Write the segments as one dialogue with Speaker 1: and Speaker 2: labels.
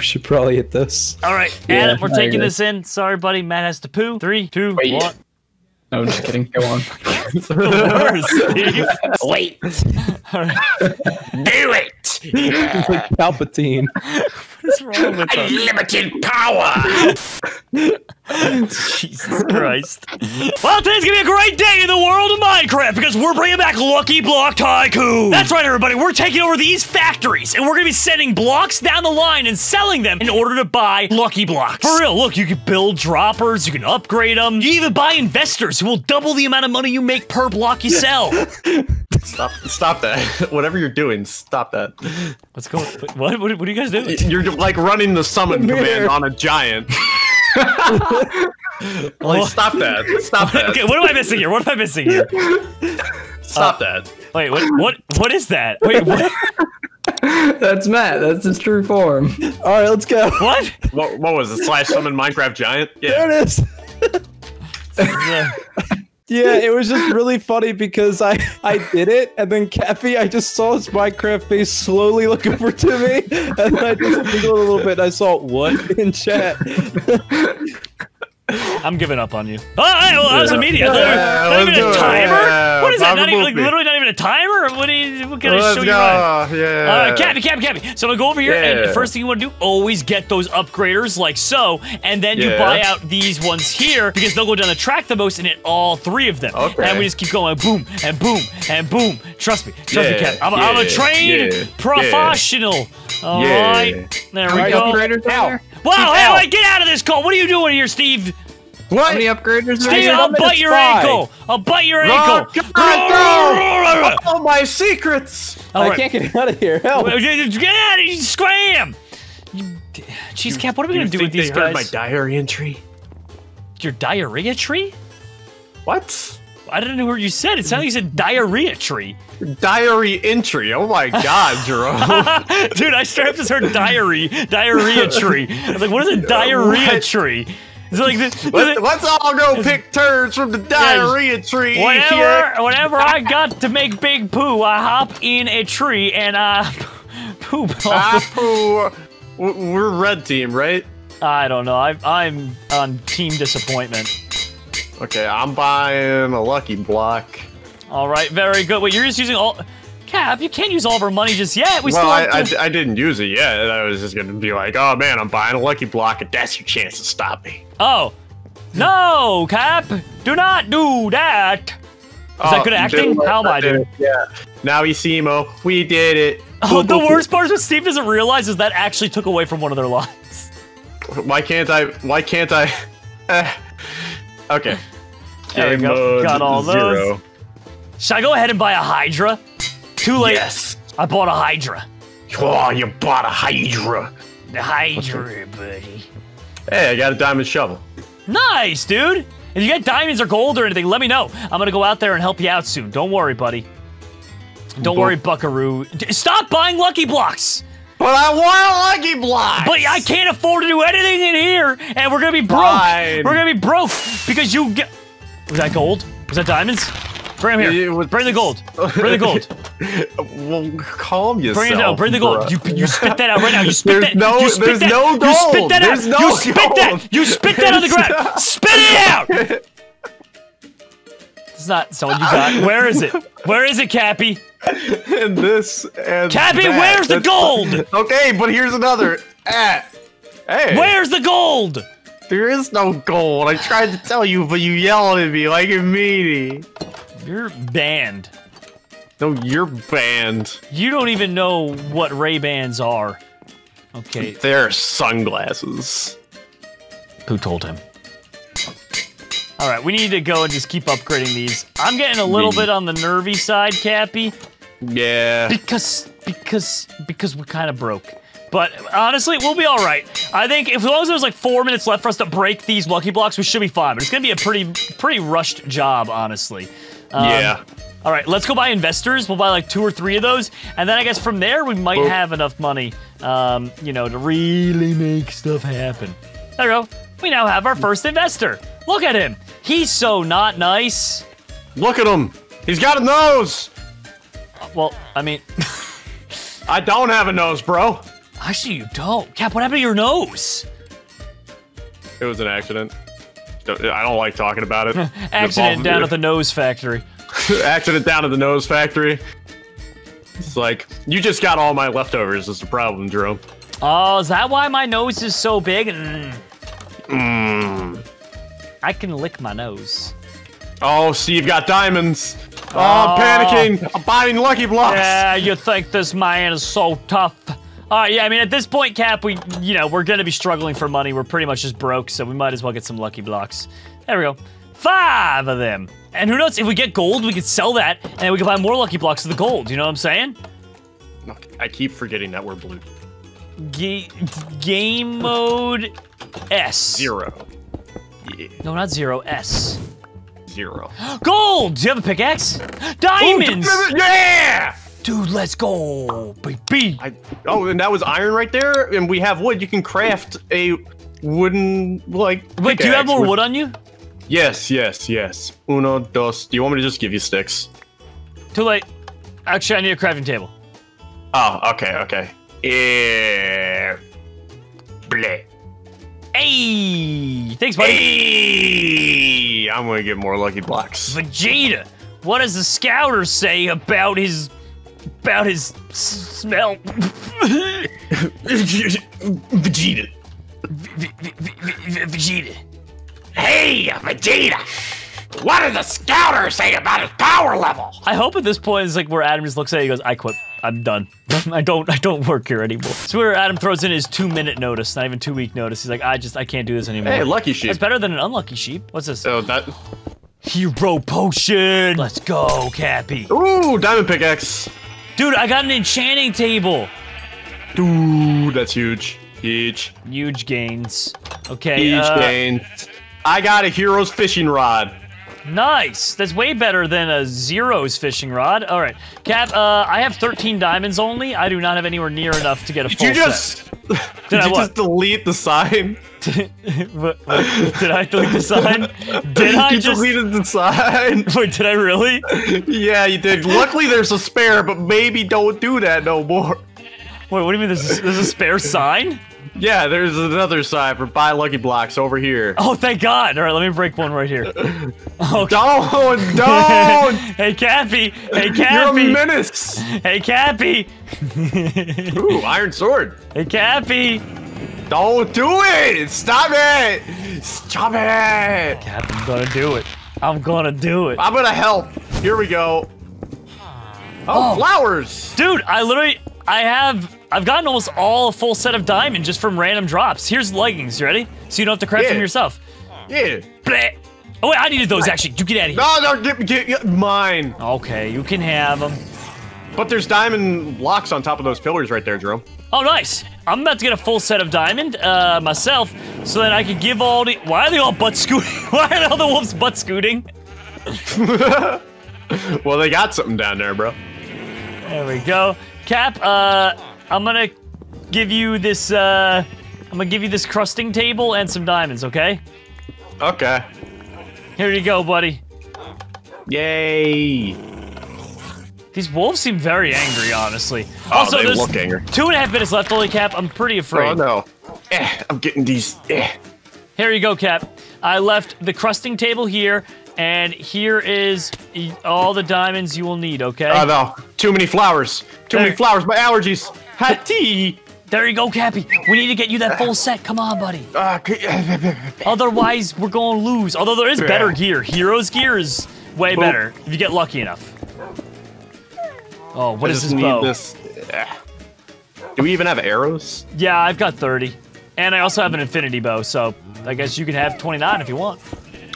Speaker 1: We should probably hit this.
Speaker 2: All right,
Speaker 1: Yeah,
Speaker 2: Adam, we're taking this in. Sorry, buddy. Matt has to poo. Three, two,
Speaker 1: Wait.
Speaker 2: one.
Speaker 1: No, I'm just kidding. Go on.
Speaker 2: The worst,
Speaker 3: Wait,
Speaker 2: All right.
Speaker 3: do it!
Speaker 1: It's like Palpatine.
Speaker 2: What's wrong with us?
Speaker 3: Unlimited power!
Speaker 2: Jesus Christ. Well, today's gonna be a great day in the world of Minecraft because we're bringing back Lucky Block Tycoon. That's right, everybody. We're taking over these factories and we're gonna be sending blocks down the line and selling them in order to buy Lucky Blocks. For real, look, you can build droppers, you can upgrade them, you even buy investors who will double the amount of money you make per block you sell.
Speaker 4: Stop! Stop that! Whatever you're doing, stop that.
Speaker 2: What's going? What? What, what are you guys doing?
Speaker 4: You're like running the summon
Speaker 1: Come
Speaker 4: command on a giant. like, stop that! Stop that!
Speaker 2: Okay, what am I missing here? What am I missing here?
Speaker 4: Stop uh, that!
Speaker 2: Wait, what? What? What is that? Wait, what?
Speaker 1: That's Matt. That's his true form. All right, let's go.
Speaker 2: What?
Speaker 4: What, what was it? Slash summon Minecraft giant? Yeah.
Speaker 1: There
Speaker 4: Yeah.
Speaker 1: it is.
Speaker 2: Yeah.
Speaker 1: Yeah, it was just really funny because I I did it, and then Cappy, I just saw his Minecraft face slowly look over to me, and I just giggled a little bit. And I saw what in chat.
Speaker 2: I'm giving up on you. Oh, hey, well, that was immediate. I thought-
Speaker 4: Yeah,
Speaker 2: not even a timer?
Speaker 4: Yeah,
Speaker 2: what is that? Not even, like, literally not even a timer? Or What, do you, what can I
Speaker 4: Let's
Speaker 2: show
Speaker 4: go!
Speaker 2: you around?
Speaker 4: Yeah.
Speaker 2: All right, Cappy, Cappy, Cappy. So I'm gonna go over here, and the first thing you want to do, always get those upgraders like so, and then you buy out these ones here because they'll go down the track the most and hit all three of them.
Speaker 4: Okay.
Speaker 2: And we just keep going boom and boom and boom. Trust me, trust me,
Speaker 4: Yeah,
Speaker 2: Cappy. I'm, I'm a trained
Speaker 4: yeah,
Speaker 2: professional. All
Speaker 4: Yeah.
Speaker 2: right, there we
Speaker 1: Right,
Speaker 2: go.
Speaker 1: upgraders
Speaker 2: Wow,
Speaker 1: there?
Speaker 2: hey, wait, get out of this call. What are you doing here, Steve?
Speaker 4: What?
Speaker 1: How many upgraders? are
Speaker 2: Steve. I'll
Speaker 1: I'm in a
Speaker 2: bite your
Speaker 1: spy.
Speaker 2: ankle. I'll bite your
Speaker 4: Oh,
Speaker 2: ankle.
Speaker 4: God, no! All my secrets!
Speaker 2: All
Speaker 1: I can't get out of here. Help!
Speaker 2: Get out of here, scram! You- Jeez, Cap, what are we gonna do with these
Speaker 4: they heard
Speaker 2: guys?
Speaker 4: my diary entry?
Speaker 2: Your diarrhea tree?
Speaker 4: What?
Speaker 2: I didn't know what you said. It sounded like you said diarrhea tree.
Speaker 4: Diary entry. Oh my god, Jerome.
Speaker 2: Dude, I straight up just heard diary, diarrhea tree. I was like, what is a diarrhea
Speaker 4: What?
Speaker 2: tree? Is it like this?
Speaker 4: Let, us all go pick turds from the diarrhea tree.
Speaker 2: Whenever,
Speaker 4: here.
Speaker 2: whenever I got to make big poo, I hop in a tree and I poop
Speaker 4: Ah, poo. We're red team, right?
Speaker 2: I don't know. I, I'm on team disappointment.
Speaker 4: Okay, I'm buying a lucky block.
Speaker 2: All right, very good. Wait, you're just using all. Cap, you can't use all of our money just yet. We
Speaker 4: well,
Speaker 2: still
Speaker 4: I,
Speaker 2: to...
Speaker 4: I, I didn't use it yet. I was just gonna be like, oh man, I'm buying a lucky block, and that's your chance to stop me.
Speaker 2: Oh, no, Cap, do not do that. Is that good acting?
Speaker 4: dude,
Speaker 2: How am I doing?
Speaker 4: Yeah. Now we see Mo. We did it.
Speaker 2: Oh,
Speaker 4: Boop,
Speaker 2: the
Speaker 4: boop,
Speaker 2: worst part is what Steve doesn't realize is that actually took away from one of their lives.
Speaker 4: Why can't I? Why can't I? Eh. Okay.
Speaker 2: There we
Speaker 4: Game
Speaker 2: go.
Speaker 4: mode
Speaker 2: Got all those.
Speaker 4: zero.
Speaker 2: Should I go ahead and buy a Hydra? Too late.
Speaker 4: Yes.
Speaker 2: I bought a Hydra.
Speaker 4: Oh, you bought a Hydra.
Speaker 2: The Hydra, buddy.
Speaker 4: Hey, I got a diamond shovel.
Speaker 2: Nice, dude. If you got diamonds or gold or anything, let me know. I'm gonna go out there and help you out soon. Don't worry, buddy. Don't worry, Buckaroo. Stop buying Lucky Blocks.
Speaker 4: But I want a lucky block.
Speaker 2: But I can't afford to do anything in here, and we're gonna be broke.
Speaker 4: Fine.
Speaker 2: We're gonna be broke because you get. Was that gold? Was that diamonds? Bring them here.
Speaker 4: was-
Speaker 2: Bring the gold. Bring the gold.
Speaker 4: well, calm yourself.
Speaker 2: Bring it out. Bring the gold.
Speaker 4: bruh.
Speaker 2: You, you spit that out right now. You spit
Speaker 4: There's
Speaker 2: that.
Speaker 4: no-
Speaker 2: you spit
Speaker 4: there's
Speaker 2: that.
Speaker 4: no
Speaker 2: You spit
Speaker 4: gold.
Speaker 2: that
Speaker 4: There's
Speaker 2: out.
Speaker 4: no
Speaker 2: you spit
Speaker 4: gold.
Speaker 2: that. You spit that on the ground. Spit it out. It's not someone you got. Where is it? Where is it, Cappy?
Speaker 4: and this and
Speaker 2: Cappy,
Speaker 4: that.
Speaker 2: where's the
Speaker 4: That's-
Speaker 2: gold?
Speaker 4: Okay, but here's another. Ah. Hey,
Speaker 2: Where's the gold?
Speaker 4: there is no gold. I tried to tell you, but you yelled at me like a meanie.
Speaker 2: You're banned.
Speaker 4: No, you're banned.
Speaker 2: You don't even know what Ray Bans are. Okay,
Speaker 4: They're sunglasses.
Speaker 2: who told him? All right, we need to go and just keep upgrading these. I'm getting a little bit on the nervy side, Cappy,
Speaker 4: Yeah.
Speaker 2: because because because we're kind of broke. But honestly, we'll be all right. I think if, as long as there's like four minutes left for us to break these lucky blocks, we should be fine. But it's gonna be a pretty pretty rushed job, honestly. Um,
Speaker 4: yeah.
Speaker 2: All right, let's go buy investors. We'll buy like two or three of those, and then I guess from there we might
Speaker 4: Boop.
Speaker 2: have enough money, um, you know, to really make stuff happen. There we go. We now have our first investor. Look at him. He's so not nice.
Speaker 4: Look at him. He's got a nose.
Speaker 2: Well, I mean,
Speaker 4: I don't have a nose, bro.
Speaker 2: Actually, you don't. Cap, what happened to your nose?
Speaker 4: It was an accident. I don't like talking about it.
Speaker 2: Accident down at the nose factory.
Speaker 4: accident down at the nose factory. It's like you just got all my leftovers. Is the problem, Jerome?
Speaker 2: Oh, is that why my nose is so big? Mm,
Speaker 4: Mm.
Speaker 2: I can lick my nose.
Speaker 4: Oh, so you've got diamonds. Oh,
Speaker 2: Oh.
Speaker 4: I'm panicking. I'm buying lucky blocks.
Speaker 2: Yeah, you think this man is so tough? All right, yeah, I mean, at this point, Cap, we, you know, we're gonna be struggling for money. We're pretty much just broke, so we might as well get some lucky blocks. There we go. Five of them. And who knows, if we get gold, we could sell that, and then we could buy more lucky blocks of the gold. You know what I'm saying?
Speaker 4: I keep forgetting that we're blue.
Speaker 2: Ga- game mode S.
Speaker 4: Zero. Yeah,
Speaker 2: No, not zero, S.
Speaker 4: zero.
Speaker 2: Gold! Do you have a pickaxe? Diamonds!
Speaker 4: Yeah!
Speaker 2: Dude, let's go, baby.
Speaker 4: I, oh, and that was iron right there, and we have wood. You can craft a wooden like.
Speaker 2: Wait, do you have more
Speaker 4: with-
Speaker 2: wood on you?
Speaker 4: Yes, yes, yes. Uno, dos. Do you want me to just give you sticks?
Speaker 2: Too late. Actually, I need a crafting table.
Speaker 4: Oh, okay, okay. Yeah. Bleh.
Speaker 2: Hey! Thanks, buddy.
Speaker 4: Hey, I'm gonna get more lucky blocks.
Speaker 2: Vegeta, what does the scouter say about his about his smell?
Speaker 4: Vegeta.
Speaker 2: V- v- v- v- Vegeta.
Speaker 3: Hey, Vegeta! What does the scouter say about his power level?
Speaker 2: I hope at this point it's like where Adam just looks at it, he goes, "I quit. I'm done. I don't. I don't work here anymore." So where Adam throws in his two minute notice, not even two week notice. He's like, "I just, I can't do this anymore."
Speaker 4: Hey, lucky sheep.
Speaker 2: It's better than an unlucky sheep. What's this?
Speaker 4: Oh that.
Speaker 2: Hero potion. Let's go, Cappy.
Speaker 4: Ooh, diamond pickaxe.
Speaker 2: Dude, I got an enchanting table.
Speaker 4: Dude, that's huge. Huge.
Speaker 2: Huge gains. Okay.
Speaker 4: Huge
Speaker 2: uh,
Speaker 4: gain. I got a hero's fishing rod.
Speaker 2: Nice. That's way better than a zeros fishing rod. All right, Cap. Uh, I have 13 diamonds only. I do not have anywhere near enough to get a
Speaker 4: Did
Speaker 2: full
Speaker 4: you just? Did,
Speaker 2: I
Speaker 4: you
Speaker 2: what?
Speaker 4: just delete the sign?
Speaker 2: set. Did I delete the sign? Did I
Speaker 4: you
Speaker 2: just?
Speaker 4: deleted the sign.
Speaker 2: Wait, did I really?
Speaker 4: yeah, you did. Luckily, there's a spare, but maybe don't do that no more.
Speaker 2: Wait, what do you mean? There's, there's a spare sign?
Speaker 4: Yeah, there's another side for buy lucky blocks over here.
Speaker 2: Oh, thank God. All right, let me break one right here. Oh,
Speaker 4: Don't, don't!
Speaker 2: hey, Cappy. Hey, Cappy.
Speaker 4: You're a
Speaker 2: Cappy.
Speaker 4: menace.
Speaker 2: Hey, Cappy.
Speaker 4: Ooh, iron sword.
Speaker 2: Hey, Cappy.
Speaker 4: Don't do it! Stop it! Stop it!
Speaker 2: Cap, I'm gonna do it. I'm gonna do it.
Speaker 4: I'm gonna help. Here we go. Oh,
Speaker 2: Oh.
Speaker 4: flowers!
Speaker 2: Dude, I literally, I have, I've gotten almost all a full set of diamond just from random drops. Here's leggings, you ready? So you don't have to craft
Speaker 4: Yeah.
Speaker 2: them yourself.
Speaker 4: Yeah.
Speaker 2: Bleh. Oh wait, I needed those actually. You get out of here.
Speaker 4: No, no, get, get, get mine.
Speaker 2: Okay, you can have them.
Speaker 4: But there's diamond blocks on top of those pillars right there, Jerome.
Speaker 2: Oh, nice. I'm about to get a full set of diamond uh, myself, so that I can give all the. Why are they all butt scooting? Why are all the wolves butt scooting?
Speaker 4: Well, they got something down there, bro.
Speaker 2: There we go. Cap, uh, I'm gonna give you this. Uh, I'm gonna give you this crusting table and some diamonds. Okay.
Speaker 4: Okay.
Speaker 2: Here you go, buddy.
Speaker 4: Yay.
Speaker 2: These wolves seem very angry, honestly.
Speaker 4: Oh,
Speaker 2: also,
Speaker 4: they look angry.
Speaker 2: two and a half minutes left, only Cap. I'm pretty afraid.
Speaker 4: Oh, no. Eh, I'm getting these. Eh.
Speaker 2: Here you go, Cap. I left the crusting table here, and here is all the diamonds you will need. Okay.
Speaker 4: Oh, no. Too many flowers. Too many flowers. My allergies. Hot
Speaker 2: there you go, Cappy. We need to get you that full set. Come on, buddy.
Speaker 4: Uh,
Speaker 2: Otherwise, we're going to lose. Although there is better gear. Heroes gear is way
Speaker 4: Boop.
Speaker 2: better if you get lucky enough. Oh, what
Speaker 4: I
Speaker 2: is
Speaker 4: just
Speaker 2: this
Speaker 4: need
Speaker 2: bow?
Speaker 4: this. Do we even have arrows?
Speaker 2: Yeah, I've got 30. And I also have an infinity bow, so I guess you can have 29 if you want.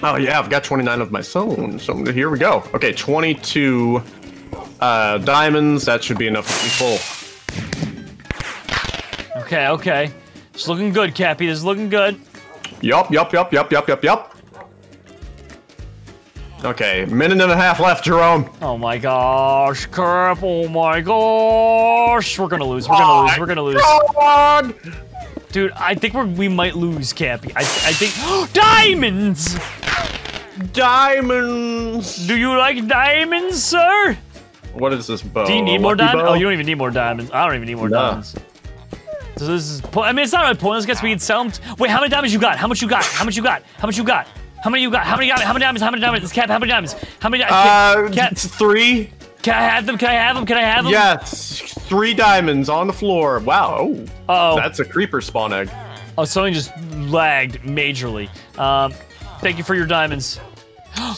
Speaker 4: Oh yeah, I've got 29 of my own. So here we go. Okay, 22 uh, diamonds. That should be enough to be full.
Speaker 2: Okay, okay. It's looking good, Cappy. This is looking good.
Speaker 4: Yup, yup, yup, yup, yup, yup, yup. Okay, minute and a half left, Jerome.
Speaker 2: Oh my gosh, crap. Oh my gosh. We're gonna lose. We're gonna oh lose. We're gonna lose.
Speaker 4: God!
Speaker 2: Dude, I think we're, we might lose, Cappy. I, I think. diamonds!
Speaker 4: Diamonds.
Speaker 2: Do you like diamonds, sir?
Speaker 4: What is this bow?
Speaker 2: Do you need more diamonds? Oh, you don't even need more diamonds. I don't even need more
Speaker 4: Nah.
Speaker 2: diamonds. So this is. Po- I mean, it's not really pointless. Guess we can sell them. Wait, how many diamonds you got? How much you got? How much you got? How much you got? How many you got? How many got? How many diamonds? How many diamonds? Cap, how many diamonds? How many? di-
Speaker 4: Uh, three.
Speaker 2: can I have them? Can I have them? Can I have them?
Speaker 4: Yes, three diamonds on the floor. Wow. Oh,
Speaker 2: Uh-oh.
Speaker 4: that's a creeper spawn egg.
Speaker 2: Oh, something just lagged majorly. Um, thank you for your diamonds.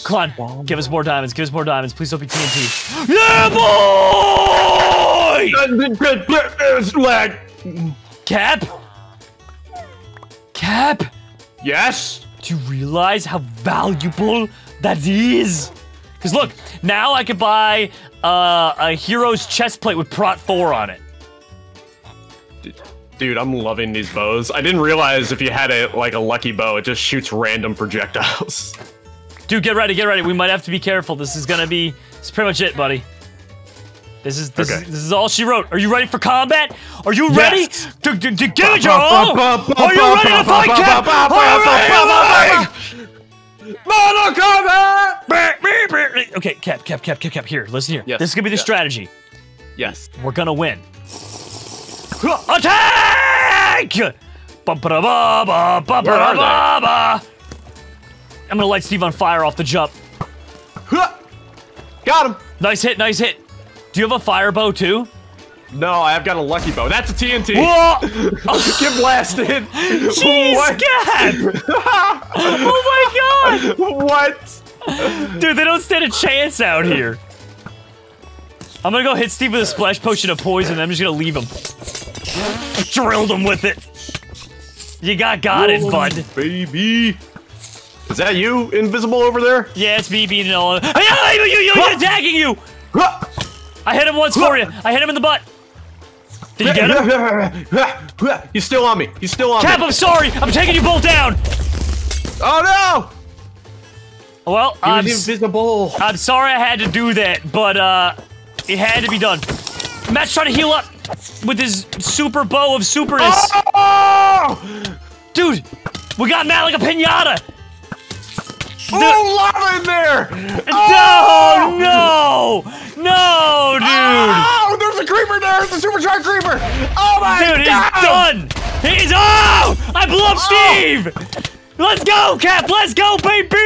Speaker 2: Come on, give us more diamonds. Give us more diamonds. Please don't be TNT. Yeah, boy!
Speaker 4: Lag.
Speaker 2: Cap? Cap?
Speaker 4: Yes.
Speaker 2: Do you realize how valuable that is? Because look, now I could buy uh, a hero's chest plate with Prot 4 on it.
Speaker 4: Dude, I'm loving these bows. I didn't realize if you had a like a lucky bow, it just shoots random projectiles.
Speaker 2: Dude, get ready, get ready. We might have to be careful. This is gonna be. Is pretty much it, buddy. This is this,
Speaker 4: Okay.
Speaker 2: is this is all she wrote. Are you ready for combat? Are you ready
Speaker 4: Yes.
Speaker 2: to, to, to give it your all? Are you ready to fight, Cap? Are you ready to fight?
Speaker 4: Mortal Kombat!
Speaker 2: Okay, Cap, Cap, Cap, Cap, Cap. Here, listen here.
Speaker 4: Yes,
Speaker 2: This is gonna be the
Speaker 4: yes.
Speaker 2: strategy.
Speaker 4: Yes.
Speaker 2: We're gonna win. Attack! Ba-ba-da-ba-ba, ba-ba-da-ba-ba. I'm gonna light Steve on fire off the jump.
Speaker 4: Got him.
Speaker 2: Nice hit, nice hit. Do you have a fire bow too?
Speaker 4: No, I've got a lucky bow. That's a TNT.
Speaker 2: Whoa!
Speaker 4: I'll get blasted.
Speaker 2: Jeez,
Speaker 4: What?
Speaker 2: Cap! oh my God! what? Dude, they don't stand a chance out here. I'm gonna go hit Steve with a splash potion of poison, I'm just gonna leave him. Drilled him with it. You got got it, bud.
Speaker 4: Baby. Is that you, invisible over there?
Speaker 2: Yeah, it's me being all. Hey, you, you, you, he's attacking you! I hit him once for you. I hit him in the butt. Did you get him?
Speaker 4: He's still on me. He's still on
Speaker 2: Cap,
Speaker 4: me.
Speaker 2: Cap, I'm sorry. I'm taking you both down.
Speaker 4: Oh no. Well!
Speaker 2: I'm,
Speaker 4: He
Speaker 2: s-
Speaker 4: invisible.
Speaker 2: I'm sorry I had to do that, but uh, it had to be done. Matt's trying to heal up with his super bow of superness.
Speaker 4: Oh!
Speaker 2: Dude, we got Matt like a pinata.
Speaker 4: Oh, lava in there!
Speaker 2: Oh, no! No, dude!
Speaker 4: Oh, there's a creeper there! It's a supercharged creeper! Oh my
Speaker 2: Dude, he's done! He's oh! I blew up Steve! Let's go, Cap! Let's go, baby!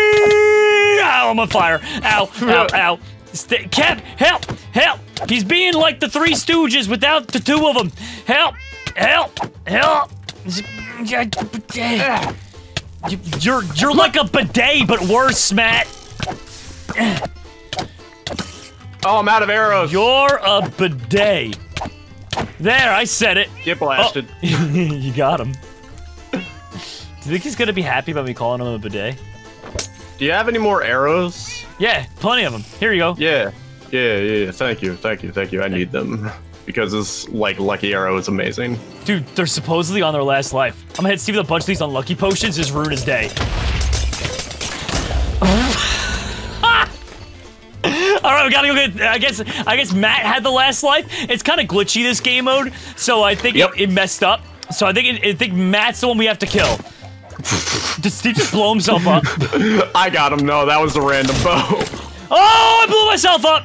Speaker 2: Ow, I'm on fire. Ow, ow, ow. St- Cap, help! Help! He's being like the Three Stooges without the two of them. Help! Help! Help! You're you're like a bidet, but worse, Matt.
Speaker 4: Oh, I'm out of arrows.
Speaker 2: You're a bidet. There, I said it.
Speaker 4: Get blasted. Oh.
Speaker 2: you got him. Do you think he's gonna be happy about me calling him a bidet?
Speaker 4: Do you have any more arrows?
Speaker 2: Yeah, plenty of them. Here you go.
Speaker 4: Yeah. Yeah, yeah, yeah. Thank you, thank you, thank you. I need them. Because this, like, lucky arrow is amazing.
Speaker 2: Dude, they're supposedly on their last life. I'm gonna hit Steve with a bunch of these unlucky potions, just ruin his day. All right, we gotta go get. I guess. I guess Matt had the last life. It's kind of glitchy this game mode, so I think
Speaker 4: Yep.
Speaker 2: it, it messed up. So I think it, I think Matt's the one we have to kill. Did Steve just blow himself up?
Speaker 4: I got him. No, that was a random bow.
Speaker 2: Oh, I blew myself up!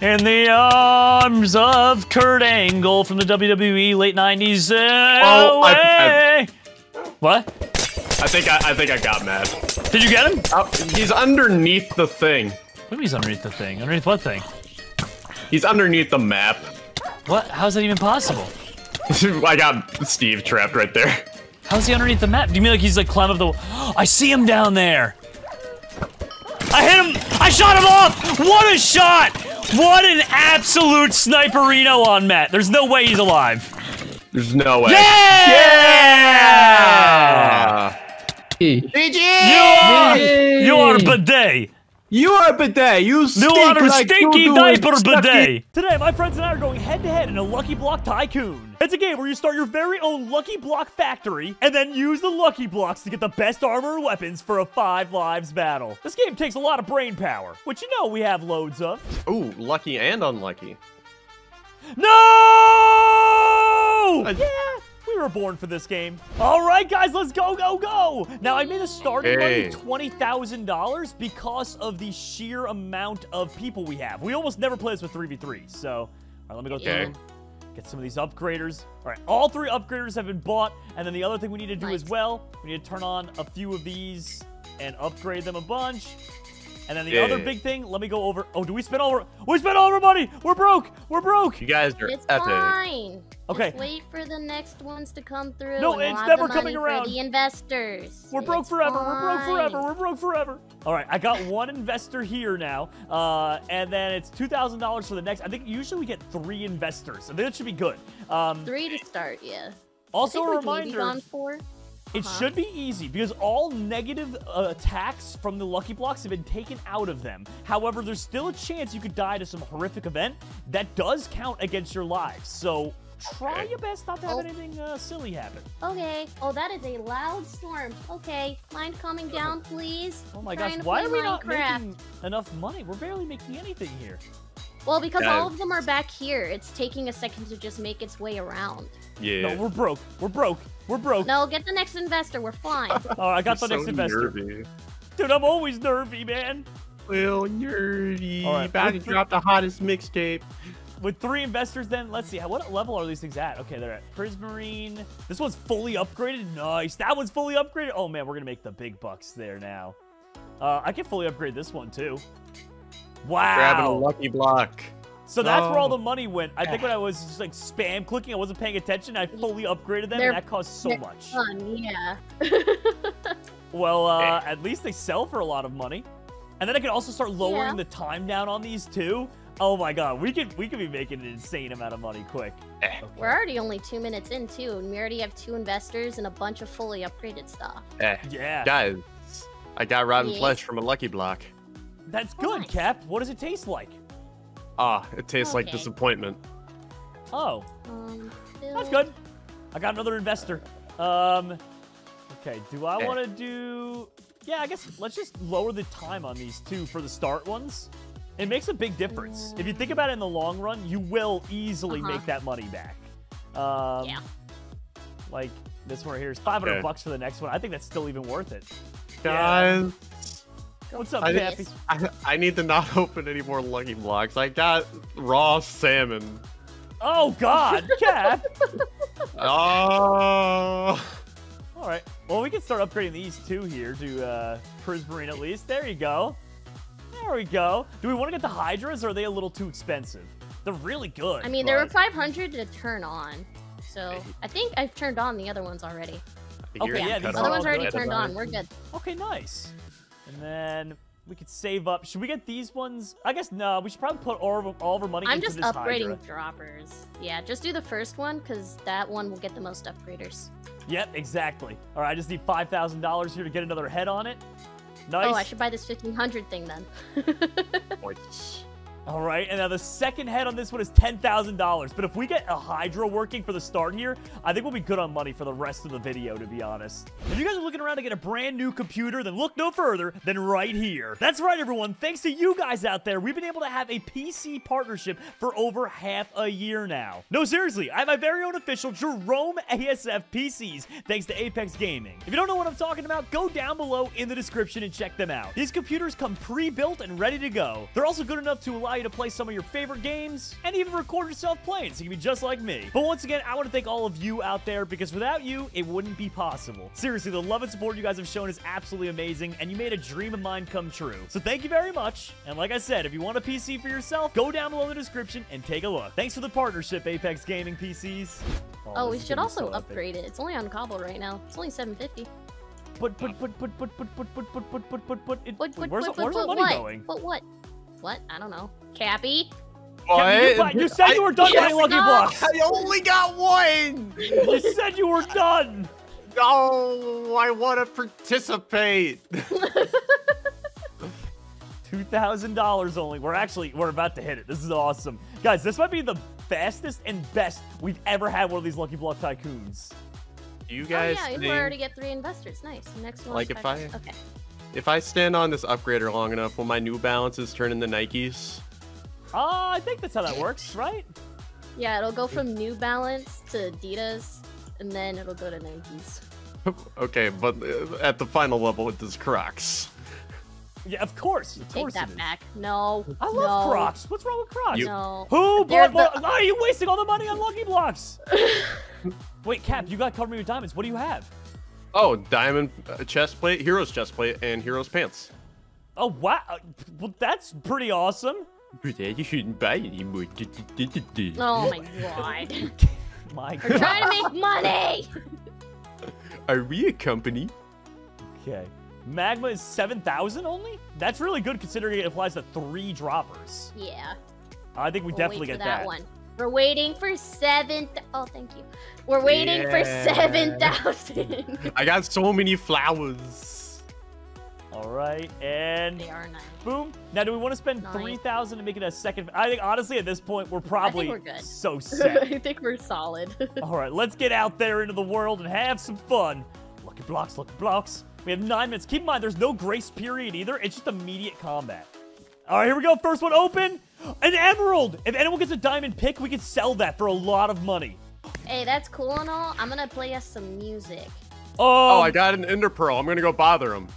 Speaker 2: In the arms of Kurt Angle from the WWE late 90s. Uh,
Speaker 4: Oh, I-
Speaker 2: way. What?
Speaker 4: I think I, I think I got mad.
Speaker 2: Did you get him?
Speaker 4: Oh, he's underneath the thing.
Speaker 2: What do you mean he's underneath the thing? Underneath what thing?
Speaker 4: He's underneath the map.
Speaker 2: What? How's that even possible?
Speaker 4: I got Steve trapped right there.
Speaker 2: How's he underneath the map? Do you mean like he's like climbing up the? I see him down there. I hit him! I shot him off! What a shot! What an absolute sniperino on Matt. There's no way he's alive.
Speaker 4: There's no way.
Speaker 2: Yeah! You are, you are bidet.
Speaker 1: You are a bidet. You
Speaker 2: You
Speaker 1: stink
Speaker 2: are a
Speaker 1: like
Speaker 2: stinky
Speaker 1: doo-doo
Speaker 2: diaper
Speaker 1: and
Speaker 2: bidet. Today, my friends and I are going head to head in a Lucky Block Tycoon. It's a game where you start your very own Lucky Block factory and then use the Lucky Blocks to get the best armor and weapons for a five lives battle. This game takes a lot of brain power, which you know we have loads of.
Speaker 4: Ooh, lucky and unlucky.
Speaker 2: No! yeah, we were born for this game. All right, guys, let's go, go, go. Now, I made a starting
Speaker 4: Hey.
Speaker 2: money $20,000 because of the sheer amount of people we have. We almost never play this with 3v3, so all right, let me go
Speaker 4: Okay.
Speaker 2: through. Get some of these upgraders. All right, all three upgraders have been bought. And then the other thing we need to do as well, we need to turn on a few of these and upgrade them a bunch. And then the other
Speaker 4: Yeah.
Speaker 2: big thing, let me go over. Oh, do we spend all our, we spent all our money? We're broke. We're broke.
Speaker 4: You guys are
Speaker 5: It's
Speaker 4: epic.
Speaker 5: fine.
Speaker 2: Okay.
Speaker 5: Just wait for the next ones to come through.
Speaker 2: No, it's never
Speaker 5: the
Speaker 2: coming around.
Speaker 5: For the investors.
Speaker 2: We're broke
Speaker 5: It's
Speaker 2: forever. We're broke forever. We're broke forever. All right, I got one investor here now, uh, and then it's two thousand dollars for the next. I think usually we get three investors. I think that should be good. Um,
Speaker 5: Three to start, yeah.
Speaker 2: also,
Speaker 5: I
Speaker 2: a
Speaker 5: think we've maybe
Speaker 2: reminder:
Speaker 5: gone four.
Speaker 2: It
Speaker 5: uh-huh.
Speaker 2: should be easy because all negative uh, attacks from the lucky blocks have been taken out of them. However, there's still a chance you could die to some horrific event that does count against your lives. So try
Speaker 4: Okay.
Speaker 2: your best not to have
Speaker 5: Oh.
Speaker 2: anything uh, silly happen.
Speaker 5: Okay. Oh, that is a loud storm. Okay. Mind calming down, please?
Speaker 2: Oh my
Speaker 5: Trying
Speaker 2: gosh, why are we not
Speaker 5: Minecraft.
Speaker 2: making enough money? We're barely making anything here.
Speaker 5: Well, because
Speaker 4: Yeah.
Speaker 5: all of them are back here. It's taking a second to just make its way around.
Speaker 4: Yeah.
Speaker 2: No, we're broke. We're broke. We're broke.
Speaker 5: No, get the next investor. We're fine.
Speaker 2: Oh, I got
Speaker 4: You're
Speaker 2: the next
Speaker 4: so
Speaker 2: investor.
Speaker 4: nervy.
Speaker 2: Dude, I'm always nervy, man.
Speaker 4: Well, nerdy.
Speaker 2: All right,
Speaker 4: About to
Speaker 2: with
Speaker 4: drop the hottest mixtape.
Speaker 2: With three investors, then let's see. What level are these things at? Okay, they're at Prismarine. This one's fully upgraded. Nice. That one's fully upgraded. Oh man, we're gonna make the big bucks there now. Uh, I can fully upgrade this one too.
Speaker 4: Grabbing a lucky block.
Speaker 2: So that's where all
Speaker 4: Oh.
Speaker 2: the money went. I think when I was just like spam clicking, I wasn't paying attention. I fully upgraded them,
Speaker 5: They're-
Speaker 2: and that cost so much.
Speaker 5: Fun, yeah.
Speaker 2: Well, uh, at least they sell for a lot of money. And then I can also start lowering
Speaker 5: Yeah.
Speaker 2: the time down on these too. Oh my god, we could we could be making an insane amount of money quick.
Speaker 4: Eh.
Speaker 2: Okay.
Speaker 5: We're already only two minutes in, too, and we already have two investors and a bunch of fully upgraded stuff.
Speaker 4: Eh.
Speaker 2: Yeah,
Speaker 4: Guys, I got rotten
Speaker 5: Yeah.
Speaker 4: flesh from a lucky block.
Speaker 2: That's
Speaker 5: Oh,
Speaker 2: good,
Speaker 5: nice.
Speaker 2: Cap. What does it taste like?
Speaker 4: Ah, it tastes like disappointment.
Speaker 2: Oh,
Speaker 5: Um,
Speaker 2: that's good. I got another investor. Um, okay. Do I
Speaker 4: Eh.
Speaker 2: want to do? Yeah, I guess let's just lower the time on these two for the start ones. It makes a big difference. If you think about it in the long run, you will easily
Speaker 5: Uh-huh.
Speaker 2: make that money back. Um,
Speaker 5: Yeah.
Speaker 2: Like this one right here is 500
Speaker 4: Okay.
Speaker 2: bucks for the next one. I think that's still even worth it.
Speaker 4: Guys,
Speaker 2: What's up,
Speaker 4: I
Speaker 2: Cappy?
Speaker 4: didn't- I, I need to not open any more lucky blocks. I got raw salmon.
Speaker 2: Oh God, Cap.
Speaker 4: Oh.
Speaker 2: All right. Well, we can start upgrading these two here to uh, Prismarine at least. There you go. There we go. Do we want to get the Hydras, or are they a little too expensive? They're really good.
Speaker 5: I mean, there were 500 to turn on. So I think I've turned on the other ones already.
Speaker 2: Okay, yeah,
Speaker 5: yeah,
Speaker 2: these
Speaker 5: the other
Speaker 2: all
Speaker 5: ones already
Speaker 2: good.
Speaker 5: turned on. We're good.
Speaker 2: Okay, nice. And then we could save up. Should we get these ones? I guess no. We should probably put all of, all of our money
Speaker 5: I'm
Speaker 2: into
Speaker 5: just upgrading
Speaker 2: Hydra.
Speaker 5: droppers. Yeah, just do the first one because that one will get the most upgraders.
Speaker 2: Yep, exactly. All right, I just need five thousand dollars here to get another head on it. Nice.
Speaker 5: Oh, I should buy this 1500 thing then.
Speaker 2: All right, and now the second head on this one is $10,000. But if we get a Hydra working for the start here, I think we'll be good on money for the rest of the video, to be honest. If you guys are looking around to get a brand new computer, then look no further than right here. That's right, everyone. Thanks to you guys out there, we've been able to have a PC partnership for over half a year now. No, seriously, I have my very own official Jerome ASF PCs, thanks to Apex Gaming. If you don't know what I'm talking about, go down below in the description and check them out. These computers come pre-built and ready to go. They're also good enough to allow you to play some of your favorite games and even record yourself playing so you can be just like me. But once again, I want to thank all of you out there because without you, it wouldn't be possible. Seriously, the love and support you guys have shown is absolutely amazing and you made a dream of mine come true. So thank you very much. And like I said, if you want a PC for yourself, go down below in the description and take a look. Thanks for the partnership, Apex Gaming PCs.
Speaker 5: Oh, we should also
Speaker 2: so
Speaker 5: upgrade it. It's only on cobble right now. It's only 750.
Speaker 2: Put put put put put put put put put put put put put it.
Speaker 5: What, what,
Speaker 2: Where's the, where's
Speaker 5: what,
Speaker 2: the
Speaker 5: what,
Speaker 2: money going?
Speaker 5: What, what? What? I don't know. Cappy?
Speaker 2: Kevin, you,
Speaker 4: What?
Speaker 2: bu- you said you were done
Speaker 5: Yes,
Speaker 2: buying Lucky. Blocks.
Speaker 4: I only got one.
Speaker 2: You said you were done.
Speaker 4: No, I want to participate.
Speaker 2: Two thousand dollars only. We're actually we're about to hit it. This is awesome, guys. This might be the fastest and best we've ever had one of these Lucky Block tycoons.
Speaker 4: You guys,
Speaker 5: Oh,
Speaker 4: guys
Speaker 5: yeah,
Speaker 4: think
Speaker 5: we already get three investors. Nice. Next one.
Speaker 4: Like, if I-
Speaker 5: Okay.
Speaker 4: if I stand on this upgrader long enough, will my New Balances turn into Nikes?
Speaker 2: Ah, I think that's how that works, right?
Speaker 5: Yeah, it'll go from New Balance to Adidas, and then it'll go to Nikes.
Speaker 4: okay, but uh, at the final level, it does Crocs.
Speaker 2: Yeah, of course. Of
Speaker 5: Take
Speaker 2: course it
Speaker 5: that
Speaker 2: is.
Speaker 5: back. No.
Speaker 2: I love
Speaker 5: no,
Speaker 2: Crocs. What's wrong with Crocs?
Speaker 5: No.
Speaker 2: Who
Speaker 5: They're
Speaker 2: bought?
Speaker 5: the-
Speaker 2: Why are you wasting all the money on Lucky Blocks? Wait, Cap, you got covered me with diamonds. What do you have?
Speaker 4: Oh, diamond uh, chest plate, hero's chest plate, and hero's pants.
Speaker 2: Oh wow, well that's pretty awesome.
Speaker 4: But you shouldn't buy anymore.
Speaker 5: Oh my god.
Speaker 2: My
Speaker 5: We're trying to make money.
Speaker 4: Are we a company?
Speaker 2: Okay. Magma is 7,000 only? That's really good considering it applies to three droppers.
Speaker 5: Yeah.
Speaker 2: I think we
Speaker 5: We'll
Speaker 2: definitely
Speaker 5: wait
Speaker 2: get
Speaker 5: that,
Speaker 2: that.
Speaker 5: one. We're waiting for seven. Oh, thank you. We're waiting for seven thousand.
Speaker 4: I got so many flowers.
Speaker 2: All right, and
Speaker 5: they are nice.
Speaker 2: boom. Now, do we want to spend
Speaker 5: Nice.
Speaker 2: 3,000 to make it a second? I think, honestly, at this point, we're probably
Speaker 5: we're good.
Speaker 2: so set.
Speaker 5: I think we're solid.
Speaker 2: All right, let's get out there into the world and have some fun. Lucky blocks, lucky blocks. We have nine minutes. Keep in mind, there's no grace period either. It's just immediate combat. All right, here we go. First one open. An emerald. If anyone gets a diamond pick, we could sell that for a lot of money.
Speaker 5: hey, that's cool and all. I'm gonna play us some music.
Speaker 4: Oh,
Speaker 2: Oh,
Speaker 4: I got an ender pearl. I'm gonna go bother him.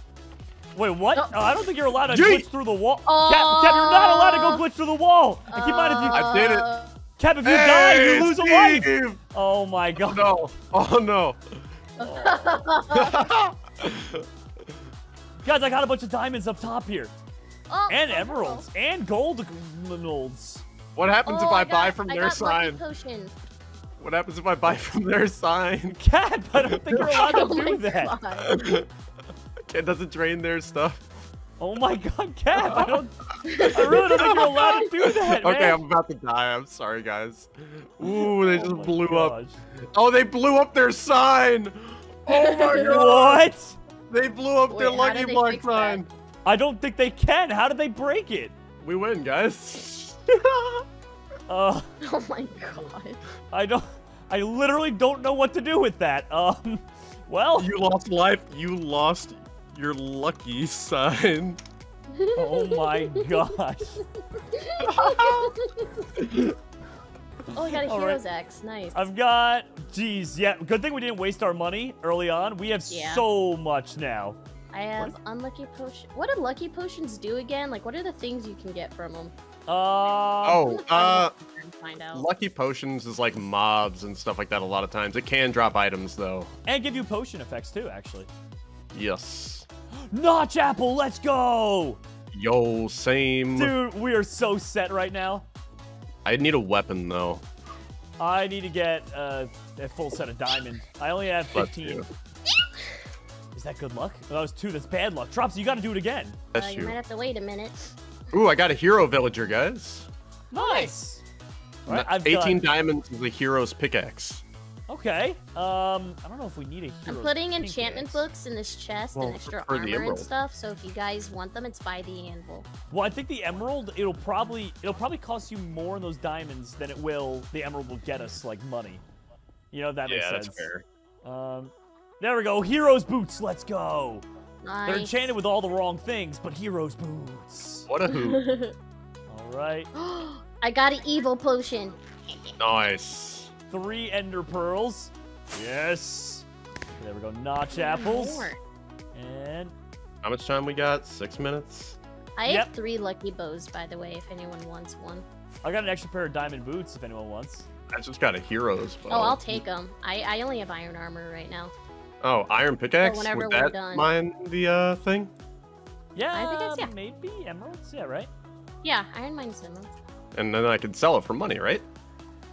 Speaker 2: Wait, what?
Speaker 5: Oh.
Speaker 2: Oh, I don't think you're allowed to
Speaker 4: Yeet.
Speaker 2: glitch through the wall. Cap, Cap, you're not allowed to go glitch through the wall. And keep in mind, if you,
Speaker 4: I did it.
Speaker 5: Uh,
Speaker 2: Cap, if you die, you
Speaker 4: Hey,
Speaker 2: lose a life. Oh my god.
Speaker 4: No. Oh no.
Speaker 2: Guys, I got a bunch of diamonds up top here.
Speaker 5: oh,
Speaker 2: And
Speaker 5: oh,
Speaker 2: emeralds. And gold emeralds.
Speaker 4: What happens
Speaker 5: Oh,
Speaker 4: if I,
Speaker 5: got-
Speaker 4: buy from
Speaker 5: I
Speaker 4: their
Speaker 5: got
Speaker 4: sign?
Speaker 5: Potion.
Speaker 4: What happens if I buy from their sign?
Speaker 2: Cap, I don't think you're allowed
Speaker 5: Oh
Speaker 2: to do that.
Speaker 5: God.
Speaker 4: It doesn't drain their stuff.
Speaker 2: Oh my god, Cap, I don't I really don't think you're allowed to do that, man.
Speaker 4: Okay, I'm about to die. I'm sorry, guys. Ooh, they
Speaker 2: Oh
Speaker 4: just
Speaker 2: my
Speaker 4: blew up. Oh, they blew up their sign. Oh my god.
Speaker 2: What?
Speaker 4: They blew up their
Speaker 5: Wait, how
Speaker 4: lucky
Speaker 5: did
Speaker 4: block
Speaker 5: fix
Speaker 4: sign.
Speaker 2: I don't think they can. How did they break it?
Speaker 4: We win, guys.
Speaker 2: Uh,
Speaker 5: Oh my god.
Speaker 2: I don't I literally don't know what to do with that. Um, well,
Speaker 4: you lost life. You lost your lucky sign.
Speaker 2: oh my gosh.
Speaker 5: Oh, I got a
Speaker 2: All
Speaker 5: hero's
Speaker 2: right.
Speaker 5: X. Nice.
Speaker 2: I've got, geez, yeah, good thing we didn't waste our money early on. We have
Speaker 5: Yeah.
Speaker 2: so much now.
Speaker 5: I have unlucky potion. What do lucky potions do again? Like, what are the things you can get from them?
Speaker 2: Uh,
Speaker 4: Oh, uh,
Speaker 5: Find out.
Speaker 4: lucky potions is like mobs and stuff like that. A lot of times, it can drop items though.
Speaker 2: and give you potion effects too, actually.
Speaker 4: Yes.
Speaker 2: Notch apple, let's go!
Speaker 4: Yo, same.
Speaker 2: Dude, we are so set right now.
Speaker 4: I need a weapon though.
Speaker 2: I need to get uh, a full set of diamond. I only have 15. Is that good luck? Oh, that was two. That's bad luck. Drops, you got to do it again.
Speaker 5: Uh,
Speaker 4: That's
Speaker 5: you
Speaker 4: you.
Speaker 5: might have to wait a minute.
Speaker 4: Ooh, I got a hero villager, guys.
Speaker 2: Nice. All right, I've
Speaker 4: 18
Speaker 2: got-
Speaker 4: diamonds is a hero's pickaxe.
Speaker 2: Okay. Um, I don't know if we need a
Speaker 5: I'm putting enchantment books in this chest
Speaker 4: Well,
Speaker 5: and extra
Speaker 4: for the
Speaker 5: armor and stuff. So if you guys want them, it's by the anvil.
Speaker 2: Well, I think the emerald it'll probably it'll probably cost you more in those diamonds than it will the emerald will get us like money. You know if that makes sense.
Speaker 4: yeah,
Speaker 2: sense.
Speaker 4: that's fair.
Speaker 2: Um, there we go. Heroes boots. Let's go.
Speaker 5: Nice.
Speaker 2: They're enchanted with all the wrong things, but heroes boots.
Speaker 4: What a hoot.
Speaker 2: All right.
Speaker 5: I got an evil potion.
Speaker 4: nice.
Speaker 2: Three ender pearls. Yes. There we go. Notch apples.
Speaker 5: More.
Speaker 2: And
Speaker 4: How much time we got? Six minutes?
Speaker 5: I have three lucky bows, by the way, if anyone wants one.
Speaker 2: I got an extra pair of diamond boots if anyone wants.
Speaker 4: I just got a hero's bow.
Speaker 5: Oh, I'll take them. I, I only have iron armor right now.
Speaker 4: Oh, iron pickaxe?
Speaker 5: whenever
Speaker 4: Would
Speaker 5: we're
Speaker 4: that
Speaker 5: done.
Speaker 4: mine the uh, thing?
Speaker 2: Yeah,
Speaker 5: I think it's- yeah.
Speaker 2: maybe emeralds. Yeah, right.
Speaker 5: Yeah, iron mine's emeralds.
Speaker 4: And then I can sell it for money, right?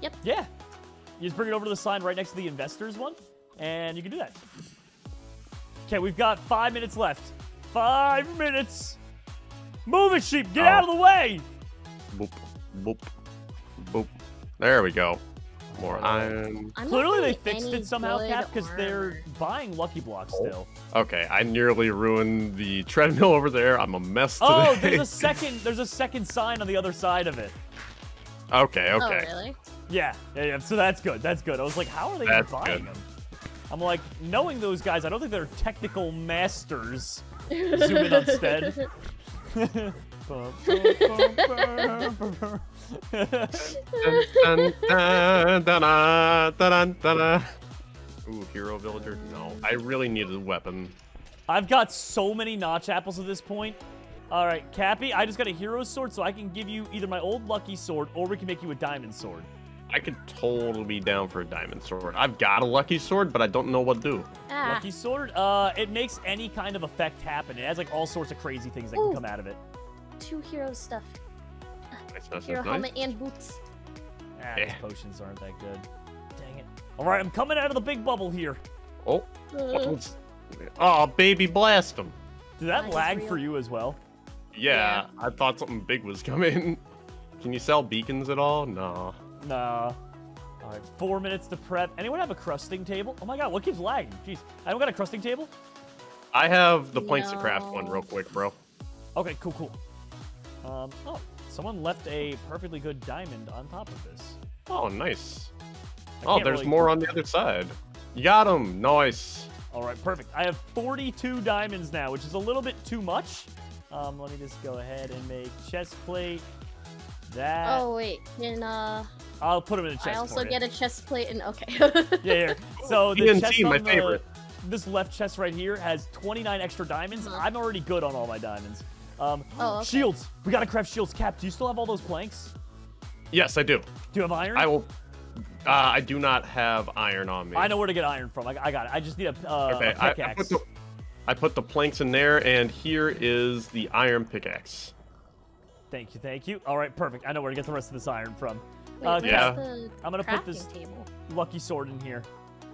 Speaker 4: Yep.
Speaker 2: Yeah. You just bring it over to the sign right next to the investors one, and you can do that. Okay, we've got five minutes left. Five minutes. Move it, sheep. Get
Speaker 4: Oh.
Speaker 2: out of the oh. way.
Speaker 4: Boop, boop, boop. There we go. More iron.
Speaker 5: I'm not
Speaker 2: Clearly, they fixed it somehow, Cap, because they're buying Lucky Blocks oh. still.
Speaker 4: Okay, I nearly ruined the treadmill over there. I'm a mess oh, today.
Speaker 2: Oh, there's a second. There's a second sign on the other side of it.
Speaker 4: Okay, okay.
Speaker 5: Oh,
Speaker 4: okay.
Speaker 5: really?
Speaker 2: Yeah, yeah, yeah. So that's good. That's good. I was like, how are they
Speaker 4: That's
Speaker 2: buying
Speaker 4: good.
Speaker 2: them? I'm like, knowing those guys, I don't think they're technical masters. Zoom in on stead.
Speaker 4: Dun, dun, dun, dun, dun, dun, dun, dun. Ooh, hero villager? No. I really need a weapon.
Speaker 2: I've got so many notch apples at this point. All right, Cappy, I just got a hero sword, so I can give you either my old lucky sword or we can make you a diamond sword.
Speaker 4: I could totally be down for a diamond sword. I've got a lucky sword, but I don't know what to do.
Speaker 5: Ah,
Speaker 2: Lucky sword, uh, it makes any kind of effect happen. It has like all sorts of crazy things that
Speaker 5: Ooh.
Speaker 2: can come out of it.
Speaker 5: two hero stuff.
Speaker 4: Nice, nice,
Speaker 5: Hero
Speaker 4: nice,
Speaker 5: helmet and boots.
Speaker 2: Ah, these
Speaker 4: Yeah.
Speaker 2: potions aren't that good. Dang it. All right, I'm coming out of the big bubble here.
Speaker 4: Oh, what
Speaker 5: Uh.
Speaker 4: Oh, baby, blast him.
Speaker 2: Did that
Speaker 5: Mine is
Speaker 2: lag for you as well?
Speaker 4: Yeah, I thought something big was coming. Can you sell beacons at all? No.
Speaker 2: Nah. All right, four minutes to prep. Anyone have a crusting table? Oh my god, what keeps lagging? Jeez. I don't got a crusting table?
Speaker 4: I have the planks to craft one real quick, bro.
Speaker 2: Okay, cool, cool. Um, oh, someone left a perfectly good diamond on top of this.
Speaker 4: Oh, nice.
Speaker 2: I
Speaker 4: Oh, there's
Speaker 2: really-
Speaker 4: more on the other side. You got him. Nice.
Speaker 2: All right, perfect. I have 42 diamonds now, which is a little bit too much. Um, let me just go ahead and make chest plate. That
Speaker 5: oh wait, and uh,
Speaker 2: I'll put them in a chest.
Speaker 5: I also get
Speaker 2: you.
Speaker 5: a chest plate and okay.
Speaker 2: Yeah, here. So the
Speaker 4: TNT,
Speaker 2: chest
Speaker 4: my
Speaker 2: on the,
Speaker 4: favorite.
Speaker 2: this left chest right here has 29 extra diamonds.
Speaker 5: Uh-huh.
Speaker 2: I'm already good on all my diamonds. Um,
Speaker 5: Oh, okay.
Speaker 2: shields. We gotta craft shields. Cap, do you still have all those planks?
Speaker 4: Yes, I do.
Speaker 2: Do you have iron?
Speaker 4: I will. Uh, I do not have iron on me.
Speaker 2: I know where to get iron from. I, I got it. I just need a, uh,
Speaker 4: Okay,
Speaker 2: a
Speaker 4: I, I
Speaker 2: pickaxe.
Speaker 4: put the I put the planks in there, and here is the iron pickaxe.
Speaker 2: Thank you, thank you. All right, perfect. I know where to get the rest of this iron from.
Speaker 5: Wait,
Speaker 2: Uh,
Speaker 4: Yeah.
Speaker 2: I'm gonna put this
Speaker 5: table?
Speaker 2: lucky sword in here.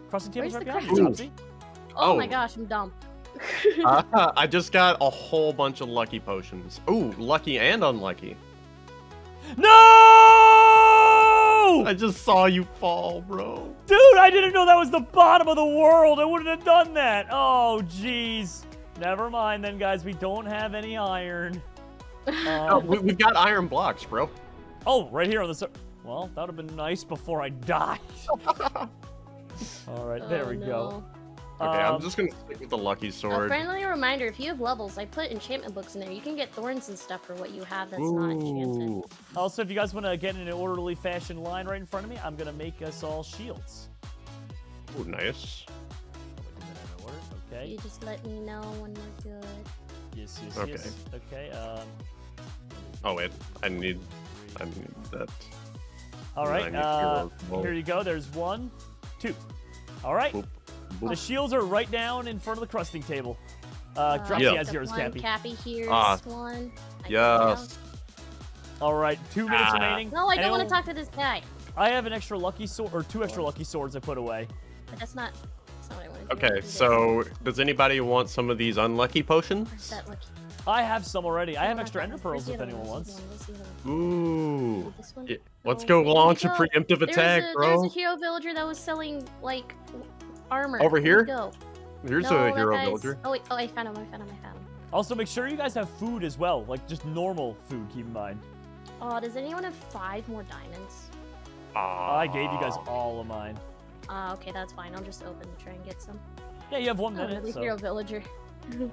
Speaker 2: Crossing table's
Speaker 5: Where's
Speaker 2: right
Speaker 5: the
Speaker 2: behind you,
Speaker 4: crafting
Speaker 2: Dropsy.
Speaker 5: Oh, my
Speaker 4: Oh.
Speaker 5: gosh, I'm dumb.
Speaker 4: Uh, I just got a whole bunch of lucky potions. Ooh, lucky and unlucky.
Speaker 2: No!
Speaker 4: I just saw you fall, bro.
Speaker 2: Dude, I didn't know that was the bottom of the world. I wouldn't have done that. Oh, jeez. Never mind then, guys. We don't have any iron.
Speaker 4: Oh,
Speaker 2: Um,
Speaker 4: we, we've got iron blocks, bro.
Speaker 2: oh, right here on the... Well, that would have been nice before I died. All right, there
Speaker 5: Oh,
Speaker 2: we
Speaker 5: no.
Speaker 2: go.
Speaker 4: Okay,
Speaker 2: Um,
Speaker 4: I'm just gonna stick with the lucky sword.
Speaker 5: A
Speaker 4: sword.
Speaker 5: friendly reminder: if you have levels, I put enchantment books in there. You can get thorns and stuff for what you have that's not enchanted.
Speaker 4: Ooh.
Speaker 2: Also, if you guys want to get in an orderly fashion line right in front of me, I'm going to make us all shields.
Speaker 4: Oh, nice.
Speaker 2: I'm gonna do that in order, Okay.
Speaker 5: You just let me know when we're good.
Speaker 2: Yes, yes,
Speaker 4: Okay.
Speaker 2: yes. Okay. Um,
Speaker 4: Oh wait, I need, I need that.
Speaker 2: all
Speaker 4: I
Speaker 2: right.
Speaker 4: need
Speaker 2: Uh, here you go. There's one, two. All right.
Speaker 4: Boop,
Speaker 2: The shields are right down in front of the crusting table. Uh,
Speaker 5: Uh,
Speaker 2: Dropsy
Speaker 4: Yeah.
Speaker 2: has
Speaker 5: the
Speaker 2: yours,
Speaker 5: one
Speaker 2: Cappy.
Speaker 5: Cappy here's
Speaker 4: Ah,
Speaker 5: one. I
Speaker 4: Yes.
Speaker 2: All right. Two minutes
Speaker 4: Ah.
Speaker 2: remaining.
Speaker 5: No, I don't want to talk to this guy.
Speaker 2: I have an extra lucky sword, or two extra lucky swords I put away.
Speaker 5: But that's not. That's not what I want to do.
Speaker 4: Okay,
Speaker 5: wanna do
Speaker 4: so does anybody want some of these unlucky potions?
Speaker 5: that lucky?
Speaker 2: I have some already. I have extra
Speaker 5: not
Speaker 2: ender
Speaker 5: that one. Where's
Speaker 2: pearls if anyone wants.
Speaker 5: Where's the other one?
Speaker 4: Ooh.
Speaker 5: This
Speaker 4: let's
Speaker 5: Oh,
Speaker 4: go launch a preemptive attack,
Speaker 5: a,
Speaker 4: bro.
Speaker 5: There's a hero villager that was selling like armor.
Speaker 4: Over
Speaker 5: Where'd
Speaker 4: here?
Speaker 5: Go.
Speaker 4: Here's
Speaker 5: no,
Speaker 4: a hero villager.
Speaker 5: Oh wait, oh I found him. I found him. I found him.
Speaker 2: Also, make sure you guys have food as well, like just normal food. Keep in mind.
Speaker 5: Oh, does anyone have five more diamonds?
Speaker 2: I gave you guys all of mine.
Speaker 5: Ah, okay, that's fine. I'll just open to try and get some.
Speaker 2: Yeah, you have one
Speaker 5: Oh,
Speaker 2: minute.
Speaker 5: the
Speaker 2: so-
Speaker 5: hero villager.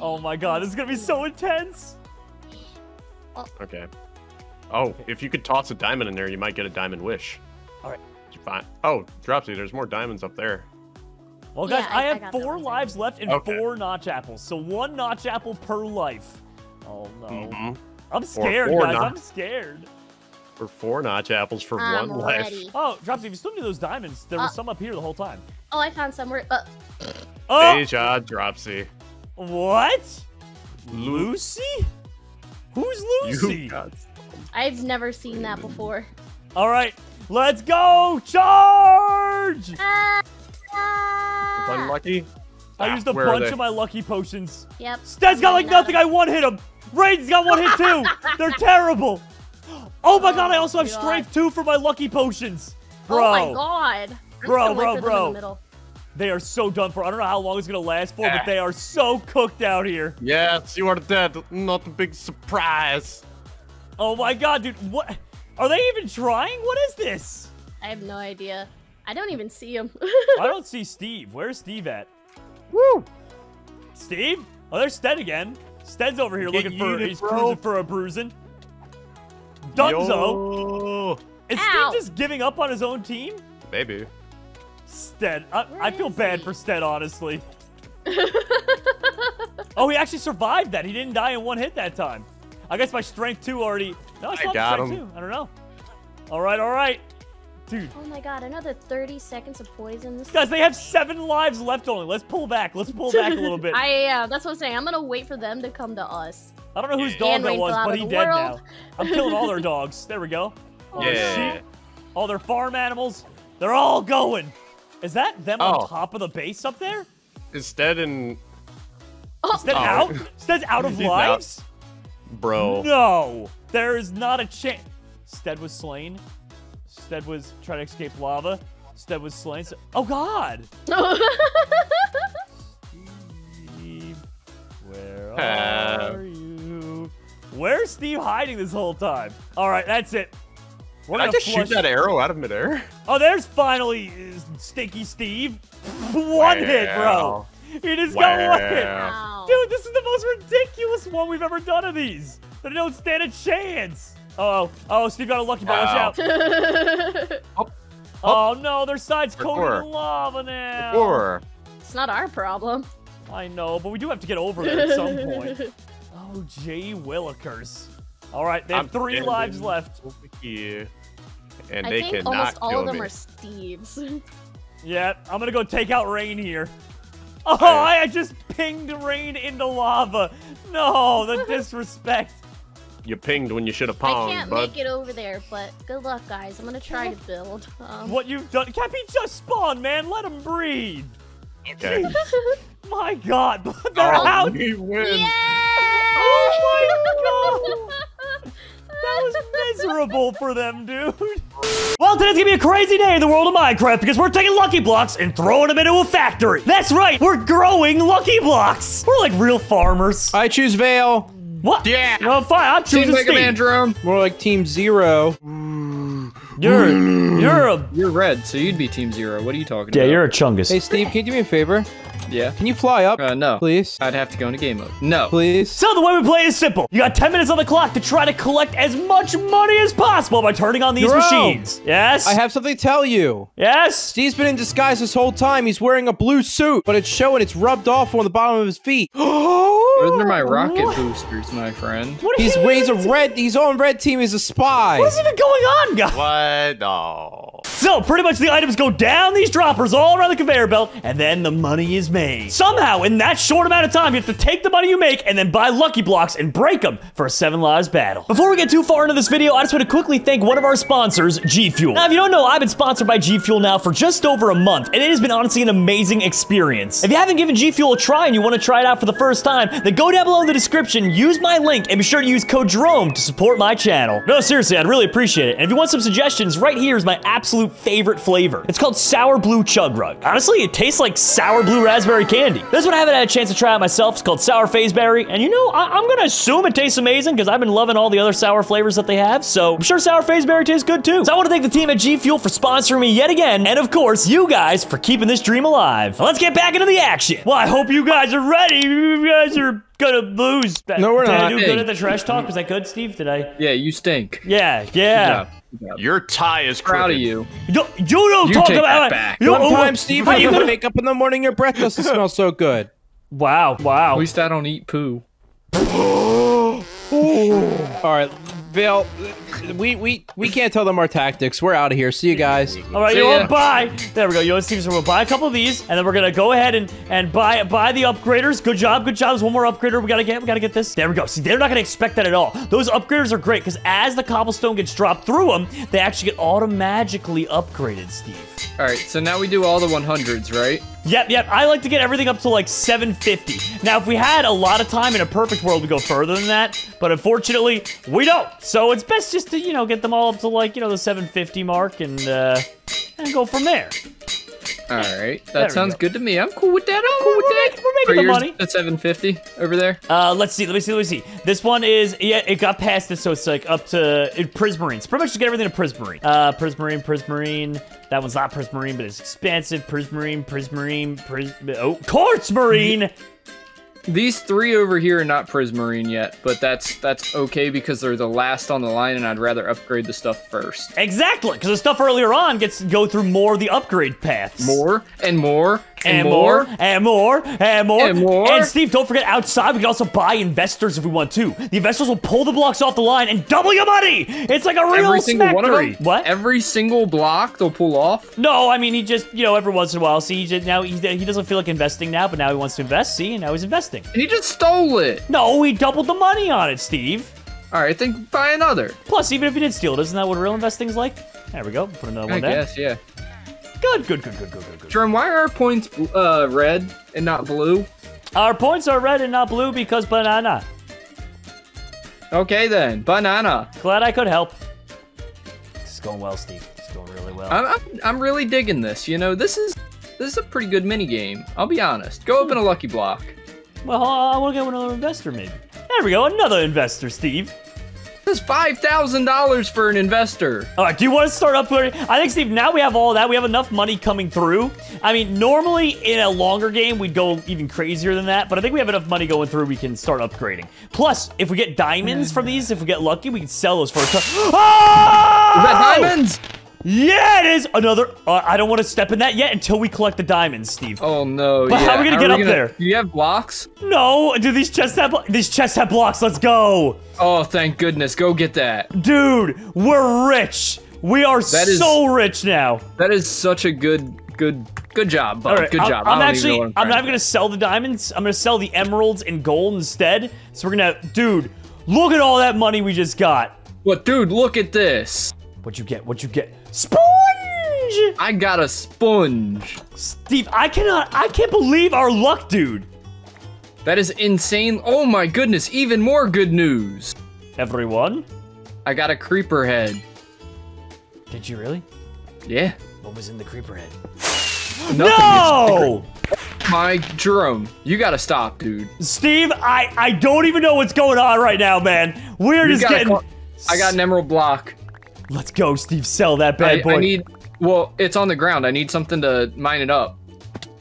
Speaker 2: Oh my god, this is gonna be so intense.
Speaker 4: Okay. Oh, if you could toss a diamond in there, you might get a diamond wish.
Speaker 2: Alright.
Speaker 4: Did you find? Oh, Dropsy, there's more diamonds up there.
Speaker 2: Well, guys,
Speaker 5: Yeah, I-
Speaker 2: I,
Speaker 5: I
Speaker 2: have
Speaker 5: got that
Speaker 2: four
Speaker 5: one.
Speaker 2: lives left and
Speaker 4: Okay.
Speaker 2: four notch apples. So one notch apple per life. Oh no.
Speaker 4: Mhm.
Speaker 2: I'm scared, guys. I'm scared.
Speaker 4: For four notch apples for
Speaker 5: I'm
Speaker 4: one life.
Speaker 2: Oh, Dropsy, if you still need those diamonds, there was
Speaker 5: Uh.
Speaker 2: some up here the whole time.
Speaker 5: Oh, I found some. Where? Uh,
Speaker 2: Oh!
Speaker 4: Deja Dropsy.
Speaker 2: What?
Speaker 4: Lu-
Speaker 2: Lucy? Who's Lucy?
Speaker 4: You got
Speaker 5: I've never seen that before.
Speaker 2: All right, let's go! Charge!
Speaker 5: Ah!
Speaker 4: unlucky.
Speaker 2: I
Speaker 4: Ah,
Speaker 2: used a bunch of my lucky potions.
Speaker 5: Yep.
Speaker 2: Stead's got like nothing. I one hit him. Raiden's got one hit too. They're terrible. Oh my god! I also have
Speaker 5: God.
Speaker 2: strength two for my lucky potions, bro.
Speaker 5: Oh my god. I'm
Speaker 2: Bro, bro,
Speaker 5: in
Speaker 2: bro.
Speaker 5: the middle.
Speaker 2: They are so done for. I don't know how long it's gonna last for, but
Speaker 4: Ah.
Speaker 2: they are so cooked out here.
Speaker 4: Yes, you are dead. Not a big surprise.
Speaker 2: Oh my god, dude! What? Are they even trying? What is this?
Speaker 5: I have no idea. I don't even see him.
Speaker 2: I don't see Steve. Where's Steve at? Woo! Steve? Oh, there's Stead again. Stead's over here
Speaker 4: Get
Speaker 2: looking for.
Speaker 4: yeeted,
Speaker 2: He's
Speaker 4: bro.
Speaker 2: cruising for a bruising. Dunzo.
Speaker 4: Yo.
Speaker 5: Ow.
Speaker 2: Is Steve just giving up on his own team?
Speaker 4: Maybe.
Speaker 2: Stead. I, I feel bad
Speaker 5: he?
Speaker 2: for Stead, honestly. Oh, he actually survived that. He didn't die in one hit that time. I guess my strength two already. No, it's
Speaker 4: I
Speaker 2: not
Speaker 4: got
Speaker 2: strength
Speaker 4: him.
Speaker 2: two. I don't know. All right, all right, dude.
Speaker 5: Oh my god, another 30 seconds of poison. This
Speaker 2: Guys, they have seven lives left only. Let's pull back. Let's pull back a little bit.
Speaker 5: I yeah, that's what I'm saying. I'm gonna wait for them to come to us.
Speaker 2: I don't know whose
Speaker 5: And
Speaker 2: dog that was, but
Speaker 5: of
Speaker 2: he dead
Speaker 5: world.
Speaker 2: now. I'm killing all their dogs. There we go.
Speaker 5: Oh,
Speaker 4: Yeah.
Speaker 2: Sheep, all their farm animals. They're all going. Is that them
Speaker 4: Oh.
Speaker 2: on top of the base up there?
Speaker 4: Instead, in oh.
Speaker 2: Is that
Speaker 4: Oh.
Speaker 2: out? Is that out of
Speaker 4: He's out.
Speaker 2: Lives?
Speaker 4: bro.
Speaker 2: No, there is not a chance. Stead was slain. Stead was trying to escape lava. Stead was slain. So- oh God! Steve, where are you? Where's Steve hiding this whole time? All right, that's it. We're
Speaker 4: Did I
Speaker 2: gonna
Speaker 4: just shoot that arrow out of midair?
Speaker 2: Oh, there's finally uh, Stinky Steve. One hit, bro.
Speaker 4: Wow.
Speaker 2: He just got one.
Speaker 4: Wow.
Speaker 5: Wow.
Speaker 2: Dude, this is the most ridiculous one we've ever done of these. They don't stand a chance. Oh, oh, Steve got a lucky ball. Watch
Speaker 4: Wow.
Speaker 2: out. Oh no, their side's coated
Speaker 4: Parkour.
Speaker 2: in lava now.
Speaker 4: Or
Speaker 5: it's not our problem.
Speaker 2: I know, but we do have to get over there at some point. Oh, Jay Willikers. All right, they have
Speaker 4: I'm
Speaker 2: three lives left.
Speaker 4: over here, and
Speaker 5: I
Speaker 4: they
Speaker 5: think
Speaker 4: cannot
Speaker 5: almost all of them
Speaker 4: me.
Speaker 5: are Steves.
Speaker 2: Yeah, I'm gonna go take out Rain here. Oh, I just pinged Rain into lava. No, the disrespect.
Speaker 4: You pinged when you should have
Speaker 5: I
Speaker 4: ponged,
Speaker 5: can't
Speaker 4: bud.
Speaker 5: make it over there, but good luck, guys. I'm gonna try to build. Um,
Speaker 2: What you've done. Cappy just spawned, man. Let him breathe.
Speaker 4: Okay.
Speaker 2: My god, they're
Speaker 4: Oh,
Speaker 2: out.
Speaker 4: we win.
Speaker 5: Yeah!
Speaker 2: Oh my god! That was miserable for them, dude. Well, today's gonna be a crazy day in the world of Minecraft because we're taking Lucky Blocks and throwing them into a factory. That's right, we're growing Lucky Blocks. We're like real farmers.
Speaker 1: I choose Vale.
Speaker 2: What?
Speaker 4: Yeah.
Speaker 2: Well, fine. I'm
Speaker 6: Team
Speaker 2: choosing
Speaker 6: Mega Man
Speaker 2: Steve.
Speaker 6: Drone.
Speaker 1: More like Team Zero. Mm.
Speaker 2: You're, you're a.
Speaker 6: You're red, so you'd be Team Zero. What are you talking about?
Speaker 2: Yeah,
Speaker 6: about?
Speaker 2: you're a chungus.
Speaker 1: Hey, Steve, can you do me a favor?
Speaker 6: Yeah.
Speaker 1: Can you fly up,
Speaker 6: Uh, no.
Speaker 1: please?
Speaker 6: I'd have to go into game mode. No.
Speaker 1: Please.
Speaker 2: So the way we play is simple. You got 10 minutes on the clock to try to collect as much money as possible by turning on these
Speaker 1: Bro,
Speaker 2: machines. Yes?
Speaker 1: I have something to tell you.
Speaker 2: yes?
Speaker 1: Steve's been in disguise this whole time. He's wearing a blue suit, but it's showing it's rubbed off on the bottom of his feet.
Speaker 6: Those are my rocket
Speaker 2: What?
Speaker 6: boosters, my friend.
Speaker 2: What are
Speaker 1: He's
Speaker 2: you
Speaker 1: he's a red. He's on red team. He's a spy.
Speaker 2: What is even going on, guys?
Speaker 4: What? no.
Speaker 2: So, pretty much the items go down these droppers all around the conveyor belt, and then the money is made. Somehow, in that short amount of time, you have to take the money you make and then buy Lucky Blocks and break them for a Seven Lives battle. Before we get too far into this video, I just want to quickly thank one of our sponsors, G Fuel. Now, if you don't know, I've been sponsored by G Fuel now for just over a month, and it has been honestly an amazing experience. If you haven't given G Fuel a try and you want to try it out for the first time, then go down below in the description, use my link, and be sure to use code Jerome to support my channel. No, seriously, I'd really appreciate it. And if you want some suggestions, right here is my absolute favorite flavor. It's called Sour Blue Chug Rug. Honestly, it tastes like sour blue raspberry candy. This one I haven't had a chance to try out myself. It's called Sour Fazeberry, and you know, I- I'm gonna assume it tastes amazing because I've been loving all the other sour flavors that they have. So I'm sure Sour Fazeberry tastes good too. So I want to thank the team at G Fuel for sponsoring me yet again, and of course, you guys for keeping this dream alive. Now let's get back into the action. Well, I hope you guys are ready. You guys are gonna lose.
Speaker 1: No, we're
Speaker 2: Did I
Speaker 1: not.
Speaker 2: do
Speaker 6: Hey.
Speaker 2: good at the trash talk? Was I good, Steve? Did I?
Speaker 6: Yeah, you stink.
Speaker 2: Yeah,
Speaker 6: Good
Speaker 2: yeah.
Speaker 6: Job. Good job.
Speaker 4: Your tie is
Speaker 6: Proud of
Speaker 4: crooked.
Speaker 6: you.
Speaker 2: You, you don't
Speaker 6: You
Speaker 2: talk
Speaker 6: take
Speaker 2: about
Speaker 6: that
Speaker 2: it.
Speaker 6: back.
Speaker 2: You don't-
Speaker 1: Sometimes, oh, Steve,
Speaker 2: How you
Speaker 1: you
Speaker 2: gonna-
Speaker 1: wake up in the morning, your breath doesn't smell so good.
Speaker 2: Wow, wow.
Speaker 6: At least I don't eat poo.
Speaker 1: All right, Vale, we we we can't tell them our tactics. We're out of here. See you guys.
Speaker 2: All right,
Speaker 6: See
Speaker 2: you know
Speaker 6: ya.
Speaker 2: Buy. There we go. You know what, Steve? So we'll buy a couple of these, and then we're gonna go ahead and and buy buy the upgraders. Good job, good job. There's one more upgrader we gotta get. We gotta get this. There we go. See, they're not gonna expect that at all. Those upgraders are great because as the cobblestone gets dropped through them, they actually get automatically upgraded, Steve.
Speaker 6: All right, so now we do all the 100s, right?
Speaker 2: Yep, yep. I like to get everything up to like 750. Now, if we had a lot of time in a perfect world, we go further than that. But unfortunately, we don't. So it's best just to, you know, get them all up to like, you know, the 750 mark and uh and go from there.
Speaker 6: All right, that
Speaker 2: we
Speaker 6: sounds
Speaker 2: go.
Speaker 6: good to me. I'm cool with that. I'm cool with
Speaker 2: we're
Speaker 6: that.
Speaker 2: making- we're making
Speaker 6: Are
Speaker 2: the money.
Speaker 6: At 750 over there.
Speaker 2: Uh, let's see, let me see, let me see. This one is, yeah, it got past this, so it's like up to it, Prismarine. So pretty much just get everything to Prismarine. Uh, Prismarine, Prismarine. That one's not Prismarine, but it's expensive. Prismarine, Prismarine, Pris. Oh, Quartz Marine.
Speaker 6: These three over here are not Prismarine yet, but that's that's okay because they're the last on the line, and I'd rather upgrade the stuff first.
Speaker 2: Exactly, because the stuff earlier on gets to go through more of the upgrade paths.
Speaker 6: More and more
Speaker 2: And,
Speaker 6: And
Speaker 2: more,
Speaker 6: more.
Speaker 2: and more, and more,
Speaker 6: And more.
Speaker 2: And Steve, don't forget, outside we can also buy investors if we want to. The investors will pull the blocks off the line and double your money. It's like a real
Speaker 6: Every single one of them.
Speaker 2: What?
Speaker 6: Every single block they'll pull off.
Speaker 2: no, I mean he just you know every once in a while. See, he just, now he, he doesn't feel like investing now, but now he wants to invest. See, and now he's investing.
Speaker 6: He just stole it.
Speaker 2: No, he doubled the money on it, Steve.
Speaker 6: All right, then buy another.
Speaker 2: Plus, even if he did steal it, isn't that what real investing's like? There we go. Put another
Speaker 6: I
Speaker 2: one there.
Speaker 6: guess, yeah.
Speaker 2: Good, good, good, good, good, good, good.
Speaker 6: Jerome, why are our points uh, red and not blue?
Speaker 2: Our points are red and not blue because banana.
Speaker 6: Okay then, banana.
Speaker 2: Glad I could help. This is going well, Steve. It's going really well.
Speaker 6: I'm, I'm, I'm really digging this. You know, this is this is a pretty good mini game. I'll be honest. Go open a lucky block.
Speaker 2: well, I want to get another investor, maybe. There we go. Another investor, Steve.
Speaker 6: This is five thousand dollars for an investor.
Speaker 2: All right, do you want to start upgrading? I think, Steve, now we have all that. We have enough money coming through. I mean, normally in a longer game, we'd go even crazier than that, but I think we have enough money going through, we can start upgrading. Plus, if we get diamonds from these, if we get lucky, we can sell those for a ton. Oh!
Speaker 6: Is that diamonds?
Speaker 2: Yeah, it is! Another. Uh, I don't want to step in that yet until we collect the diamonds, Steve.
Speaker 6: Oh no!
Speaker 2: But
Speaker 6: yeah.
Speaker 2: how are we gonna get up there?
Speaker 6: Do you have blocks?
Speaker 2: No, do these chests have these chests have blocks? Let's go,
Speaker 6: Oh, thank goodness! Go get that.
Speaker 2: dude. We're rich. We are
Speaker 6: That is-
Speaker 2: so rich now.
Speaker 6: That is such a good, good, good job, bud.
Speaker 2: Right,
Speaker 6: good
Speaker 2: I'm,
Speaker 6: job.
Speaker 2: I'm actually,
Speaker 6: what
Speaker 2: I'm, not gonna sell the diamonds. I'm gonna sell the emeralds and gold instead. So we're gonna, dude, look at all that money we just got.
Speaker 6: But dude, look at this.
Speaker 2: What'd you get? What'd you get? Sponge.
Speaker 6: I got a sponge.
Speaker 2: Steve, I cannot, I can't believe our luck, dude.
Speaker 6: That is insane. Oh my goodness! Even more good news.
Speaker 2: Everyone,
Speaker 6: I got a creeper head.
Speaker 2: did you really?
Speaker 6: Yeah.
Speaker 2: What was in the creeper head?
Speaker 6: Nothing.
Speaker 2: No!
Speaker 6: My Jerome, you gotta stop, dude.
Speaker 2: Steve, I, I don't even know what's going on right now, man. We're
Speaker 6: You
Speaker 2: just getting.
Speaker 6: I got an emerald block.
Speaker 2: Let's go, Steve. Sell that bad
Speaker 6: I,
Speaker 2: boy.
Speaker 6: I need. Well, it's on the ground. I need something to mine it up.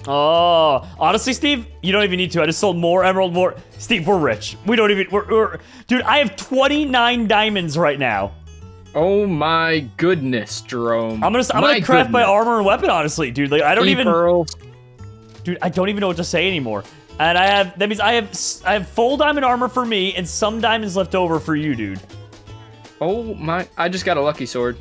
Speaker 2: Oh, honestly, Steve, you don't even need to. I just sold more emerald, more. Steve, we're rich. We don't even. We're, we're dude. I have 29 diamonds right now.
Speaker 6: Oh my goodness, Jerome.
Speaker 2: I'm gonna. I'm
Speaker 6: My
Speaker 2: gonna craft my armor and weapon. Honestly, dude. Like I don't even.
Speaker 6: pearls.
Speaker 2: Dude, I don't even know what to say anymore. And I have. That means I have. I have full diamond armor for me and some diamonds left over for you, dude.
Speaker 6: Oh my! I just got a lucky sword.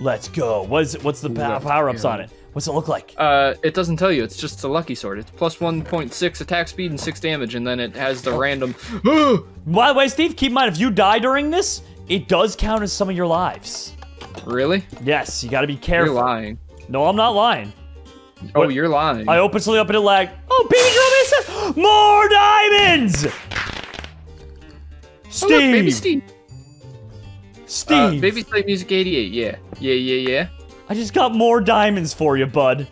Speaker 2: Let's go. What's what's the pow- power ups on it? What's it look like?
Speaker 6: Uh, it doesn't tell you. It's just a lucky sword. It's plus 1.6 attack speed and 6 damage, and then it has the random.
Speaker 2: By the way, Steve, keep in mind if you die during this, it does count as some of your lives.
Speaker 6: really?
Speaker 2: Yes, you gotta be careful.
Speaker 6: You're lying.
Speaker 2: No, I'm not lying.
Speaker 6: Oh,
Speaker 2: What?
Speaker 6: you're lying.
Speaker 2: I open something up and it lag. Oh, baby girl, Mason! More diamonds! Steve!
Speaker 6: Oh, look, baby Steve.
Speaker 2: Steve!
Speaker 6: Uh, baby Slave Music 88. Yeah. Yeah, yeah, yeah.
Speaker 2: I just got more diamonds for you, bud.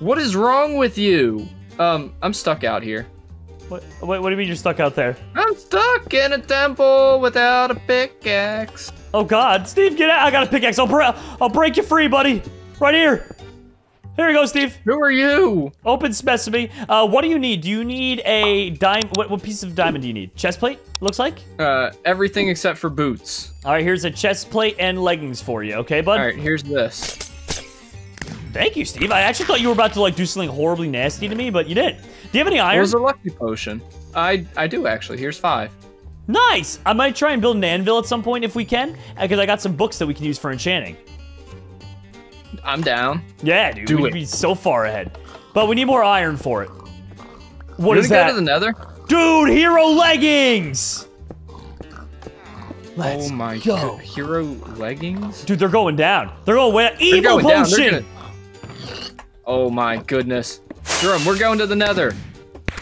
Speaker 6: What is wrong with you? Um, I'm stuck out here.
Speaker 2: What, what, what do you mean you're stuck out there?
Speaker 6: I'm stuck in a temple without a pickaxe.
Speaker 2: Oh, God. Steve, get out. I got a pickaxe. I'll, I'll break you free, buddy. Right here. Here we go, Steve.
Speaker 6: Who are you?
Speaker 2: Open specimen. Uh, what do you need? Do you need a diamond? What, what piece of diamond do you need? Chest plate, looks like?
Speaker 6: Uh, everything except for boots.
Speaker 2: All right, here's a chest plate and leggings for you, okay, bud?
Speaker 6: All right, here's this.
Speaker 2: Thank you, Steve. I actually thought you were about to like do something horribly nasty to me, but you didn't. Do you have any iron?
Speaker 6: was a lucky potion. I I do actually. Here's five.
Speaker 2: Nice. I might try and build an anvil at some point if we can, because I got some books that we can use for enchanting.
Speaker 6: I'm down.
Speaker 2: Yeah, dude.
Speaker 6: Do
Speaker 2: We'd
Speaker 6: it.
Speaker 2: be so far ahead. But we need more iron for it. What
Speaker 6: You
Speaker 2: is that?
Speaker 6: Go to the Nether.
Speaker 2: Dude, hero leggings! Let's
Speaker 6: oh my
Speaker 2: go.
Speaker 6: god. Hero leggings.
Speaker 2: Dude, they're going down. They're going way
Speaker 6: They're
Speaker 2: Evil
Speaker 6: going
Speaker 2: potion!
Speaker 6: Gonna... Oh my goodness. Jerome, we're going to the Nether.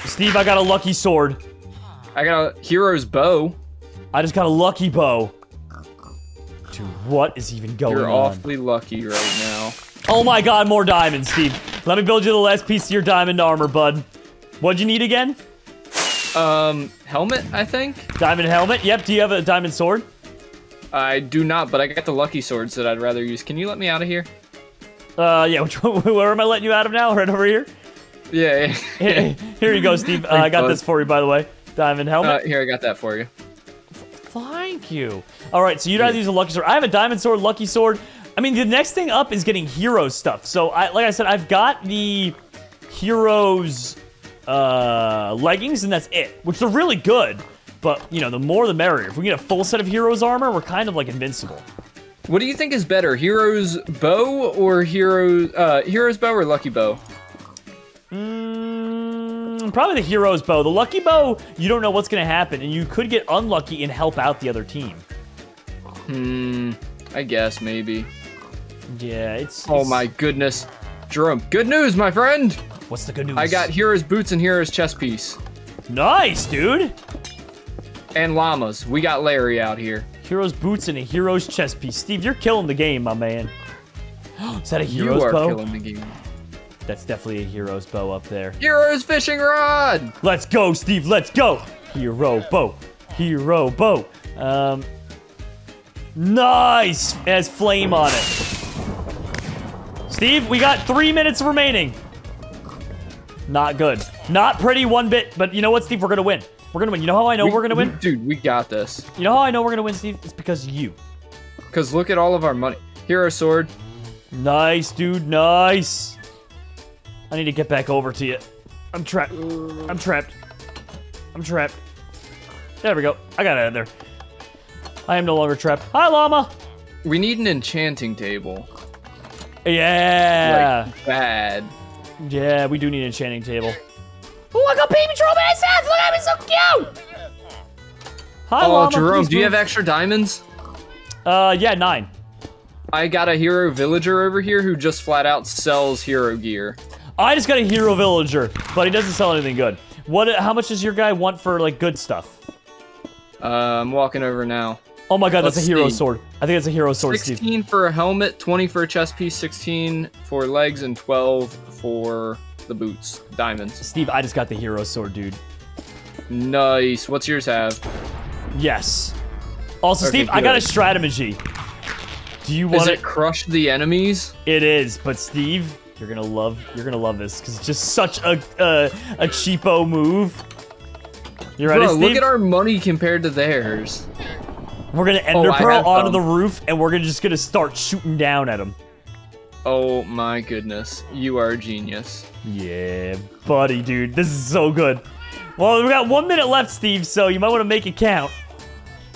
Speaker 2: Steve, I got a lucky sword.
Speaker 6: I got a hero's bow.
Speaker 2: I just got a lucky bow. What is even going on?
Speaker 6: You're awfully lucky right now.
Speaker 2: Oh my god, more diamonds, Steve. Let me build you the last piece of your diamond armor, bud. What'd you need again?
Speaker 6: Um, helmet, I think.
Speaker 2: Diamond helmet? Yep, do you have a diamond sword?
Speaker 6: I do not, but I got the lucky swords that I'd rather use. Can you let me out of here?
Speaker 2: Uh, yeah, which one, where am I letting you out of now? Right over here?
Speaker 6: Yeah.
Speaker 2: Here, here you go, Steve. Uh, I got this for you, by the way. Diamond
Speaker 6: uh,
Speaker 2: helmet.
Speaker 6: here, I got that for you.
Speaker 2: Thank you. All right, so you'd either use a lucky sword. I have a diamond sword, lucky sword. I mean, the next thing up is getting hero stuff. So, I, like I said, I've got the heroes uh, leggings, and that's it. Which they're really good, but you know, the more the merrier. If we get a full set of heroes armor, we're kind of like invincible.
Speaker 6: What do you think is better, Hero's Bow or Hero uh, Hero's Bow or Lucky Bow?
Speaker 2: Mm, probably the hero's bow. The lucky bow, you don't know what's gonna happen, and you could get unlucky and help out the other team.
Speaker 6: Hmm, I guess maybe.
Speaker 2: Yeah, it's.
Speaker 6: Oh
Speaker 2: it's-
Speaker 6: my goodness. Jerome, good news, my friend!
Speaker 2: What's the good news?
Speaker 6: I got Hero's Boots and Hero's Chest Piece.
Speaker 2: nice, dude.
Speaker 6: And llamas. We got Larry out here.
Speaker 2: Hero's boots and a hero's chest piece. Steve, you're killing the game, my man. Is that a
Speaker 6: You
Speaker 2: hero's
Speaker 6: are
Speaker 2: bow?
Speaker 6: killing the game.
Speaker 2: That's definitely a hero's bow up there.
Speaker 6: Hero's Fishing Rod!
Speaker 2: Let's go, Steve. Let's go. Hero bow. Hero bow. Um. Nice. It has flame on it. Steve, we got three minutes remaining. Not good. Not pretty one bit. But you know what, Steve? We're gonna win. We're gonna win. You know how I know
Speaker 6: We-
Speaker 2: we're gonna win?
Speaker 6: Dude, we got this.
Speaker 2: You know how I know we're gonna win, Steve? It's because you.
Speaker 6: Because look at all of our money. Hero Sword.
Speaker 2: Nice, dude. Nice. I need to get back over to you. I'm trapped. I'm trapped. I'm trapped. There we go. I got out of there. I am no longer trapped. Hi, llama.
Speaker 6: We need an enchanting table.
Speaker 2: Yeah.
Speaker 6: Like, bad.
Speaker 2: yeah, we do need an enchanting table. Oh, I got baby troll SF. Look at me, so cute. Hi,
Speaker 6: Oh,
Speaker 2: llama.
Speaker 6: Jerome,
Speaker 2: please
Speaker 6: do you have extra diamonds?
Speaker 2: Uh, yeah, nine.
Speaker 6: I got a hero villager over here who just flat out sells hero gear.
Speaker 2: I just got a hero villager, but he doesn't sell anything good. What? How much does your guy want for like good stuff?
Speaker 6: Uh, I'm walking over now.
Speaker 2: Oh my god, that's
Speaker 6: Let's
Speaker 2: a hero
Speaker 6: see.
Speaker 2: sword. I think that's a hero sword, Steve.
Speaker 6: 16 for a helmet, 20 for a chest piece, 16 for legs, and 12 for the boots. Diamonds.
Speaker 2: Steve, I just got the hero sword, dude.
Speaker 6: Nice. What's yours have?
Speaker 2: Yes. Also,
Speaker 6: Okay,
Speaker 2: Steve, I got a
Speaker 6: good.
Speaker 2: strategy. Do you want
Speaker 6: it? crush the enemies?
Speaker 2: It is, but Steve, you're gonna love. You're gonna love this because it's just such a a, a cheapo move. You ready,
Speaker 6: Bro,
Speaker 2: Steve?
Speaker 6: look at our money compared to theirs.
Speaker 2: we're gonna ender
Speaker 6: Oh,
Speaker 2: pearl onto
Speaker 6: some.
Speaker 2: the roof, and we're gonna just gonna start shooting down at him.
Speaker 6: Oh my goodness. You are a genius.
Speaker 2: Yeah, buddy, dude, this is so good. Well, we got one minute left, Steve, so you might want to make it count.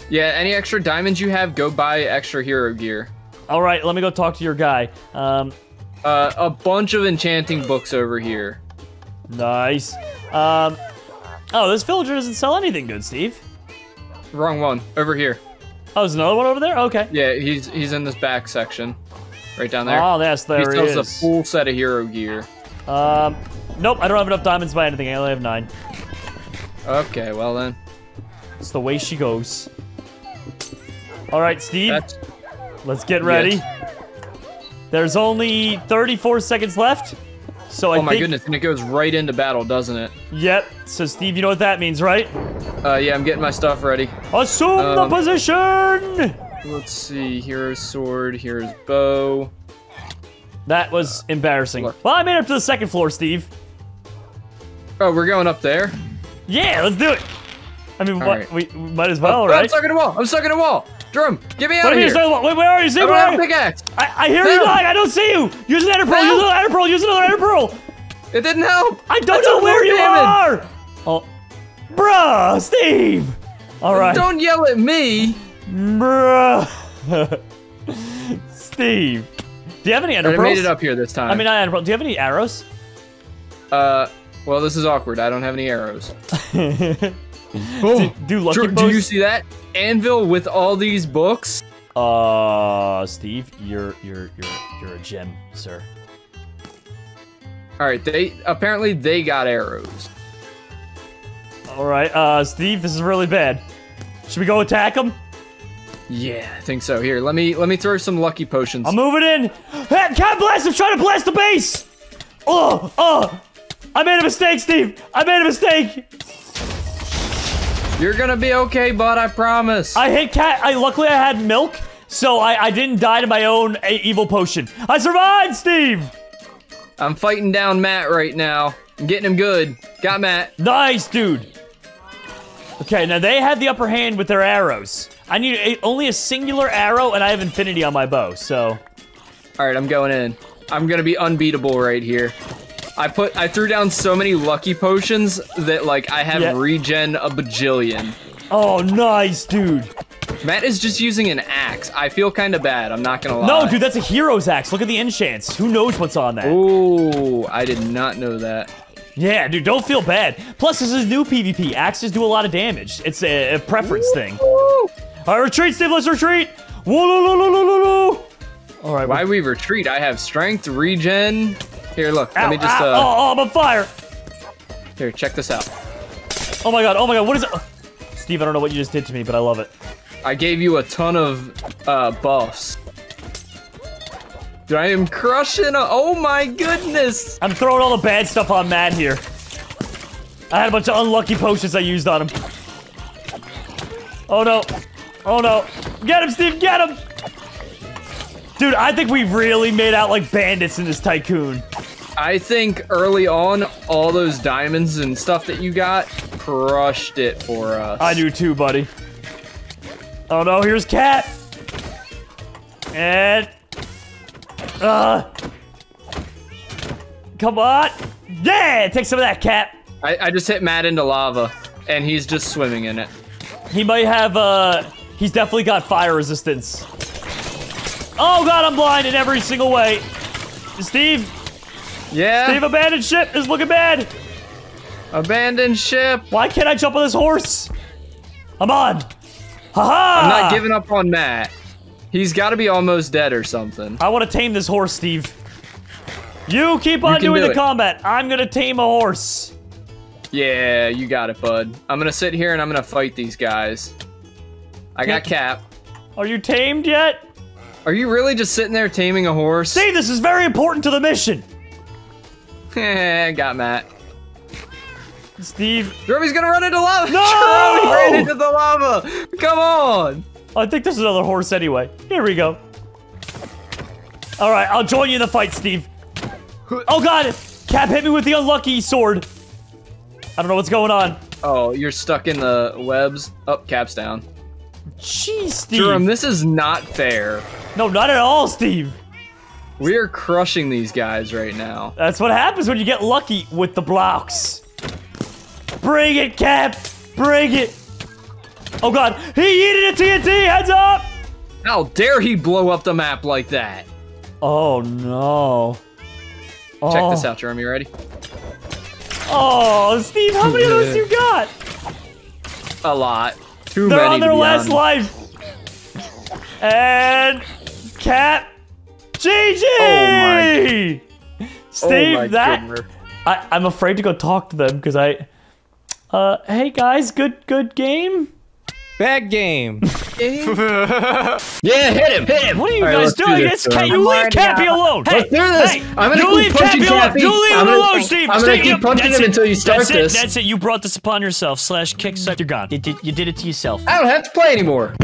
Speaker 6: Yeah, any extra diamonds you have, go buy extra hero gear.
Speaker 2: All right, let me go talk to your guy. Um,
Speaker 6: Uh, a bunch of enchanting books over here.
Speaker 2: nice. Um, oh, this villager doesn't sell anything good, Steve.
Speaker 6: Wrong one. Over here.
Speaker 2: Oh, there's another one over there. Okay.
Speaker 6: Yeah, he's he's in this back section. Right down there.
Speaker 2: Oh, yes, there
Speaker 6: he
Speaker 2: he
Speaker 6: sells a full set of hero gear.
Speaker 2: Um, nope, I don't have enough diamonds to buy anything. I only have nine.
Speaker 6: Okay, well then.
Speaker 2: It's the way she goes. All right, Steve,
Speaker 6: That's
Speaker 2: let's get ready. There's only 34 seconds left. So I
Speaker 6: Oh my
Speaker 2: think,
Speaker 6: goodness, and it goes right into battle, doesn't it?
Speaker 2: Yep. So Steve, you know what that means, right?
Speaker 6: Uh, yeah, I'm getting my stuff ready.
Speaker 2: Assume the
Speaker 6: Um,
Speaker 2: position.
Speaker 6: Let's see. Here's sword. Here's bow.
Speaker 2: That was embarrassing.
Speaker 6: Look.
Speaker 2: Well, I made it up to the second floor, Steve.
Speaker 6: Oh, we're going up there.
Speaker 2: Yeah, let's do it. I mean, what,
Speaker 6: right.
Speaker 2: we, we might as well,
Speaker 6: Oh, I'm
Speaker 2: right?
Speaker 6: stuck in a wall. I'm stuck in a wall. Jerome, get me out
Speaker 2: What
Speaker 6: of here.
Speaker 2: Wait, where are you? Steve, where are you?
Speaker 6: pickaxe.
Speaker 2: I, I hear you
Speaker 6: Help.
Speaker 2: dying. I don't see you. Use an ender pearl. Use another ender pearl. Use another ender pearl.
Speaker 6: It didn't help.
Speaker 2: I don't know where you
Speaker 6: damage.
Speaker 2: are. Oh, bruh, Steve. All right,
Speaker 6: Don't yell at me.
Speaker 2: bruh. Steve, do you have any ender
Speaker 6: I
Speaker 2: pearls?
Speaker 6: made it up here this time.
Speaker 2: I mean, not ender pearl. Do you have any arrows?
Speaker 6: uh, well, this is awkward. I don't have any arrows.
Speaker 2: do,
Speaker 6: Oh,
Speaker 2: do lucky
Speaker 6: Dr- do you see that anvil with all these books?
Speaker 2: Uh, Steve, you're you're you're you're a gem, sir.
Speaker 6: All right, they apparently they got arrows.
Speaker 2: All right, uh, Steve, this is really bad. Should we go attack them?
Speaker 6: Yeah, I think so. Here, let me let me throw some lucky potions.
Speaker 2: I'm moving in. Hey, cat blast! I'm trying to blast the base. Oh, oh! I made a mistake, Steve. I made a mistake.
Speaker 6: You're gonna be okay, bud. I promise.
Speaker 2: I hit cat. I luckily I had milk, so I I didn't die to my own evil potion. I survived, Steve.
Speaker 6: I'm fighting down Matt right now. I'm getting him good. Got Matt.
Speaker 2: Nice, dude. Okay, now they had the upper hand with their arrows. I need a, only a singular arrow, and I have infinity on my bow. So
Speaker 6: All right, I'm going in. I'm gonna be unbeatable right here. I put I threw down so many lucky potions that like I have
Speaker 2: Yeah.
Speaker 6: regen a bajillion.
Speaker 2: Oh, nice, dude.
Speaker 6: Matt is just using an axe. I feel kind of bad. I'm not gonna lie.
Speaker 2: No, dude, that's a hero's axe. Look at the enchants. Who knows what's on that?
Speaker 6: Ooh, I did not know that.
Speaker 2: Yeah, dude, don't feel bad. Plus, this is new PvP. Axes do a lot of damage. It's a, a preference thing. All right, retreat, Steve. Let's retreat. Whoa, lo, lo, lo, lo, lo, lo. All right,
Speaker 6: Why we retreat? I have strength, regen. Here, look.
Speaker 2: Ow,
Speaker 6: let me just
Speaker 2: ow,
Speaker 6: uh.
Speaker 2: oh, oh, I'm on fire.
Speaker 6: Here, check this out.
Speaker 2: Oh my god, oh my god, what is it? Steve, I don't know what you just did to me, but I love it.
Speaker 6: I gave you a ton of uh, buffs. Dude, I am crushing. A- oh my goodness!
Speaker 2: I'm throwing all the bad stuff on Matt here. I had a bunch of unlucky potions I used on him. Oh no. Oh no. Get him, Steve, get him! Dude, I think we really made out like bandits in this tycoon.
Speaker 6: I think early on, all those diamonds and stuff that you got crushed it for us.
Speaker 2: I do too, buddy. Oh no, here's Cat. And uh Come on. Yeah, take some of that, Cat.
Speaker 6: I, I just hit Matt into lava, and he's just swimming in it.
Speaker 2: He might have uh he's definitely got fire resistance. Oh god, I'm blind in every single way. Steve,
Speaker 6: Yeah.
Speaker 2: Steve abandoned ship is looking bad.
Speaker 6: Abandoned ship.
Speaker 2: Why can't I jump on this horse? I'm on. Haha!
Speaker 6: I'm not giving up on Matt. He's got to be almost dead or something.
Speaker 2: I want to tame this horse, Steve. You keep on
Speaker 6: can
Speaker 2: doing
Speaker 6: do
Speaker 2: the
Speaker 6: it.
Speaker 2: combat. I'm gonna tame a horse.
Speaker 6: Yeah, you got it, bud. I'm gonna sit here and I'm gonna fight these guys. I got Cap.
Speaker 2: Are you tamed yet?
Speaker 6: Are you really just sitting there taming a horse?
Speaker 2: Steve, this is very important to the mission.
Speaker 6: got Matt.
Speaker 2: Steve,
Speaker 6: Jeremy's gonna run into lava.
Speaker 2: No!
Speaker 6: Jeremy ran into the lava. Come on.
Speaker 2: I think this is another horse anyway. Here we go. All right, I'll join you in the fight, Steve. Oh god, Cap hit me with the unlucky sword. I don't know what's going on.
Speaker 6: Oh, you're stuck in the webs. Up, oh, Cap's down.
Speaker 2: Jeez, Steve.
Speaker 6: Jerome, this is not fair.
Speaker 2: No, not at all, Steve.
Speaker 6: We are crushing these guys right now.
Speaker 2: That's what happens when you get lucky with the blocks. Bring it, Cap. Bring it. Oh god, he yeeted a TNT. Heads up.
Speaker 6: How dare he blow up the map like that?
Speaker 2: Oh no.
Speaker 6: Check
Speaker 2: Oh.
Speaker 6: this out, Jeremy. You ready?
Speaker 2: Oh, Steve, how many of those you got?
Speaker 6: A lot. Too
Speaker 2: They're on their last
Speaker 6: honest.
Speaker 2: life. And Cap GG.
Speaker 6: Oh
Speaker 2: Steve,
Speaker 6: oh
Speaker 2: that
Speaker 6: goodness.
Speaker 2: I, I'm afraid to go talk to them because I. Uh, hey guys, good good game.
Speaker 1: Bad game.
Speaker 6: Yeah, hit him, hit him.
Speaker 2: What are you
Speaker 6: All right,
Speaker 2: guys
Speaker 6: let's do
Speaker 2: doing?
Speaker 6: this,
Speaker 2: It's
Speaker 6: Jeremy.
Speaker 2: Ca- uh,
Speaker 5: you
Speaker 2: leave
Speaker 5: already
Speaker 2: Cappy
Speaker 5: out.
Speaker 2: alone.
Speaker 6: Let's
Speaker 2: hey,
Speaker 6: do this.
Speaker 2: Hey,
Speaker 6: I'm gonna
Speaker 2: you
Speaker 6: keep
Speaker 2: leave
Speaker 6: punching
Speaker 2: Cappy alone.
Speaker 6: Cappy.
Speaker 2: You leave
Speaker 6: I'm
Speaker 2: him
Speaker 6: gonna-
Speaker 2: alone, Steve.
Speaker 6: I'm gonna
Speaker 2: Steve,
Speaker 6: keep punching
Speaker 2: that's
Speaker 6: him
Speaker 2: it.
Speaker 6: until you start
Speaker 2: that's
Speaker 6: this.
Speaker 2: It, that's it. You brought this upon yourself. Slash kick suck. You're gone. You did, you did it to yourself.
Speaker 6: I don't have to play anymore.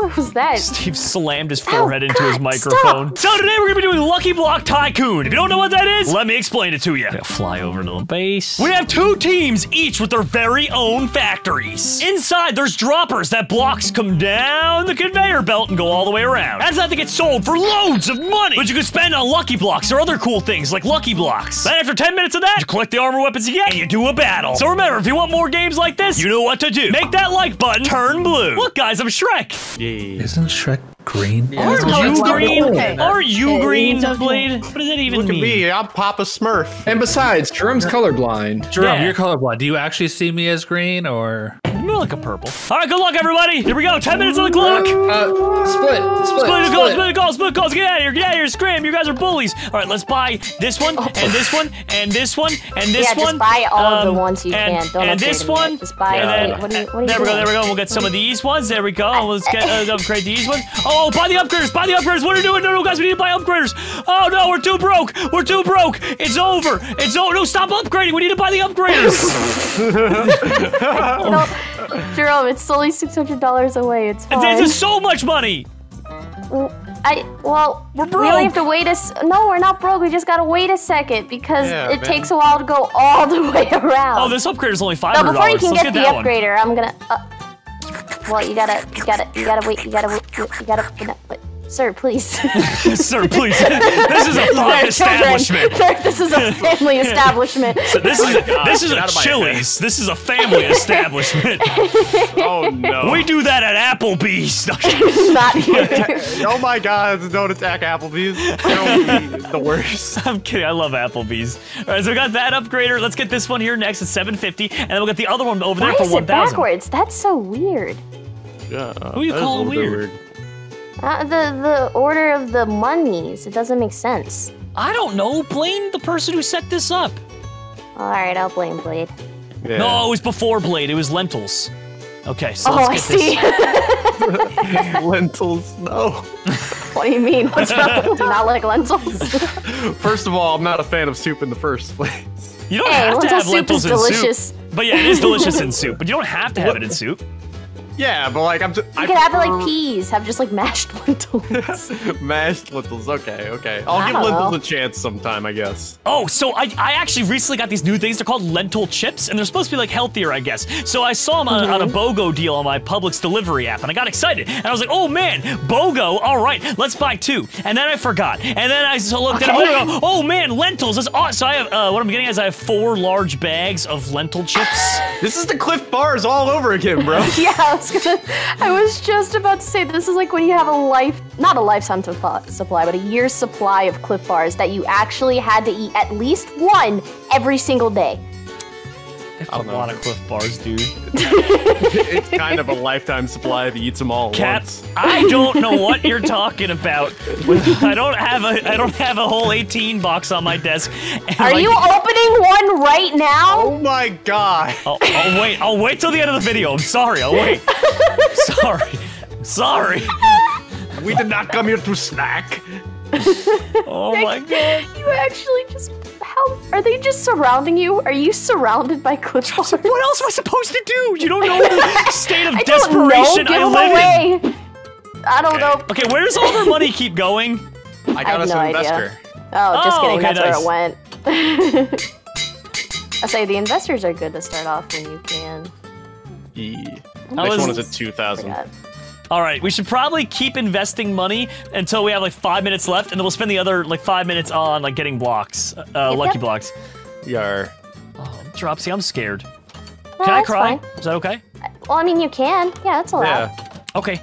Speaker 5: What was that?
Speaker 2: Steve slammed his oh, forehead into his
Speaker 5: God,
Speaker 2: microphone. So today we're gonna be doing Lucky Block Tycoon. If you don't know what that is, let me explain it to you. fly over to the base. We have two teams, each with their very own factories. Inside, there's droppers that blocks come down the conveyor belt and go all the way around. That's how they get sold for loads of money, which you can spend on Lucky Blocks or other cool things like Lucky Blocks. Then after 10 minutes of that, you collect the armor weapons you get and you do a battle. So remember, if you want more games like this, you know what to do. Make that like button turn blue. Look, guys, I'm Shrek.
Speaker 7: Isn't Shrek green?
Speaker 5: It's
Speaker 2: Are you green?
Speaker 5: Okay.
Speaker 2: Are you
Speaker 5: Okay.
Speaker 2: green, Blade? What does that even
Speaker 4: Look at me, I'm Papa Smurf.
Speaker 6: And besides, Jerome's colorblind.
Speaker 7: Jerome,
Speaker 2: Yeah.
Speaker 7: you're colorblind. Do you actually see me as green or?
Speaker 2: More like a purple. All right, good luck, everybody. Here we go. 10 minutes on the clock.
Speaker 6: Uh, split, split,
Speaker 2: Split the
Speaker 6: split.
Speaker 2: calls, split the calls, split the. Get out of here, get out of here, scram. You guys are bullies. All right, let's buy this one, and this one, and this one, and this
Speaker 5: Yeah, just
Speaker 2: one.
Speaker 5: buy all of the
Speaker 2: um,
Speaker 5: ones you
Speaker 2: and,
Speaker 5: can. Don't
Speaker 2: and this one.
Speaker 5: Just buy
Speaker 2: and
Speaker 5: all
Speaker 2: then,
Speaker 5: it. What are you- what are you
Speaker 2: There we go, there we go. We'll get some of these ones. There we go. Let's get uh, upgrade these ones. Oh, buy the upgraders, buy the upgraders. What are you doing? No, no, guys, we need to buy upgraders. Oh, no, we're too broke. We're too broke. It's over. It's over. No, stop upgrading. We need to buy the upgraders.
Speaker 5: You know, Jerome, it's only six hundred dollars away. It's fine.
Speaker 2: This is so much money.
Speaker 5: I well,
Speaker 2: We're
Speaker 5: we only have to wait a. s- No, we're not broke. We just gotta wait a second because
Speaker 4: Yeah,
Speaker 5: it
Speaker 4: man.
Speaker 5: takes a while to go all the way around.
Speaker 2: Oh, this upgrader's only five
Speaker 5: no,
Speaker 2: hundred
Speaker 5: before you
Speaker 2: dollars.
Speaker 5: can
Speaker 2: Let's
Speaker 5: get,
Speaker 2: get
Speaker 5: the
Speaker 2: that one.
Speaker 5: upgrader, I'm gonna. Uh, well, you gotta, you gotta, you gotta wait. You gotta, wait, you gotta. No, wait. Sir, please.
Speaker 2: Sir, please. This is a fucking establishment.
Speaker 5: They're- this is a family establishment.
Speaker 2: This is this is a
Speaker 4: out of
Speaker 2: Chili's. This is a family establishment.
Speaker 4: Oh no.
Speaker 2: We do that at Applebee's.
Speaker 5: Not here.
Speaker 4: Oh my god, don't attack Applebee's. That would be the worst.
Speaker 2: I'm kidding. I love Applebee's. All right, so we got that upgrader. Let's get this one here next at 750, and then we'll get the other one over
Speaker 5: Why
Speaker 2: there for
Speaker 5: is it
Speaker 2: 1,000.
Speaker 5: backwards? That's so weird.
Speaker 4: Yeah.
Speaker 2: Who you
Speaker 4: that is a
Speaker 2: calling
Speaker 4: little bit
Speaker 2: weird?
Speaker 5: Uh, the the order of the monies. It doesn't make sense.
Speaker 2: I don't know. Blame the person who set this up.
Speaker 5: All right, I'll blame Blade.
Speaker 4: Yeah.
Speaker 2: No, it was before Blade. It was lentils. Okay, so
Speaker 5: oh,
Speaker 2: let's
Speaker 5: I
Speaker 2: get this.
Speaker 5: see.
Speaker 4: Lentils, no.
Speaker 5: what do you mean? What's wrong? Do you not like lentils?
Speaker 4: First of all, I'm not a fan of soup in the first place.
Speaker 2: You don't
Speaker 5: Hey,
Speaker 2: have to
Speaker 5: lentil
Speaker 2: have
Speaker 5: soup
Speaker 2: lentils
Speaker 5: is
Speaker 2: in
Speaker 5: delicious.
Speaker 2: soup. But yeah, it is delicious in soup. But you don't have to have it in soup.
Speaker 4: Yeah, but like I'm just.
Speaker 5: You could have it like peas. Have just like mashed lentils.
Speaker 4: Mashed lentils. Okay, okay. I'll
Speaker 5: I
Speaker 4: give lentils
Speaker 5: know.
Speaker 4: a chance sometime, I guess.
Speaker 2: Oh, so I, I actually recently got these new things. They're called lentil chips, and they're supposed to be like healthier, I guess. So I saw them on, on a
Speaker 5: Mm-hmm.
Speaker 2: BOGO deal on my Publix delivery app, and I got excited. And I was like, oh man, BOGO, all right, let's buy two. And then I forgot. And then I so looked at it,
Speaker 5: Okay.
Speaker 2: go, oh man, lentils, that's awesome. So I have, uh, what I'm getting is I have four large bags of lentil chips.
Speaker 4: This is the Clif Bars all over again, bro.
Speaker 5: yeah, I gonna. I was just about to say this is like when you have a life, not a lifetime supply, but a year's supply of Clif Bars that you actually had to eat at least one every single day.
Speaker 2: A lot of Clif Bars, dude.
Speaker 4: it's kind of a lifetime supply if you eat them all Cats,
Speaker 2: I don't know what you're talking about. I don't have a I don't have a whole 18 box on my desk.
Speaker 5: Are
Speaker 2: like,
Speaker 5: you opening one right now?
Speaker 4: Oh my god.
Speaker 2: I'll, I'll wait. I'll wait till the end of the video. I'm sorry. I'll wait. sorry. I'm sorry.
Speaker 4: We did not come here to snack.
Speaker 2: Oh my god.
Speaker 5: You actually just. How are they just surrounding you? Are you surrounded by Clif Bars?
Speaker 2: What else am I supposed to do? You don't know the state of
Speaker 5: I don't know.
Speaker 2: desperation
Speaker 5: Give
Speaker 2: I
Speaker 5: them
Speaker 2: live in.
Speaker 5: I don't know.
Speaker 2: Okay, where does all their money keep going?
Speaker 4: I
Speaker 5: I
Speaker 4: got
Speaker 5: have
Speaker 4: us
Speaker 5: no
Speaker 4: an
Speaker 5: idea. Oh, just
Speaker 2: Oh,
Speaker 5: kidding.
Speaker 2: okay,
Speaker 5: That's where it went. I say the investors are good to start off when you can.
Speaker 4: E.
Speaker 2: How
Speaker 4: Next one is at 2,000.
Speaker 5: Forgot.
Speaker 2: All right, we should probably keep investing money until we have like five minutes left, and then we'll spend the other like five minutes on like getting blocks, uh,
Speaker 5: Yep,
Speaker 2: lucky
Speaker 5: yep.
Speaker 2: blocks.
Speaker 4: Yar.
Speaker 2: Oh, Dropsy, I'm scared.
Speaker 5: No,
Speaker 2: Can I cry?
Speaker 5: fine.
Speaker 2: Is that okay?
Speaker 5: Well, I mean, you can. Yeah, that's allowed.
Speaker 4: Yeah.
Speaker 2: Okay.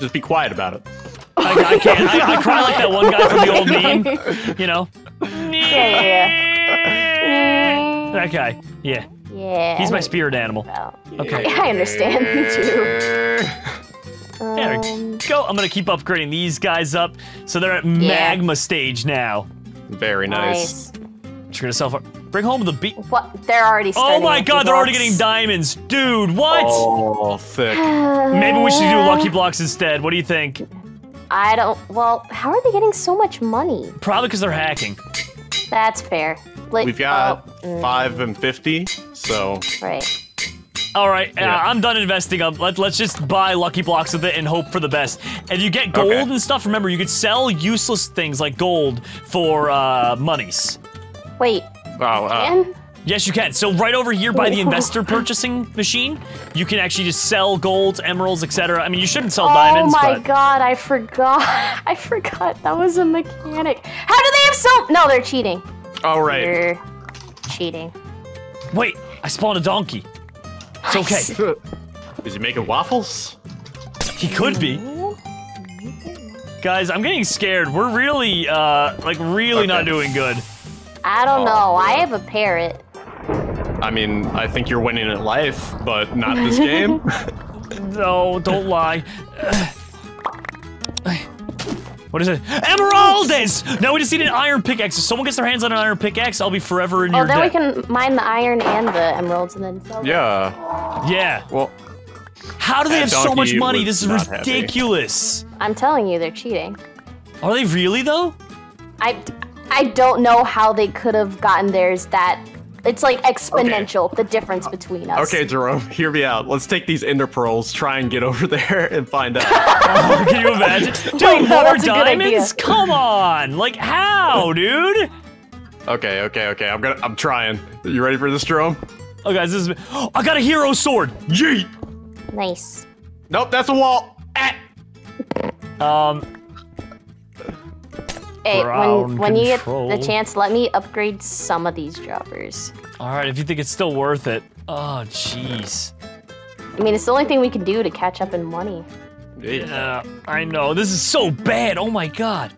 Speaker 4: Just be quiet about it.
Speaker 2: I, I can't. I, I cry like that one guy from the old meme. You know.
Speaker 5: Yeah, yeah,
Speaker 2: That guy. Yeah.
Speaker 5: yeah. Yeah.
Speaker 2: He's my spirit animal.
Speaker 5: about.
Speaker 2: Okay.
Speaker 5: I understand. Me too.
Speaker 2: There we
Speaker 5: Um,
Speaker 2: go. I'm gonna keep upgrading these guys up, so they're at magma stage now.
Speaker 4: Very nice.
Speaker 5: nice.
Speaker 2: Just gonna self. Bring home the beat.
Speaker 5: What? They're already.
Speaker 2: Oh my god,
Speaker 5: the
Speaker 2: they're already getting diamonds, dude. What?
Speaker 4: Oh, thick.
Speaker 2: Maybe we should do lucky blocks instead. What do you think?
Speaker 5: I don't. Well, how are they getting so much money?
Speaker 2: Probably because they're hacking.
Speaker 5: That's fair. Like,
Speaker 4: We've got
Speaker 5: oh, mm,
Speaker 4: 5 and 50, so
Speaker 5: right.
Speaker 2: All right, uh, I'm done investing. Um, let, let's just buy lucky blocks with it and hope for the best. If you get gold
Speaker 4: Okay.
Speaker 2: and stuff, remember you could sell useless things like gold for uh, monies.
Speaker 5: Wait.
Speaker 4: wow. Uh,
Speaker 5: And
Speaker 2: Yes, you can. So right over here by the investor purchasing machine, you can actually just sell gold, emeralds, etc. I mean, you shouldn't sell
Speaker 5: oh
Speaker 2: diamonds, Oh
Speaker 5: my
Speaker 2: but
Speaker 5: god, I forgot. I forgot that was a mechanic. How do they have so? No, they're cheating.
Speaker 4: all right.
Speaker 5: They're cheating.
Speaker 2: wait, I spawned a donkey. It's okay.
Speaker 4: Is he making waffles?
Speaker 2: He could be. Guys, I'm getting scared. We're really, uh, like, really not doing good.
Speaker 5: I don't
Speaker 4: Oh,
Speaker 5: know. I have a parrot.
Speaker 4: I mean, I think you're winning at life, but not this game.
Speaker 2: No, don't lie. What is it? Emeralds! Now we just need an iron pickaxe. If someone gets their hands on an iron pickaxe, I'll be forever in
Speaker 5: Oh,
Speaker 2: your
Speaker 5: then we can mine the iron and the emeralds and then sell them.
Speaker 4: yeah.
Speaker 2: Yeah.
Speaker 4: Well,
Speaker 2: How do they have so much money? This is
Speaker 4: not happy.
Speaker 2: ridiculous.
Speaker 5: I'm telling you, they're cheating.
Speaker 2: Are they really though?
Speaker 5: I, I don't know how they could have gotten theirs that. It's like exponential, the difference between us.
Speaker 4: okay, Jerome, hear me out. Let's take these ender pearls, try and get over there and find out.
Speaker 2: Can you imagine? Dude,
Speaker 5: Wait, no,
Speaker 2: more
Speaker 5: that's a good idea.
Speaker 2: diamonds? Come on! Like how, dude?
Speaker 4: okay, okay, okay. I'm gonna. I'm trying. You ready for this, Jerome?
Speaker 2: Oh guys, this is I got a hero sword! Yeet!
Speaker 5: Nice.
Speaker 4: Nope, that's a wall. Ah.
Speaker 2: Um
Speaker 5: Okay, when when you get the chance, let me upgrade some of these droppers.
Speaker 2: All right, if you think it's still worth it. Oh, jeez.
Speaker 5: I mean, it's the only thing we can do to catch up in money.
Speaker 2: Yeah, I know. This is so bad. Oh my god.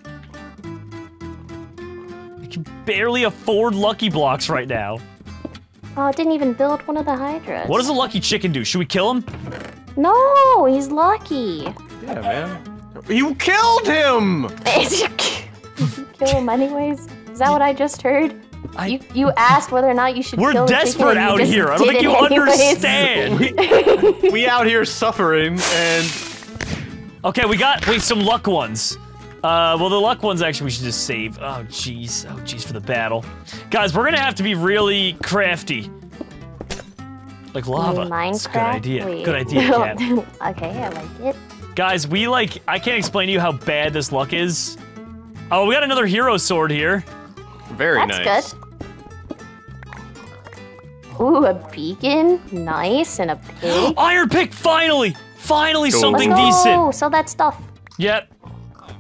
Speaker 2: I can barely afford Lucky Blocks right now.
Speaker 5: Oh, it didn't even build one of the hydras.
Speaker 2: What does a Lucky Chicken do? Should we kill him?
Speaker 5: No, he's lucky.
Speaker 4: Yeah, man. You killed him!
Speaker 5: Did you kill him anyways? Is that what I just heard?
Speaker 2: I-
Speaker 5: you you asked whether or not you should
Speaker 2: We're
Speaker 5: kill the chicken
Speaker 2: desperate
Speaker 5: and
Speaker 2: out here. I don't think you
Speaker 5: anyways.
Speaker 2: understand.
Speaker 4: We out here suffering, and
Speaker 2: Okay, we got wait some luck ones. Uh, well, the luck ones actually we should just save. Oh, jeez. Oh, jeez for the battle. Guys, we're gonna have to be really crafty. Like lava.
Speaker 5: Minecraft?
Speaker 2: That's a good idea.
Speaker 5: Wait.
Speaker 2: Good idea, Cat.
Speaker 5: okay, I like it.
Speaker 2: Guys, we like, I can't explain to you how bad this luck is. Oh, we got another hero sword here.
Speaker 4: very nice.
Speaker 5: That's
Speaker 4: nice.
Speaker 5: good. Ooh, a beacon. Nice. And a pig.
Speaker 2: Iron pick, finally! Finally
Speaker 4: Cool.
Speaker 2: something
Speaker 5: Let's go.
Speaker 2: decent.
Speaker 5: Sell that stuff.
Speaker 2: Yep.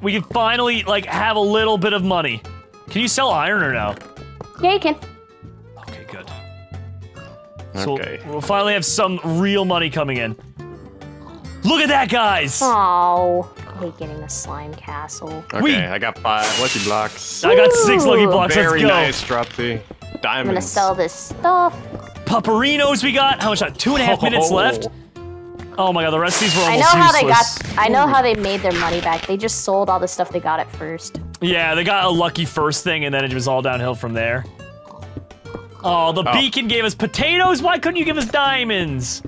Speaker 2: We can finally, like, have a little bit of money. Can you sell iron or no?
Speaker 5: Yeah, you can.
Speaker 2: Okay, good. So
Speaker 4: Okay.
Speaker 2: we'll finally have some real money coming in. Look at that, guys!
Speaker 5: Oh, I hate getting the slime castle.
Speaker 4: Okay,
Speaker 2: We-
Speaker 4: I got five lucky blocks.
Speaker 2: I got six lucky blocks.
Speaker 4: Very
Speaker 2: Let's go.
Speaker 4: nice, Dropsy. Diamonds.
Speaker 5: I'm gonna sell this stuff.
Speaker 2: Puperinos we got. How much? time? Two and a half minutes
Speaker 4: Oh.
Speaker 2: left. Oh my god, the rest of these were
Speaker 5: I
Speaker 2: almost
Speaker 5: know how they got. I know how they made their money back. They just sold all the stuff they got at first.
Speaker 2: Yeah, they got a lucky first thing, and then it was all downhill from there. Oh, the
Speaker 4: Oh.
Speaker 2: beacon gave us potatoes. Why couldn't you give us diamonds?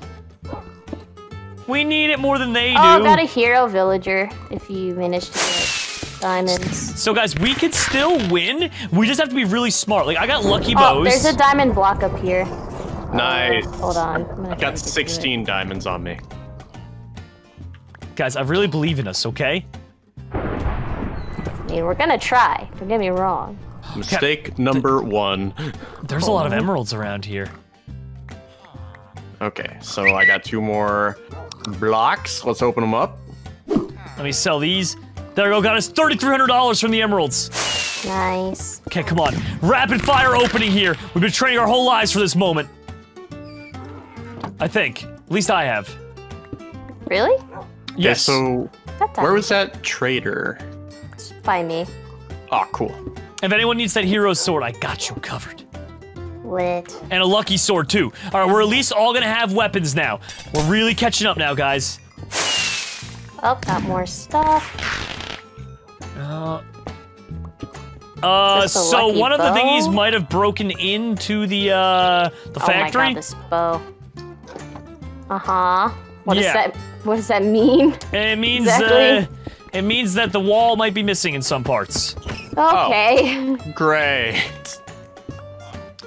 Speaker 2: We need it more than they oh, do.
Speaker 5: Oh, got a hero villager. If you manage to get diamonds.
Speaker 2: so guys, we could still win. We just have to be really smart. Like I got lucky
Speaker 5: Oh,
Speaker 2: bows.
Speaker 5: there's a diamond block up here.
Speaker 4: Uh, nice.
Speaker 5: Hold on. I'm gonna try
Speaker 4: I've got
Speaker 5: get to it.
Speaker 4: 16 diamonds on me.
Speaker 2: guys, I really believe in us. Okay.
Speaker 5: I mean, we're gonna try. Don't get me wrong.
Speaker 4: Mistake number one.
Speaker 2: There's a lot of emeralds around here.
Speaker 4: Okay, so I got two more blocks. Let's open them up.
Speaker 2: Let me sell these. There we go. Got us $3,300 from the emeralds.
Speaker 5: Nice.
Speaker 2: Okay, come on. Rapid fire opening here. We've been training our whole lives for this moment. I think. At least I have.
Speaker 5: Really?
Speaker 2: Yes.
Speaker 4: Okay, so where was that trader?
Speaker 5: by me?
Speaker 4: Oh, cool.
Speaker 2: if anyone needs that hero sword, I got you covered.
Speaker 5: Lit.
Speaker 2: And a lucky sword, too. All right, we're at least all gonna have weapons now. We're really catching up now, guys.
Speaker 5: Oh, got more stuff.
Speaker 2: Uh, uh so
Speaker 5: lucky
Speaker 2: one of the thingies might have broken into the, uh, the
Speaker 5: Oh my
Speaker 2: factory.
Speaker 5: god, this bow. Uh huh. What does
Speaker 2: Yeah.
Speaker 5: that? What does that mean?
Speaker 2: it means,
Speaker 5: Exactly.
Speaker 2: uh, it means that the wall might be missing in some parts.
Speaker 5: Okay.
Speaker 4: Great.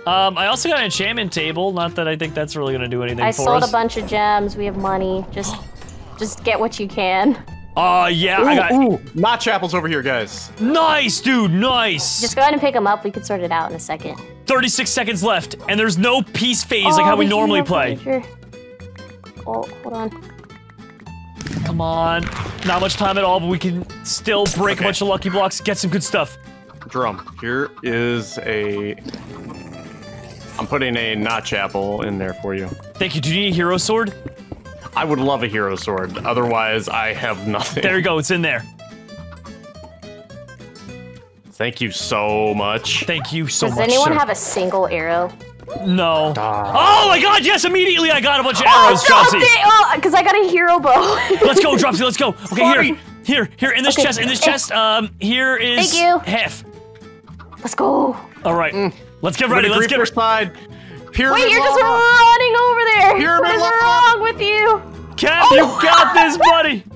Speaker 2: Um, I also got an enchantment table. Not that I think that's really gonna do anything
Speaker 5: I
Speaker 2: for
Speaker 5: sold
Speaker 2: us.
Speaker 5: a bunch of gems. We have money. Just, just get what you can.
Speaker 2: Uh, yeah, I got
Speaker 4: Ooh, ooh, notch apples over here, guys.
Speaker 2: nice, dude, nice.
Speaker 5: Just go ahead and pick them up. We can sort it out in a second.
Speaker 2: 36 seconds left, and there's no peace phase like how
Speaker 5: Oh,
Speaker 2: we normally play.
Speaker 5: villager. Oh, hold on.
Speaker 2: Come on, not much time at all, but we can still break a bunch of lucky blocks, get some good stuff.
Speaker 4: Jerome. Here is a. I'm putting a notch apple in there for you.
Speaker 2: Thank you. Do you need a hero sword?
Speaker 4: I would love a hero sword. Otherwise, I have nothing.
Speaker 2: There you go. It's in there.
Speaker 4: Thank you so much.
Speaker 2: Thank you so
Speaker 5: Does
Speaker 2: much.
Speaker 5: Does anyone
Speaker 2: sir.
Speaker 5: have a single arrow?
Speaker 2: No. Oh my God! Yes, immediately I got a bunch of
Speaker 5: Oh,
Speaker 2: arrows,
Speaker 5: dropped
Speaker 2: Chelsea.
Speaker 5: it! Oh, because I got a hero bow.
Speaker 2: Let's go, Dropsy. Let's go. Okay, here,
Speaker 4: Sorry.
Speaker 2: here, here. In this
Speaker 5: Okay.
Speaker 2: chest, in this chest. Um, here is
Speaker 5: Thank you.
Speaker 2: half.
Speaker 5: Let's go.
Speaker 2: All right. Let's get ready.
Speaker 4: Ready,
Speaker 2: Let's get.
Speaker 4: side. Pyramid
Speaker 5: Wait, you're just running over there.
Speaker 4: Pyramid
Speaker 5: what is
Speaker 4: lava.
Speaker 5: wrong with you?
Speaker 2: Cap, you got this, buddy.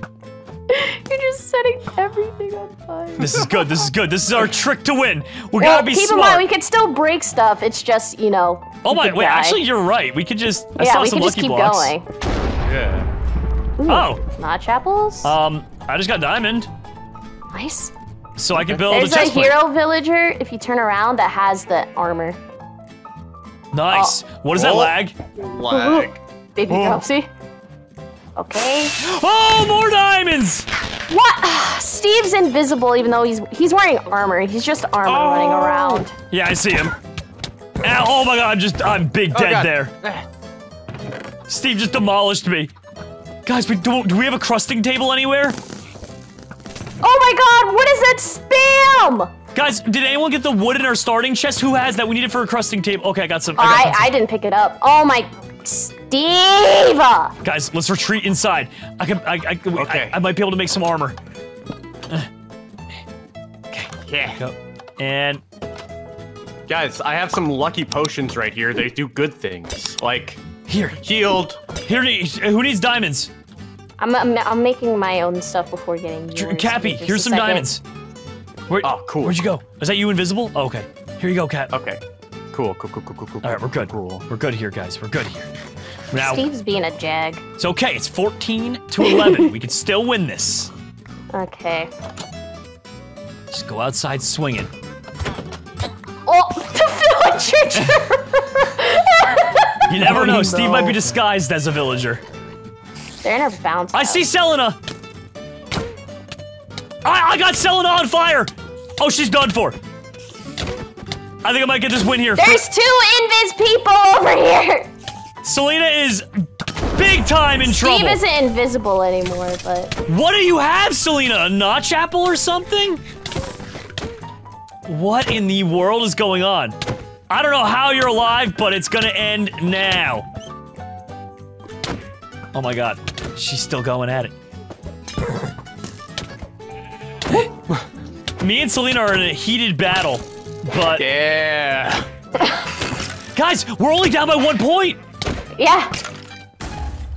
Speaker 5: You're just setting everything on fire.
Speaker 2: This is good. This is good. This is our trick to win. We
Speaker 5: Well,
Speaker 2: gotta be
Speaker 5: keep
Speaker 2: smart.
Speaker 5: in mind, we can still break stuff. It's just, you know.
Speaker 2: oh my, wait.
Speaker 5: die.
Speaker 2: Actually, you're right. We could just. I
Speaker 5: yeah,
Speaker 2: saw
Speaker 5: we
Speaker 2: some
Speaker 5: can just
Speaker 2: lucky
Speaker 5: keep
Speaker 2: blocks.
Speaker 5: going.
Speaker 4: Yeah.
Speaker 5: Ooh,
Speaker 2: Oh.
Speaker 5: Notch apples.
Speaker 2: Um, I just got diamond,
Speaker 5: nice.
Speaker 2: So I can build
Speaker 5: There's
Speaker 2: a
Speaker 5: a
Speaker 2: chest plate.
Speaker 5: hero villager. If you turn around, that has the armor.
Speaker 2: Nice. Oh. What is that
Speaker 4: Oh.
Speaker 2: lag?
Speaker 4: Lag.
Speaker 5: Baby
Speaker 2: Oh.
Speaker 5: Dropsy. Okay.
Speaker 2: Oh, more diamonds!
Speaker 5: What? Steve's invisible even though he's he's wearing armor. He's just armor oh. running
Speaker 4: Oh.
Speaker 5: around.
Speaker 2: Yeah, I see him. Ow, oh my god, I'm just, I'm big oh, dead
Speaker 4: God.
Speaker 2: there. Eh. Steve just demolished me. Guys, we don't do we have a crafting table anywhere?
Speaker 5: Oh my god, what is that spam?
Speaker 2: Guys, did anyone get the wood in our starting chest? Who has that? We need it for a crafting table. Okay, I got some. I, got
Speaker 5: I,
Speaker 2: some.
Speaker 5: I didn't pick it up. Oh my Steve!
Speaker 2: Guys, let's retreat inside. I can, I, I,
Speaker 4: Okay.
Speaker 2: I, I might be able to make some armor. Okay.
Speaker 4: Yeah.
Speaker 2: Go. And
Speaker 4: Guys, I have some lucky potions right here. They do good things. Like
Speaker 2: here,
Speaker 4: healed.
Speaker 2: here, who needs diamonds?
Speaker 5: I'm, I'm, I'm making my own stuff before getting yours.
Speaker 2: Cappy,
Speaker 5: Just
Speaker 2: here's some
Speaker 5: second.
Speaker 2: diamonds. Where,
Speaker 4: Oh, cool.
Speaker 2: Where'd you go? Is that you invisible? Oh, okay. Here you go, Cap.
Speaker 4: Okay. Cool, cool, cool, cool, cool, cool.
Speaker 2: All right, we're good.
Speaker 4: Cool.
Speaker 2: We're good here, guys. We're good here. Now,
Speaker 5: Steve's being a jag.
Speaker 2: it's okay. It's 14 to 11. we can still win this.
Speaker 5: Okay.
Speaker 2: Just go outside swinging.
Speaker 5: Oh, the villager!
Speaker 2: You never oh, know. Steve might be disguised as a villager.
Speaker 5: They're in her bounce.
Speaker 2: I
Speaker 5: house.
Speaker 2: see Selena. I, I got Selena on fire. Oh, she's done for. I think I might get this win here.
Speaker 5: There's two invis people over here.
Speaker 2: Selena is big time in
Speaker 5: Steve
Speaker 2: trouble.
Speaker 5: isn't invisible anymore, but
Speaker 2: What do you have, Selena? A notch apple or something? What in the world is going on? I don't know how you're alive, but it's gonna end now. Oh my god. She's still going at it. Me and Selena are in a heated battle, but
Speaker 4: Yeah.
Speaker 2: guys, we're only down by one point.
Speaker 5: yeah.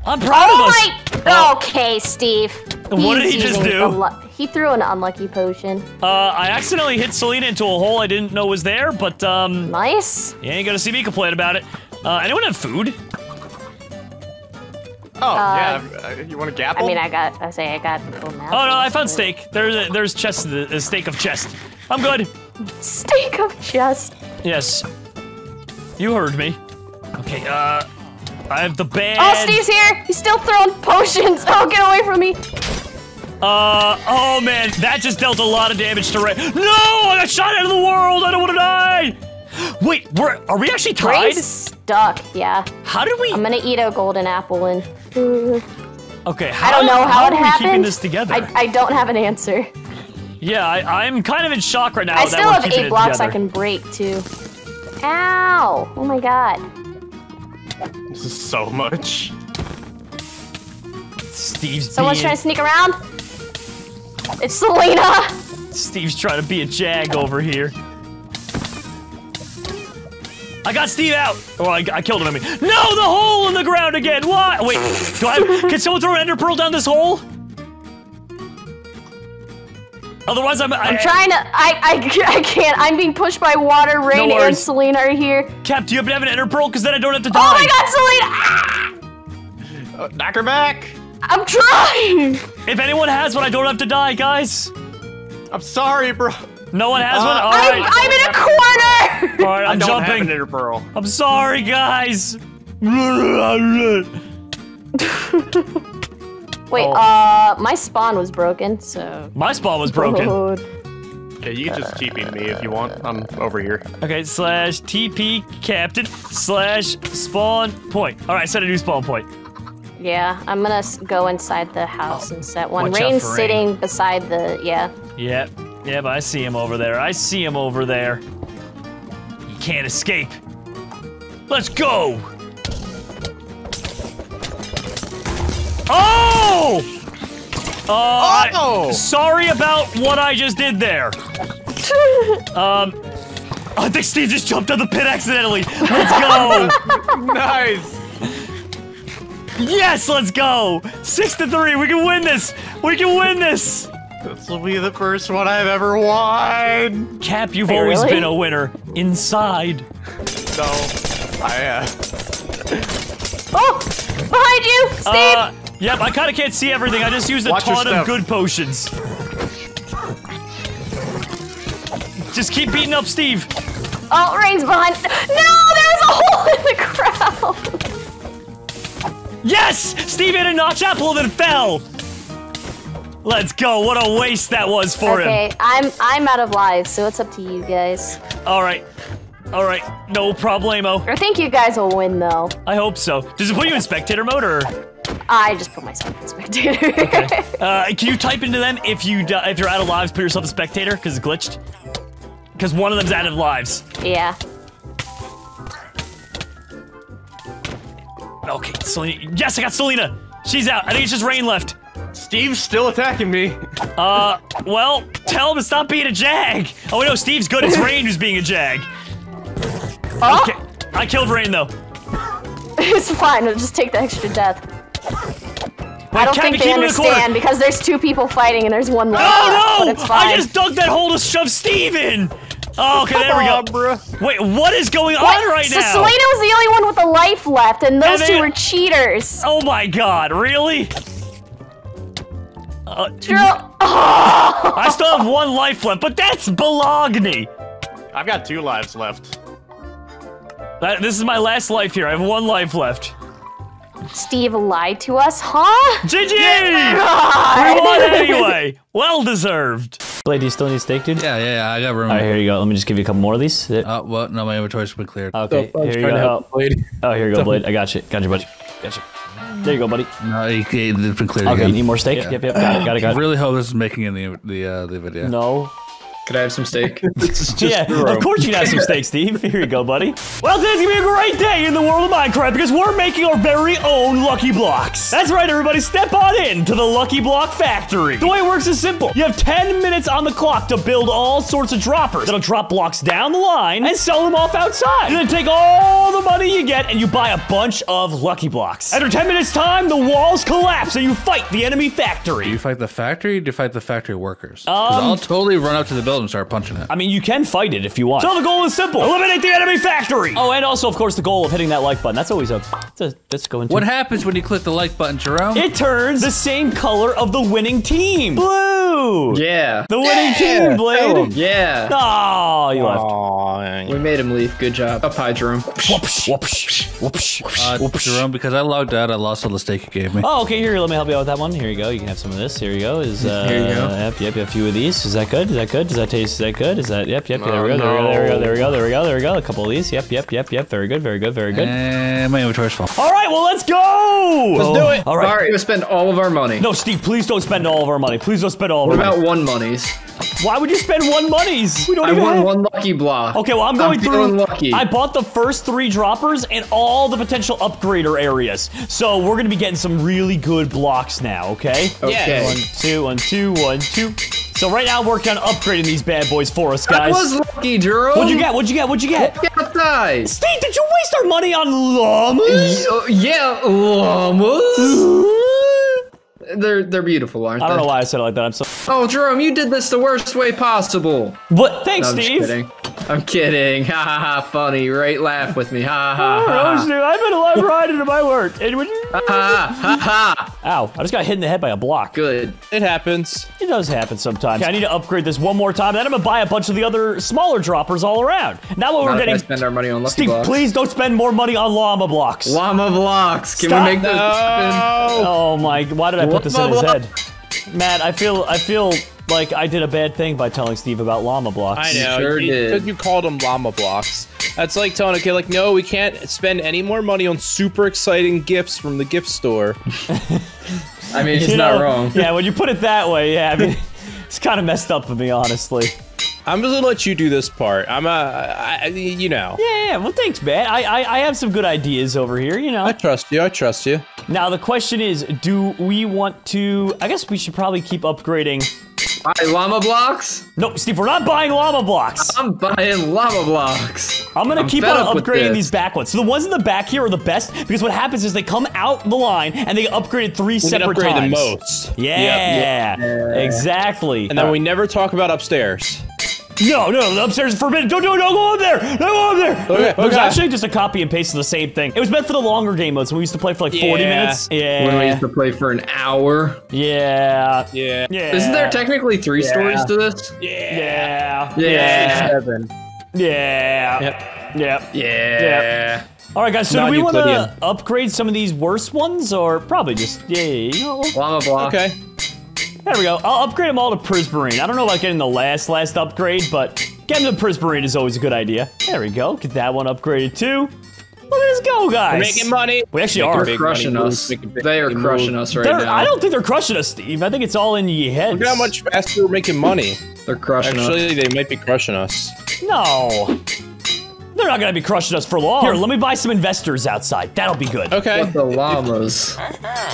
Speaker 2: I'm proud
Speaker 5: Oh
Speaker 2: of us.
Speaker 5: my. Okay, Steve.
Speaker 2: What did he just do?
Speaker 5: he threw an unlucky potion.
Speaker 2: Uh, I accidentally hit Selena into a hole I didn't know was there, but um,
Speaker 5: Nice.
Speaker 2: you ain't gonna see me complain about it. Uh, anyone have food?
Speaker 4: Oh, yeah. uh, You want to gapple?
Speaker 5: I mean, I got. I say I got. Oh
Speaker 2: Oh no, I found steak. There's a, there's chest, a steak of chest. I'm good.
Speaker 5: Steak of chest.
Speaker 2: Yes. You heard me. Okay, uh, I have the band.
Speaker 5: Oh, Steve's here. He's still throwing potions. Oh, get away from me.
Speaker 2: Uh, oh man, that just dealt a lot of damage to Ray. No, I got shot out of the world. I don't want to die. Wait, we're are we actually tied?
Speaker 5: Brain's stuck. Yeah.
Speaker 2: How did we?
Speaker 5: I'm gonna eat a golden apple and.
Speaker 2: Okay, how,
Speaker 5: I don't know how,
Speaker 2: how
Speaker 5: it
Speaker 2: are we
Speaker 5: happened.
Speaker 2: keeping this together?
Speaker 5: I, I don't have an answer.
Speaker 2: yeah, I, I'm kind of in shock right now.
Speaker 5: I still
Speaker 2: we're
Speaker 5: have eight
Speaker 2: it
Speaker 5: blocks I can break too. Ow! Oh my god.
Speaker 4: This is so much.
Speaker 2: Steve's
Speaker 5: Someone's
Speaker 2: being,
Speaker 5: trying to sneak around. It's Selena.
Speaker 2: Steve's trying to be a jag over here. I got Steve out. Oh, I, I killed him. I mean, no, the hole in the ground again. Why? Wait, do I? Can someone throw an ender pearl down this hole? Otherwise, I'm. I,
Speaker 5: I'm trying to. I, I I can't. I'm being pushed by water. Rain and
Speaker 2: worries.
Speaker 5: Selena are here.
Speaker 2: Cap, do you happen to have an ender pearl? Because then I don't have to die.
Speaker 5: Oh my god, Selena! Ah!
Speaker 4: Uh, knock her back.
Speaker 5: I'm trying.
Speaker 2: If anyone has one, I don't have to die, guys.
Speaker 4: I'm sorry, bro.
Speaker 2: No one has
Speaker 4: Uh,
Speaker 2: one. All
Speaker 5: I'm,
Speaker 2: right.
Speaker 5: I'm in a corner.
Speaker 2: All right,
Speaker 4: I
Speaker 2: I'm
Speaker 4: don't have an
Speaker 2: jumping.
Speaker 4: pearl.
Speaker 2: I'm sorry, guys.
Speaker 5: Wait,
Speaker 2: Oh.
Speaker 5: uh, my spawn was broken, so.
Speaker 2: My spawn was broken.
Speaker 5: Oh,
Speaker 4: Yeah, you can just TP me if you want. I'm over here.
Speaker 2: Okay, slash TP captain slash spawn point. All right, set a new spawn point.
Speaker 5: Yeah, I'm gonna go inside the house and set one. Rain's
Speaker 2: for Rain.
Speaker 5: sitting beside the. Yeah.
Speaker 2: Yeah. Yep, but I see him over there. I see him over there. He can't escape. Let's go! Oh! Uh, I-
Speaker 4: Oh!
Speaker 2: sorry about what I just did there. Um, I think Steve just jumped on the pit accidentally. Let's go!
Speaker 4: nice.
Speaker 2: yes, let's go! Six to three. We can win this. We can win this.
Speaker 4: This will be the first one I've ever won.
Speaker 2: Cap, you've
Speaker 5: Wait,
Speaker 2: always
Speaker 5: really?
Speaker 2: been a winner. Inside.
Speaker 4: No, I uh,
Speaker 5: Oh! Behind you! Steve!
Speaker 2: Uh, yep, I kind of can't see everything. I just used a
Speaker 4: Watch
Speaker 2: ton of good potions. Just keep beating up Steve.
Speaker 5: oh, Rain's behind. No! There's a hole in the crowd!
Speaker 2: Yes! Steve hit a notch apple that fell. Let's go. What a waste that was for him.
Speaker 5: Okay, I'm I'm out of lives, so it's up to you guys.
Speaker 2: All right. All right. No problemo.
Speaker 5: I think you guys will win though.
Speaker 2: I hope so. Does it put you in spectator mode or
Speaker 5: I just put myself in spectator.
Speaker 2: uh, can you type into them if you if you're out of lives, put yourself in spectator because it's glitched? Because one of them's out of lives.
Speaker 5: yeah.
Speaker 2: Okay, Selena. Yes, I got Selena. She's out. I think it's just Rain left.
Speaker 4: Steve's still attacking me.
Speaker 2: Uh, well, tell him to stop being a jag. Oh no, Steve's good. It's Rain who's being a jag.
Speaker 5: Oh,
Speaker 2: Okay, I killed Rain though.
Speaker 5: it's fine. I'll just take the extra death. I don't
Speaker 2: Cappy,
Speaker 5: think they
Speaker 2: him in the
Speaker 5: understand because there's two people fighting and there's one left.
Speaker 2: Oh
Speaker 5: But
Speaker 2: no!
Speaker 5: it's fine.
Speaker 2: I just dug that hole to shove Steve in. Oh, okay, there we go.
Speaker 1: on, bruh.
Speaker 2: Wait, what is going
Speaker 5: What?
Speaker 2: on right
Speaker 5: so
Speaker 2: now?
Speaker 5: Selena was the only one with a life left, and those
Speaker 2: And
Speaker 5: two were cheaters.
Speaker 2: Oh my god, really? Uh,
Speaker 5: Drill.
Speaker 2: I still have one life left, but that's Bologna.
Speaker 4: I've got two lives left.
Speaker 2: That, this is my last life here. I have one life left.
Speaker 5: Steve lied to us, huh?
Speaker 2: GG! We won anyway. Well deserved.
Speaker 8: Blade, do you still need steak, dude?
Speaker 7: Yeah, yeah, yeah. I got room.
Speaker 8: All right, here you go. Let me just give you a couple more of these. Uh,
Speaker 7: Uh, well, no, my inventory's been cleared.
Speaker 8: Okay,
Speaker 1: I was
Speaker 8: here you go.
Speaker 1: help Blade.
Speaker 8: Oh, here you go, Blade. I got you. Got you, buddy. Got you. There you go, buddy.
Speaker 7: No, it- it's been cleared
Speaker 8: Okay, you
Speaker 7: again.
Speaker 8: need more steak?
Speaker 7: Yeah.
Speaker 8: Yep, yep. Got it, got it, got it.
Speaker 7: really hope this is making in the the uh, the video.
Speaker 8: No.
Speaker 6: Could I have some steak?
Speaker 2: yeah, of course you can have some steak, Steve. Here you go, buddy. Well, today's gonna be a great day in the world of Minecraft because we're making our very own Lucky Blocks. That's right, everybody. Step on in to the Lucky Block Factory. The way it works is simple. You have 10 minutes on the clock to build all sorts of droppers that'll drop blocks down the line and sell them off outside. You're gonna take all the money you get and you buy a bunch of Lucky Blocks. After 10 minutes time, the walls collapse and you fight the enemy
Speaker 7: Do
Speaker 2: factory.
Speaker 7: you fight the factory or do you fight the factory workers? Um, 'Cause I'll totally run up to the building and start punching it.
Speaker 2: I mean, you can fight it if you want. So the goal is simple. Eliminate the enemy factory.
Speaker 8: Oh, and also, of course, the goal of hitting that like button. That's always a. That's, a, that's going to.
Speaker 7: What happens when you click the like button, Jerome?
Speaker 2: It turns the same color of the winning team. Blue.
Speaker 6: yeah.
Speaker 2: The winning team, Blade.
Speaker 6: Yeah.
Speaker 2: Oh, you left.
Speaker 1: Aw,
Speaker 6: We made him leave. Good job. Up high, Jerome.
Speaker 2: Whoopsh, whoopsh, whoopsh,
Speaker 7: uh,
Speaker 2: whoopsh.
Speaker 7: Jerome, because I logged out, I lost all the steak you gave me.
Speaker 8: Oh, okay. Here, let me help you out with that one. Here you go. You can have some of this. Here you go. Is uh,
Speaker 6: Here you go.
Speaker 8: Yep, yep, yep. A few of these. Is that good? Is that good? Does that taste? Is that good? Is that? Yep, yep. there we go. There we go. There we go. There we go. There we go. There we go. A couple of these. Yep, yep, yep, yep. Very good. Very good. Very good.
Speaker 7: And my inventory's full.
Speaker 2: All right, well, let's go. Let's
Speaker 1: do it.
Speaker 2: All
Speaker 6: All
Speaker 2: right.
Speaker 6: right, we're gonna spend all of our money.
Speaker 2: No, Steve, please don't spend all of our money. Please don't spend all of
Speaker 6: What
Speaker 2: our
Speaker 6: about
Speaker 2: money.
Speaker 6: one monies?
Speaker 2: Why would you spend one monies? We don't
Speaker 6: I
Speaker 2: even
Speaker 6: won
Speaker 2: have-
Speaker 6: one lucky block.
Speaker 2: Okay, well, I'm going through.
Speaker 6: feeling lucky.
Speaker 2: I bought the first three droppers and all the potential upgrader areas. So we're gonna be getting some really good blocks now, okay?
Speaker 6: Okay.
Speaker 2: One, two, one, two, one, two. So right now I'm working on upgrading these bad boys for us,
Speaker 6: I
Speaker 2: guys.
Speaker 6: was lucky, Jerome.
Speaker 2: What'd you get? What'd you get? What'd you get?
Speaker 6: Outside.
Speaker 2: Steve, did you waste our money on llamas?
Speaker 6: Yeah, llamas. They're they're beautiful, aren't they?
Speaker 2: I don't
Speaker 6: they?
Speaker 2: know why I said it like that. I'm so.
Speaker 6: Oh, Jerome, you did this the worst way possible.
Speaker 2: What? Thanks,
Speaker 6: No, I'm
Speaker 2: Steve.
Speaker 6: just kidding. I'm kidding. Ha ha ha. Funny, right? Laugh with me. Ha ha
Speaker 2: Oh,
Speaker 6: ha.
Speaker 2: Steve, I've been alive right into my work. And would you...
Speaker 6: Ha ha ha.
Speaker 2: Ow! I just got hit in the head by a block.
Speaker 6: Good.
Speaker 1: It happens.
Speaker 2: It does happen sometimes. Okay, I need to upgrade this one more time. Then I'm gonna buy a bunch of the other smaller droppers all around. Now what we're
Speaker 6: Not if
Speaker 2: getting.
Speaker 6: spend our money on lucky
Speaker 2: Steve,
Speaker 6: blocks.
Speaker 2: please don't spend more money on llama blocks.
Speaker 6: Llama blocks. Can
Speaker 2: Stop.
Speaker 6: we make this happen?
Speaker 2: oh my! Why did I put this in his head? Matt, I feel I feel like I did a bad thing by telling Steve about llama blocks.
Speaker 1: I know.
Speaker 6: sure
Speaker 1: you,
Speaker 6: did.
Speaker 1: Because you called them llama blocks. That's like telling a kid, like, no, we can't spend any more money on super exciting gifts from the gift store.
Speaker 6: I mean, he's
Speaker 2: You
Speaker 6: not
Speaker 2: know,
Speaker 6: wrong.
Speaker 2: Yeah, when you put it that way, yeah, I mean, it's kind of messed up for me, honestly.
Speaker 1: I'm just gonna let you do this part. I'm a, I, I- you know.
Speaker 2: Yeah, yeah. Well, thanks, Matt. I, I I have some good ideas over here. You know.
Speaker 1: I trust you. I trust you.
Speaker 2: Now the question is, do we want to? I guess we should probably keep upgrading.
Speaker 6: Buy llama blocks?
Speaker 2: No, Steve, we're not buying llama blocks.
Speaker 6: I'm buying llama blocks.
Speaker 2: I'm gonna
Speaker 6: I'm
Speaker 2: keep on
Speaker 6: up
Speaker 2: upgrading these back ones. So the ones in the back here are the best because what happens is they come out the line and they get upgraded three
Speaker 1: We can
Speaker 2: separate
Speaker 1: upgrade
Speaker 2: times.
Speaker 1: the most.
Speaker 2: Yeah. Yeah, exactly.
Speaker 1: And then we never talk about upstairs.
Speaker 2: No, no, the upstairs is forbidden. Don't, don't, don't go up there. Don't go up there.
Speaker 1: Okay,
Speaker 2: It was actually just a copy and paste of the same thing. It was meant for the longer game modes when we used to play for like 40 minutes. Yeah,
Speaker 6: When we used to play for an hour.
Speaker 2: yeah,
Speaker 1: Yeah.
Speaker 2: yeah.
Speaker 6: Isn't there technically three stories to this?
Speaker 2: Yeah,
Speaker 6: Yeah. Yeah.
Speaker 1: Seven.
Speaker 2: yeah,
Speaker 1: Yep.
Speaker 2: yep.
Speaker 6: Yeah.
Speaker 2: All right, guys. So do we want to upgrade some of these worst ones, or probably just yeah, you know,
Speaker 6: Llama block.
Speaker 1: Okay.
Speaker 2: There we go. I'll upgrade them all to Prismarine. I don't know about getting the last, last upgrade, but getting the Prismarine is always a good idea. There we go. Get that one upgraded too. Look at us go, guys.
Speaker 1: We're Making money.
Speaker 2: We actually
Speaker 1: Making
Speaker 2: are.
Speaker 1: big
Speaker 6: crushing
Speaker 1: money
Speaker 6: us.
Speaker 1: making
Speaker 6: They are
Speaker 1: money
Speaker 6: crushing us right
Speaker 2: They're-
Speaker 6: now.
Speaker 2: I don't think they're crushing us, Steve. I think it's all in your heads.
Speaker 1: Look how much faster we're making money.
Speaker 6: They're crushing us.
Speaker 1: Actually, they might be crushing us.
Speaker 2: No. They're not gonna be crushing us for long. Here, let me buy some investors outside. That'll be good.
Speaker 1: Okay.
Speaker 6: What the llamas?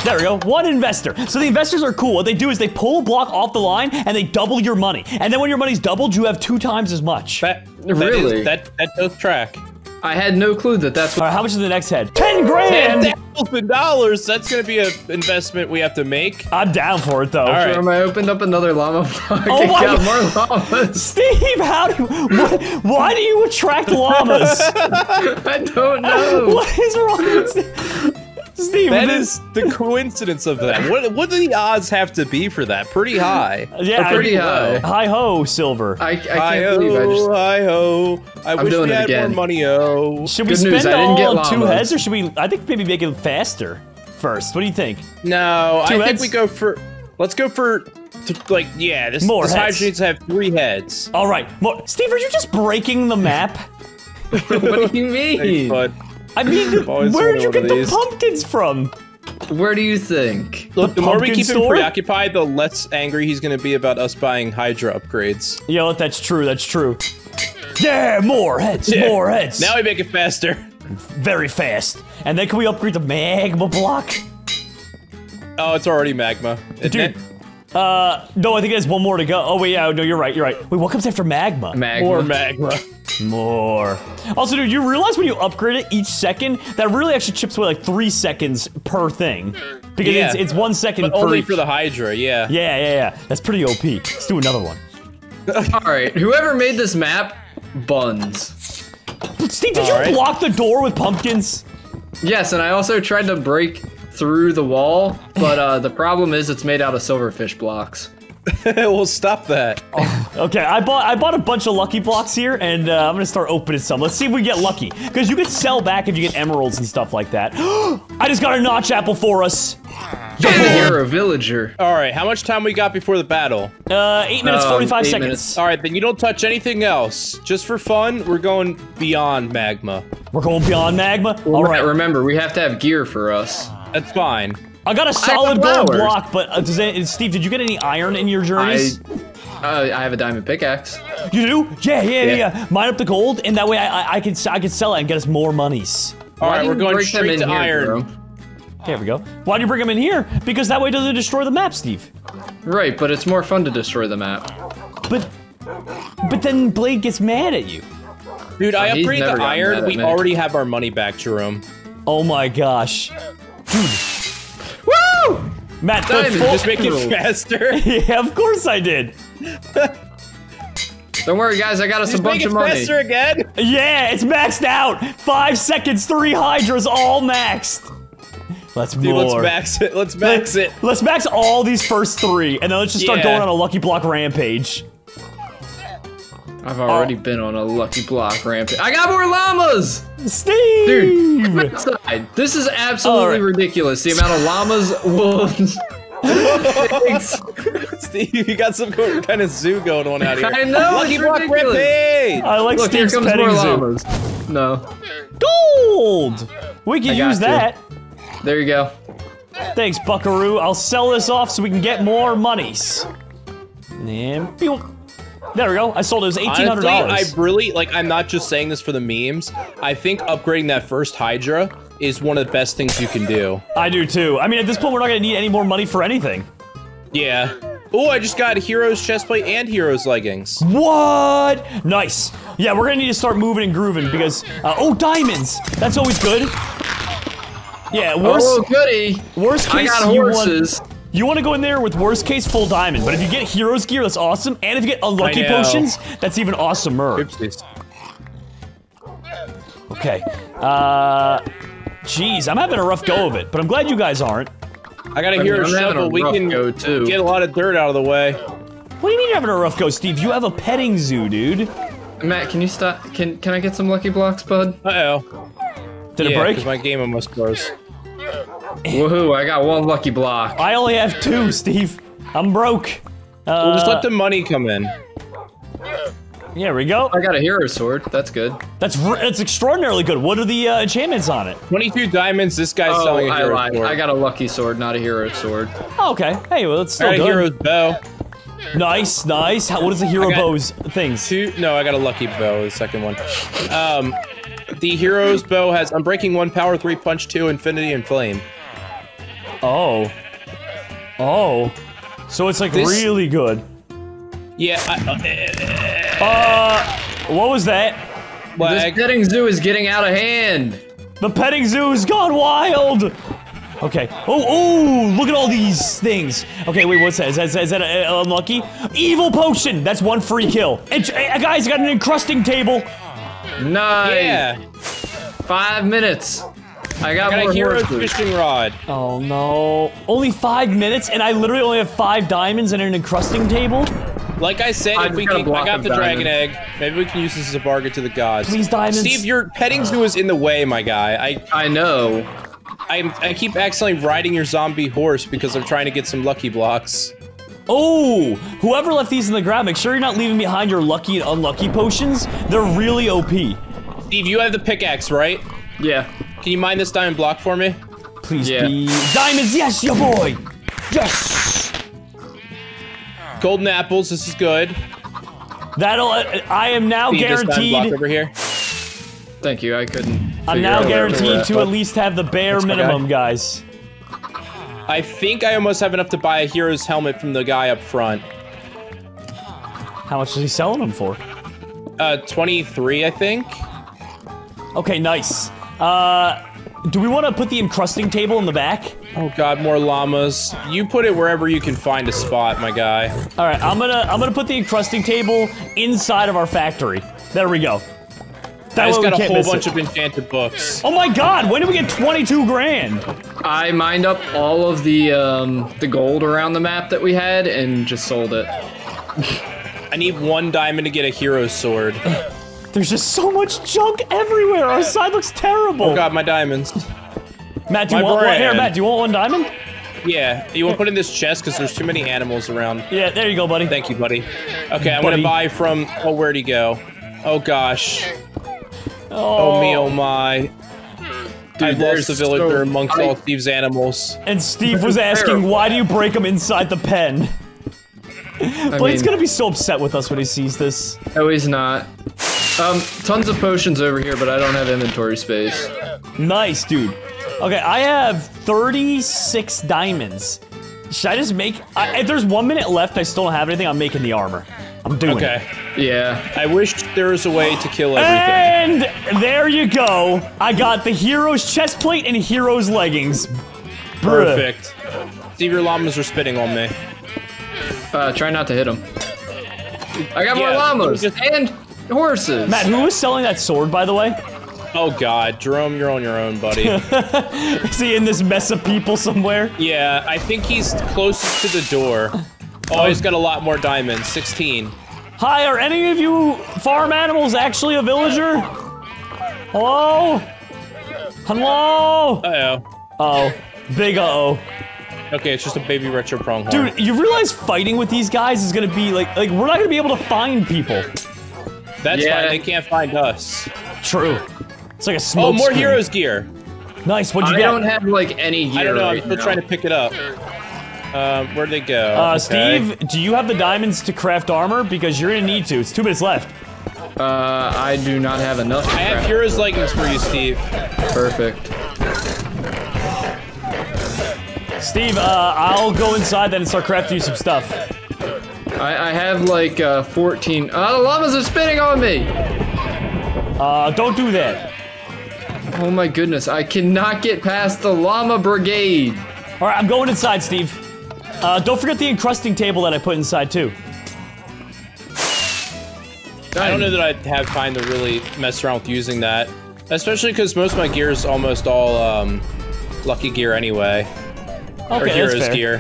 Speaker 2: There we go. One investor. So the investors are cool. What they do is they pull a block off the line and they double your money. And then when your money's doubled, you have two times as much.
Speaker 1: That, that
Speaker 6: Really?
Speaker 1: is- that that does track.
Speaker 6: I had no clue that that's
Speaker 2: All
Speaker 6: what.
Speaker 2: right, how much is the next head? Ten grand.
Speaker 1: Ten thousand dollars. That's gonna be an investment we have to make.
Speaker 2: I'm down for it though.
Speaker 1: All right.
Speaker 6: I opened up another llama block
Speaker 2: Oh
Speaker 6: and
Speaker 2: my
Speaker 6: got
Speaker 2: God.
Speaker 6: more llamas.
Speaker 2: Steve, how do what, why do you attract llamas?
Speaker 6: I don't know.
Speaker 2: what is wrong with Steve? Steve
Speaker 1: That
Speaker 2: this-
Speaker 1: is the coincidence of that. What what do the odds have to be for that? Pretty high.
Speaker 2: Uh, yeah,
Speaker 6: pretty
Speaker 2: I-
Speaker 6: high.
Speaker 2: Hi ho, silver.
Speaker 6: I, I can't
Speaker 1: Hi
Speaker 6: believe I just.
Speaker 1: ho, hi ho. I
Speaker 6: I'm
Speaker 1: wish
Speaker 6: doing
Speaker 1: we
Speaker 6: it
Speaker 1: had
Speaker 6: again.
Speaker 1: more money. Oh,
Speaker 2: Should we
Speaker 6: Good
Speaker 2: spend
Speaker 6: news,
Speaker 2: it all on two heads, or should we? I think maybe make it faster first. What do you think?
Speaker 1: no.
Speaker 2: Two
Speaker 1: I think we go for. Let's go for. t- Like yeah, this,
Speaker 2: More
Speaker 1: this
Speaker 2: heads.
Speaker 1: hydra needs to have three heads.
Speaker 2: All right, more. Steve, are you just breaking the map?
Speaker 6: what do you mean?
Speaker 1: But
Speaker 2: I mean, where did you get the
Speaker 1: these.
Speaker 2: pumpkins from?
Speaker 6: Where do you think?
Speaker 1: look, the more we
Speaker 2: pumpkin
Speaker 1: keep him preoccupied, the less angry he's gonna be about us buying hydra upgrades.
Speaker 2: You know what? That's true. That's true. Yeah, more heads,
Speaker 1: Yeah.
Speaker 2: more heads.
Speaker 1: Now we make it faster.
Speaker 2: very fast. And then can we upgrade the magma block?
Speaker 1: Oh, it's already magma.
Speaker 2: Dude.
Speaker 1: it?
Speaker 2: Uh, no, I think there's one more to go. Oh wait, yeah, no, you're right. You're right. Wait, what comes after magma?
Speaker 6: Magma.
Speaker 1: More magma.
Speaker 2: More. Also, dude, you realize when you upgrade it each second, that really actually chips away like three seconds per thing. Because
Speaker 1: Yeah.
Speaker 2: it's, it's one second
Speaker 1: But
Speaker 2: per
Speaker 1: only
Speaker 2: each-
Speaker 1: for the hydra. Yeah.
Speaker 2: Yeah, yeah, yeah. That's pretty OP. Let's do another one.
Speaker 6: All right, whoever made this map, buns.
Speaker 2: Steve, did you
Speaker 1: All right.
Speaker 2: block the door with pumpkins?
Speaker 6: Yes, and I also tried to break through the wall, but uh, the problem is it's made out of silverfish blocks.
Speaker 1: we'll stop that.
Speaker 2: Okay, I bought I bought a bunch of lucky blocks here, and uh, I'm gonna start opening some. Let's see if we get lucky, because you can sell back if you get emeralds and stuff like that. I just got a notch apple for us.
Speaker 6: You're a villager.
Speaker 1: All right, how much time we got before the battle?
Speaker 2: Uh, eight minutes,
Speaker 6: Um,
Speaker 2: 45
Speaker 6: eight
Speaker 2: seconds.
Speaker 6: minutes.
Speaker 1: All right, then you don't touch anything else. Just for fun, we're going beyond magma.
Speaker 2: We're going beyond magma. All
Speaker 6: Right,
Speaker 2: right,
Speaker 6: remember, we have to have gear for us.
Speaker 1: That's fine.
Speaker 2: I got a solid gold block, but uh, does it, Steve, did you get any iron in your
Speaker 6: I,
Speaker 2: journeys?
Speaker 6: uh, I have a diamond pickaxe.
Speaker 2: you do? Yeah, yeah, yeah,
Speaker 6: Yeah.
Speaker 2: yeah. Mine up the gold, and that way I, I, I can I can sell it and get us more monies.
Speaker 1: All
Speaker 6: Why
Speaker 1: right, we're going straight to
Speaker 6: here,
Speaker 1: iron.
Speaker 6: bro?
Speaker 2: There we go. Why do you bring them in here? Because that way it doesn't destroy the map, Steve.
Speaker 6: Right, but it's more fun to destroy the map.
Speaker 2: But but then Blade gets mad at you.
Speaker 1: Dude, I
Speaker 6: He's
Speaker 1: upgraded the iron. We already have our money back, Jerome.
Speaker 2: Oh my gosh.
Speaker 6: Woo!
Speaker 2: Matt, the
Speaker 6: Diamond,
Speaker 2: full-
Speaker 1: Just make it faster.
Speaker 2: yeah, of course I did.
Speaker 6: Don't worry, guys, I got us a
Speaker 1: Just
Speaker 6: bunch
Speaker 1: make it
Speaker 6: of money.
Speaker 1: faster again.
Speaker 2: Yeah, it's maxed out. Five seconds, three hydras, all maxed. Let's
Speaker 1: Dude,
Speaker 2: more.
Speaker 1: let's max it. Let's max it.
Speaker 2: Let's max all these first three, and then let's just start
Speaker 1: Yeah.
Speaker 2: going on a lucky block rampage.
Speaker 6: I've already
Speaker 1: Oh.
Speaker 6: been on a lucky block rampage. I got more llamas!
Speaker 2: Steve!
Speaker 6: Dude, come inside. This is absolutely
Speaker 2: Alright.
Speaker 6: ridiculous. The amount of llamas, wolves, pigs.
Speaker 1: Steve, you got some kind of zoo going on out here.
Speaker 6: I know,
Speaker 1: Lucky
Speaker 6: it's
Speaker 1: block
Speaker 6: ridiculous.
Speaker 1: rampage.
Speaker 2: I like
Speaker 6: Look, here
Speaker 2: Steve's
Speaker 6: comes
Speaker 2: petting
Speaker 6: more
Speaker 2: zoo.
Speaker 6: llamas. No.
Speaker 2: Gold! We can
Speaker 6: I got
Speaker 2: use
Speaker 6: you.
Speaker 2: that.
Speaker 6: There you go.
Speaker 2: Thanks, Buckaroo. I'll sell this off so we can get more monies. And boom. There we go. I sold it. It was eighteen hundred
Speaker 1: Honestly, I really like. I'm not just saying this for the memes. I think upgrading that first Hydra is one of the best things you can do.
Speaker 2: I do too. I mean, at this point, we're not gonna need any more money for anything.
Speaker 1: Yeah. Oh, I just got Heroes chestplate and Heroes leggings.
Speaker 2: What? Nice. Yeah, we're gonna need to start moving and grooving because uh, oh, diamonds. That's always good. Yeah, worst
Speaker 6: Oh, goody.
Speaker 2: worst
Speaker 6: I
Speaker 2: case
Speaker 6: got
Speaker 2: you want
Speaker 6: horses.
Speaker 2: You want to go in there with worst case full diamond, but if you get heroes gear, that's awesome. And if you get unlucky potions, that's even awesomer.
Speaker 1: Oopsies.
Speaker 2: Okay. Uh, jeez, I'm having a rough go of it, but I'm glad you guys aren't.
Speaker 1: I got a
Speaker 6: mean,
Speaker 1: Hero
Speaker 6: a
Speaker 1: shovel. We can
Speaker 6: go, too.
Speaker 1: get a lot of dirt out of the way.
Speaker 2: What do you mean you're having a rough go, Steve? You have a petting zoo, dude.
Speaker 6: Matt, can you stop? Can Can I get some lucky blocks, bud?
Speaker 1: Uh oh.
Speaker 2: Did it
Speaker 1: yeah,
Speaker 2: break?
Speaker 1: because my game almost froze.
Speaker 6: Woohoo! I got one lucky block.
Speaker 2: I only have two, Steve. I'm broke. Uh,
Speaker 1: We'll just let the money come in.
Speaker 2: Here we go.
Speaker 6: I got a hero sword. That's good.
Speaker 2: That's r- that's extraordinarily good. What are the uh, enchantments on it?
Speaker 1: 22 diamonds. This guy's
Speaker 6: Oh,
Speaker 1: selling a
Speaker 6: I
Speaker 1: hero
Speaker 6: lied.
Speaker 1: sword.
Speaker 6: I got a lucky sword, not a hero sword.
Speaker 2: Oh, okay. Hey, well, it's still
Speaker 1: I got a hero's bow.
Speaker 2: Nice, nice. How, what is the hero bows things?
Speaker 1: Two. No, I got a lucky bow. The second one. Um, the hero's bow has unbreaking one, power three, punch two, infinity, and flame.
Speaker 2: Oh. Oh. So it's like
Speaker 1: This-
Speaker 2: really good.
Speaker 1: Yeah. I,
Speaker 2: Uh, what was that?
Speaker 1: uh,
Speaker 6: This
Speaker 1: lag.
Speaker 6: petting zoo is getting out of hand.
Speaker 2: The petting zoo's gone wild. Okay. Oh, oh, look at all these things. Okay, wait, what's that? Is that, is that, is that uh, unlucky? Evil potion. That's one free kill. And uh, guys, got an enchanting table.
Speaker 6: Nice.
Speaker 1: Yeah.
Speaker 6: Five minutes. I got,
Speaker 1: I got
Speaker 6: more
Speaker 1: a hero's
Speaker 6: horses.
Speaker 1: fishing rod.
Speaker 2: Oh no. Only five minutes, and I literally only have five diamonds and an enchanting table.
Speaker 1: Like I said,
Speaker 6: I
Speaker 1: if we
Speaker 6: got
Speaker 1: can, I got
Speaker 6: of
Speaker 1: the dragon egg. Maybe we can use this as a bargain to the gods.
Speaker 2: Please, diamonds.
Speaker 1: Steve, your petting zoo is in the way, my guy. I,
Speaker 6: I know.
Speaker 1: I, I keep accidentally riding your zombie horse because I'm trying to get some lucky blocks.
Speaker 2: Oh, whoever left these in the ground, make sure you're not leaving behind your lucky and unlucky potions. They're really OP.
Speaker 1: Steve, you have the pickaxe, right?
Speaker 6: Yeah.
Speaker 1: Can you mine this diamond block for me?
Speaker 2: Please
Speaker 6: Yeah.
Speaker 2: be diamonds. Yes, your boy. Yes.
Speaker 1: Golden apples, this is good.
Speaker 2: That'll. Uh, I am now
Speaker 1: Steve, this diamond block
Speaker 2: guaranteed.
Speaker 1: over here.
Speaker 6: Thank you. I couldn't.
Speaker 2: I'm now
Speaker 6: out where it
Speaker 2: guaranteed to at least have the bare
Speaker 1: That's okay.
Speaker 2: minimum, guys.
Speaker 1: I think I almost have enough to buy a hero's helmet from the guy up front.
Speaker 2: How much is he selling them for?
Speaker 1: Uh, 23, I think.
Speaker 2: Okay, nice. Uh, do we want to put the enchanting table in the back?
Speaker 1: Oh god, more llamas. You put it wherever you can find a spot, my guy.
Speaker 2: All right, I'm gonna I'm gonna put the enchanting table inside of our factory. There we go. That
Speaker 1: I just
Speaker 2: way we
Speaker 1: got a whole bunch
Speaker 2: it.
Speaker 1: of enchanted books.
Speaker 2: Oh my God! When did we get 22 grand?
Speaker 6: I mined up all of the um, the gold around the map that we had and just sold it.
Speaker 1: I need one diamond to get a hero sword.
Speaker 2: There's just so much junk everywhere. Our side looks terrible.
Speaker 1: Oh god, my diamonds.
Speaker 2: Matt, do you
Speaker 1: my
Speaker 2: want one? Here. Matt, do you want one diamond?
Speaker 1: Yeah, you want to put in this chest because there's too many animals around.
Speaker 2: Yeah, there you go, buddy.
Speaker 1: Thank you, buddy. Okay, I'm
Speaker 2: Buddy.
Speaker 1: gonna buy from. Oh, where'd he go? Oh gosh. Oh, oh. me, oh my. I lost
Speaker 6: there's
Speaker 1: the villager
Speaker 6: so-
Speaker 1: amongst
Speaker 6: I-
Speaker 1: all Steve's animals.
Speaker 2: And Steve was asking, why do you break them inside the pen?
Speaker 6: I
Speaker 2: Blade's
Speaker 6: mean,
Speaker 2: gonna be so upset with us when he sees this.
Speaker 6: No, he's not. Um, tons of potions over here, but I don't have inventory space.
Speaker 2: Nice, dude. Okay, I have 36 diamonds. Should I just make... I, if there's one minute left, I still don't have anything, I'm making the armor. I'm doing it.
Speaker 1: Okay.
Speaker 6: Yeah.
Speaker 1: I wish there was a way to kill everything.
Speaker 2: And there you go. I got the hero's chest plate and hero's leggings. Bruh.
Speaker 1: Perfect. Steve, your llamas are spitting on me.
Speaker 6: Uh, try not to hit them. I got more llamas
Speaker 1: just-
Speaker 6: and horses.
Speaker 2: Matt, who was selling that sword, by the way?
Speaker 1: Oh god, Jerome, you're on your own, buddy.
Speaker 2: Is he in this mess of people somewhere?
Speaker 1: yeah, I think he's closest to the door. Oh, he's got a lot more diamonds. 16.
Speaker 2: Hi, are any of you farm animals actually a villager? Hello? Hello?
Speaker 1: Uh-oh.
Speaker 2: Oh, big uh-oh.
Speaker 1: Okay, it's just a baby retro pronghorn.
Speaker 2: Dude, you realize fighting with these guys is gonna be like, like we're not gonna be able to find people.
Speaker 1: That's
Speaker 6: Yeah.
Speaker 1: fine. They can't find us.
Speaker 2: True. It's like a smoke
Speaker 1: Oh, more
Speaker 2: screen.
Speaker 1: heroes gear.
Speaker 2: Nice, what'd you
Speaker 6: I
Speaker 2: get?
Speaker 6: I don't have like any gear
Speaker 1: I don't know. I'm still
Speaker 6: now.
Speaker 1: trying to pick it up. Um, where'd they go?
Speaker 2: uh,
Speaker 1: Okay.
Speaker 2: Steve, do you have the diamonds to craft armor? Because you're gonna need to. It's two minutes left.
Speaker 6: Uh, I do not have enough.
Speaker 1: I have
Speaker 6: crap.
Speaker 1: heroes leggings for you, Steve.
Speaker 6: Perfect.
Speaker 2: Steve, uh, I'll go inside then and start crafting you some stuff.
Speaker 6: I, I have like uh, 14. Uh, the llamas are spitting on me.
Speaker 2: Uh, don't do that.
Speaker 6: Oh my goodness, I cannot get past the llama brigade.
Speaker 2: All right, I'm going inside, Steve. Uh, don't forget the enchanting table that I put inside too.
Speaker 1: I don't know that I'd have time to really mess around with using that. Especially because most of my gear is almost all um, lucky gear anyway. or
Speaker 2: Okay, that's
Speaker 1: heroes
Speaker 2: fair.
Speaker 1: gear.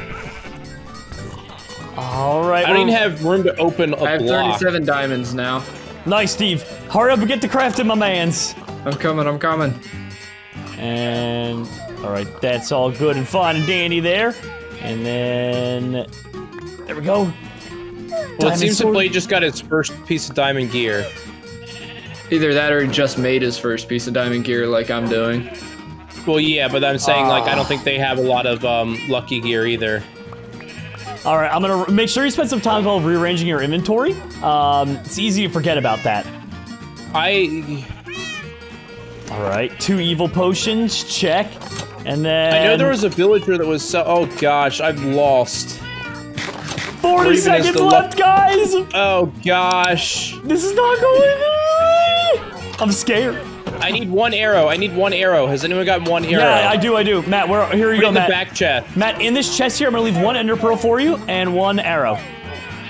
Speaker 2: All right.
Speaker 1: I don't even have room to open a
Speaker 6: I have
Speaker 1: block.
Speaker 6: 37 diamonds now.
Speaker 2: Nice, Steve. Hurry up and get to crafting, my mans.
Speaker 6: I'm coming, I'm coming.
Speaker 2: And all right, that's all good and fine and dandy there. And then There we go.
Speaker 1: Well, it
Speaker 2: Diamond
Speaker 1: seems that
Speaker 2: sword.
Speaker 1: Blade just got his first piece of diamond gear.
Speaker 6: Either that or he just made his first piece of diamond gear like I'm doing.
Speaker 1: Well, yeah, but I'm saying like I don't think they have a lot of um, lucky gear either.
Speaker 2: All right, I'm gonna make sure you spend some time while rearranging your inventory. Um, it's easy to forget about that.
Speaker 1: I
Speaker 2: All right, two evil potions, check. And then
Speaker 1: I know there was a villager that was so. Oh gosh, I've lost.
Speaker 2: 40 seconds left, guys.
Speaker 1: Oh gosh,
Speaker 2: This is not going. I'm scared.
Speaker 1: I need one arrow. I need one arrow. Has anyone got one arrow?
Speaker 2: Yeah, I do, I do. Matt, where? Here you
Speaker 1: Put it
Speaker 2: go,
Speaker 1: in the back chest.
Speaker 2: Matt, in this chest here, I'm gonna leave one ender pearl for you and one arrow.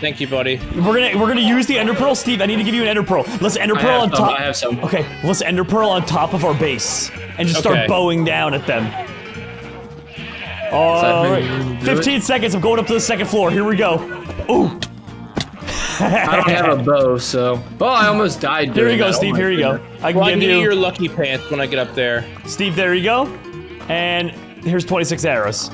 Speaker 1: Thank you, buddy.
Speaker 2: We're gonna we're gonna use the ender pearl, Steve. I need to give you an ender pearl. Let's ender pearl on
Speaker 6: some,
Speaker 2: top.
Speaker 6: I have some.
Speaker 2: Okay, let's ender pearl on top of our base and just start
Speaker 1: Okay.
Speaker 2: bowing down at them. All
Speaker 6: that
Speaker 2: right,
Speaker 6: how you do it?
Speaker 2: 15 seconds. I'm going up to the second floor. Here we go. Ooh.
Speaker 6: I don't have a bow, so. Oh, I almost died.
Speaker 2: Here
Speaker 6: doing
Speaker 2: you go,
Speaker 6: that. Oh
Speaker 2: Steve.
Speaker 6: my
Speaker 2: Here you go. I can
Speaker 1: Well,
Speaker 2: give
Speaker 1: give you
Speaker 2: you,
Speaker 1: your lucky pants when I get up there.
Speaker 2: Steve. There you go. And here's 26 arrows.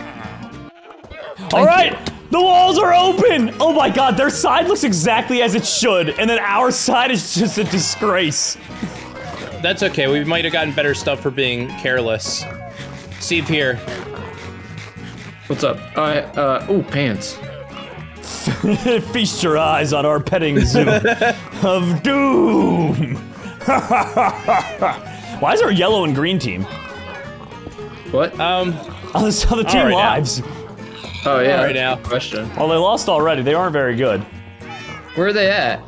Speaker 2: All right, the walls are open. Oh my God, their side looks exactly as it should, and then our side is just a disgrace.
Speaker 1: That's okay. We might have gotten better stuff for being careless. Steve here.
Speaker 6: What's up? I uh. Ooh, pants.
Speaker 2: Feast your eyes on our petting zoo of doom. Why is our yellow and green team?
Speaker 6: What?
Speaker 1: Um,
Speaker 2: Oh, this is how the team
Speaker 1: right now.
Speaker 2: lives.
Speaker 6: oh yeah.
Speaker 1: right now.
Speaker 6: Question.
Speaker 2: Well, they lost already. They aren't very good.
Speaker 6: Where are they at?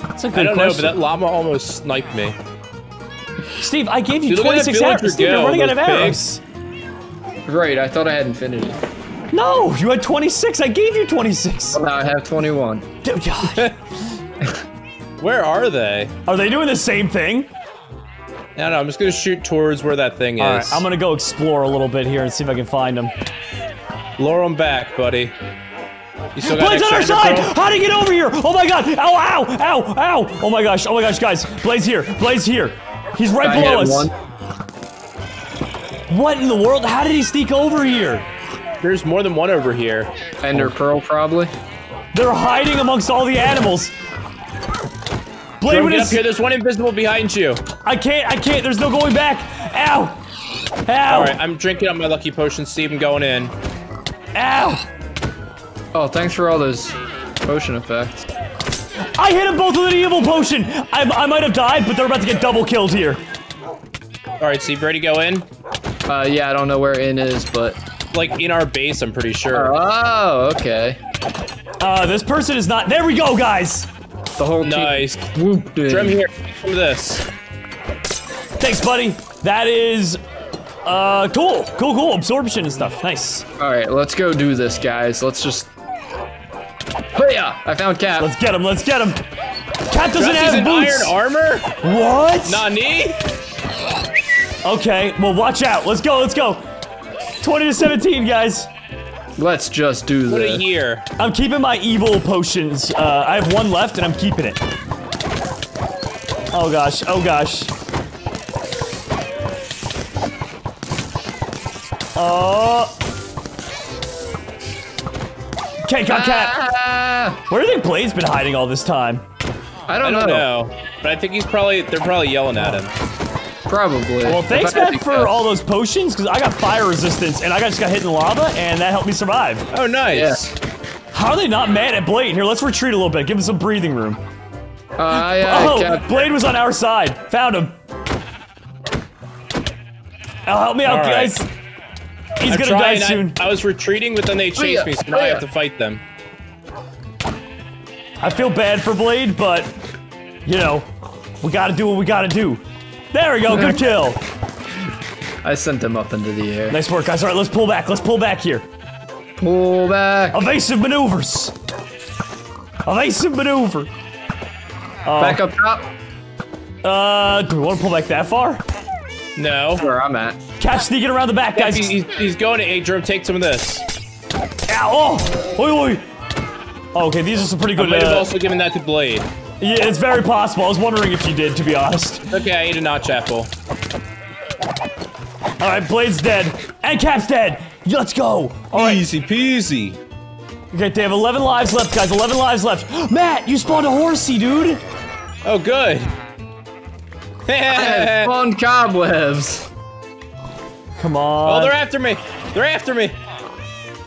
Speaker 2: That's a good
Speaker 1: I don't know, but that llama almost sniped me.
Speaker 2: Steve, I gave you
Speaker 1: Dude, look at that
Speaker 2: 26 arrows. Steve, you're running out of
Speaker 1: those
Speaker 2: arrows.
Speaker 6: Right. I thought I had infinity.
Speaker 2: No, you had 26. I gave you 26.
Speaker 6: Now I have 21.
Speaker 2: Dude, God.
Speaker 1: Where are they?
Speaker 2: Are they doing the same thing?
Speaker 1: I don't know. I'm just gonna shoot towards where that thing is.
Speaker 2: All right, I'm gonna go explore a little bit here and see if I can find them.
Speaker 1: lure them back, buddy. You still got
Speaker 2: Blade's on our side!
Speaker 1: ender?
Speaker 2: How do you get over here? Oh my god! Ow, ow, ow, ow! Oh my gosh, oh my gosh, guys. Blade's here. Blade's here. He's right
Speaker 6: I
Speaker 2: below
Speaker 6: hit
Speaker 2: us.
Speaker 6: one.
Speaker 2: What in the world? How did he sneak over here?
Speaker 1: There's more than one over here.
Speaker 6: Ender pearl probably.
Speaker 2: They're hiding amongst all the animals. Blade
Speaker 1: Bro,
Speaker 2: with
Speaker 1: get up here. There's one invisible behind you.
Speaker 2: I can't, I can't. There's no going back. Ow! Ow!
Speaker 1: All right, I'm drinking up my lucky potion. Steve, I'm going in.
Speaker 2: Ow!
Speaker 6: Oh, thanks for all those potion effects.
Speaker 2: I hit them both with an evil potion. I, I might have died, but they're about to get double killed here.
Speaker 1: All right, Steve, ready to go in?
Speaker 6: Uh, yeah, I don't know where in is, but.
Speaker 1: Like in our base, I'm pretty sure.
Speaker 6: Oh, okay.
Speaker 2: Uh, this person is not. There we go, guys.
Speaker 6: The whole team
Speaker 1: nice.
Speaker 6: whooped in.
Speaker 1: Drum here. Some of this.
Speaker 2: Thanks, buddy. That is, uh, cool. Cool, cool. Absorption and stuff. Nice.
Speaker 6: All right, let's go do this, guys. Let's just. Oh yeah, I found Cap.
Speaker 2: Let's get him. Let's get him. Cat doesn't
Speaker 1: He's
Speaker 2: have
Speaker 1: in
Speaker 2: boots.
Speaker 1: iron armor?
Speaker 2: What?
Speaker 1: Nani?
Speaker 2: Okay. Well, watch out. Let's go. Let's go. 20 to 17, guys.
Speaker 6: Let's just do
Speaker 1: What a
Speaker 6: this.
Speaker 1: year.
Speaker 2: I'm keeping my evil potions. Uh, I have one left, and I'm keeping it. Oh gosh. Oh gosh. Oh. Okay, got cat.
Speaker 6: Ah,
Speaker 2: Where do you think Blade's been hiding all this time?
Speaker 6: I
Speaker 1: I
Speaker 6: don't,
Speaker 1: don't
Speaker 6: know.
Speaker 1: know. But I think he's probably, they're probably yelling at him.
Speaker 6: Probably.
Speaker 2: Well, thanks,
Speaker 6: If I had
Speaker 2: Matt, for
Speaker 6: guess-
Speaker 2: all those potions, because I got fire resistance, and I just got hit in lava, and that helped me survive.
Speaker 1: Oh, nice.
Speaker 2: How are they not mad at Blade? Here, let's retreat a little bit. Give him some breathing room.
Speaker 6: Uh, yeah,
Speaker 2: Oh,
Speaker 6: Cap.
Speaker 2: Blade was on our side. Found him. Oh, help me out,
Speaker 1: All right.
Speaker 2: guys. He's
Speaker 1: I'm
Speaker 2: gonna die soon.
Speaker 1: I, I was retreating, but then they chased me, so now I have to fight them.
Speaker 2: I feel bad for Blade, but you know, we gotta do what we gotta do. There we go. Good kill.
Speaker 6: I sent him up into the air.
Speaker 2: Nice work, guys. All right, let's pull back. Let's pull back here.
Speaker 6: Pull back.
Speaker 2: Evasive maneuvers. Evasive maneuver.
Speaker 6: Back up top.
Speaker 2: Uh, do we want to pull back that far?
Speaker 1: No.
Speaker 6: Where I'm at.
Speaker 2: Catch sneaking around the back, guys.
Speaker 1: He's, he's, he's going to Adrum. Take some of this.
Speaker 2: Ow! Oh! Oi, oi! Oh, okay, these are some pretty
Speaker 1: I
Speaker 2: good.
Speaker 1: might have
Speaker 2: Uh,
Speaker 1: also given that to Blade.
Speaker 2: Yeah, it's very possible. I was wondering if you did, to be honest.
Speaker 1: Okay, I ate a notch apple.
Speaker 2: All right, Blade's dead, and Cap's dead. Let's go. All right,
Speaker 1: Easy peasy.
Speaker 9: Okay, they have 11 lives left, guys. 11 lives left. Matt, you spawned a horsey, dude.
Speaker 1: Oh, good.
Speaker 6: I spawned cobwebs.
Speaker 9: Come on.
Speaker 1: Oh, they're after me. They're after me.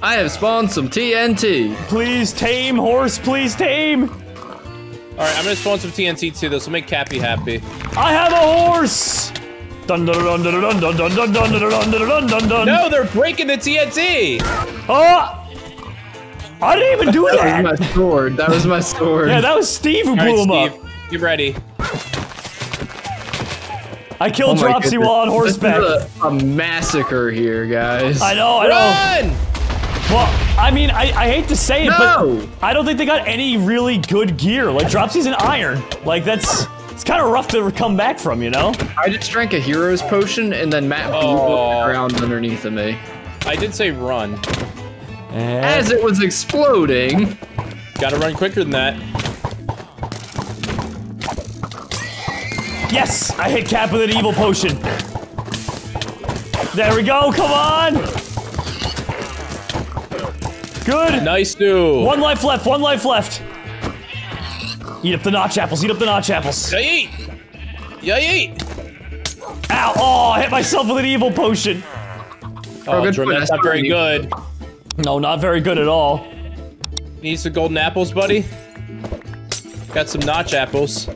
Speaker 6: I have spawned some TNT.
Speaker 9: Please tame, horse. Please tame.
Speaker 1: All right, I'm gonna spawn some TNT too. This will make Cappy happy.
Speaker 9: I have a horse. Dun dun dun dun dun dun dun dun dun dun dun dun dun dun dun.
Speaker 1: No, they're breaking the TNT.
Speaker 9: Oh! I didn't even do
Speaker 6: That
Speaker 9: that.
Speaker 6: was my sword. That was my sword.
Speaker 9: Yeah, that was Steve who
Speaker 1: All
Speaker 9: blew him
Speaker 1: right,
Speaker 9: up.
Speaker 1: Get ready.
Speaker 9: I killed
Speaker 6: Oh
Speaker 9: Dropsy while on horseback.
Speaker 6: This is a, a massacre here, guys.
Speaker 9: I know, I know.
Speaker 1: Run!
Speaker 9: Well, I mean, I, I hate to say it,
Speaker 6: No!
Speaker 9: but I don't think they got any really good gear. Like, Dropsy's an iron. Like, that's it's kind of rough to come back from, you know?
Speaker 6: I just drank a hero's potion and then Matt blew up
Speaker 1: Oh.
Speaker 6: the ground underneath of me.
Speaker 1: I did say run.
Speaker 9: And
Speaker 6: As it was exploding.
Speaker 1: Gotta run quicker than that.
Speaker 9: yes, I hit Cap with an evil potion. There we go. Come on. Good.
Speaker 1: Nice, dude.
Speaker 9: One life left. One life left. Eat up the notch apples. Eat up the notch apples.
Speaker 1: Yeet! Yeet!
Speaker 9: Ow! Oh, I hit myself with an evil potion.
Speaker 1: Oh,
Speaker 6: good
Speaker 1: Drum, that's not very good.
Speaker 9: No, not very good at all.
Speaker 1: Need some golden apples, buddy? Got some notch apples.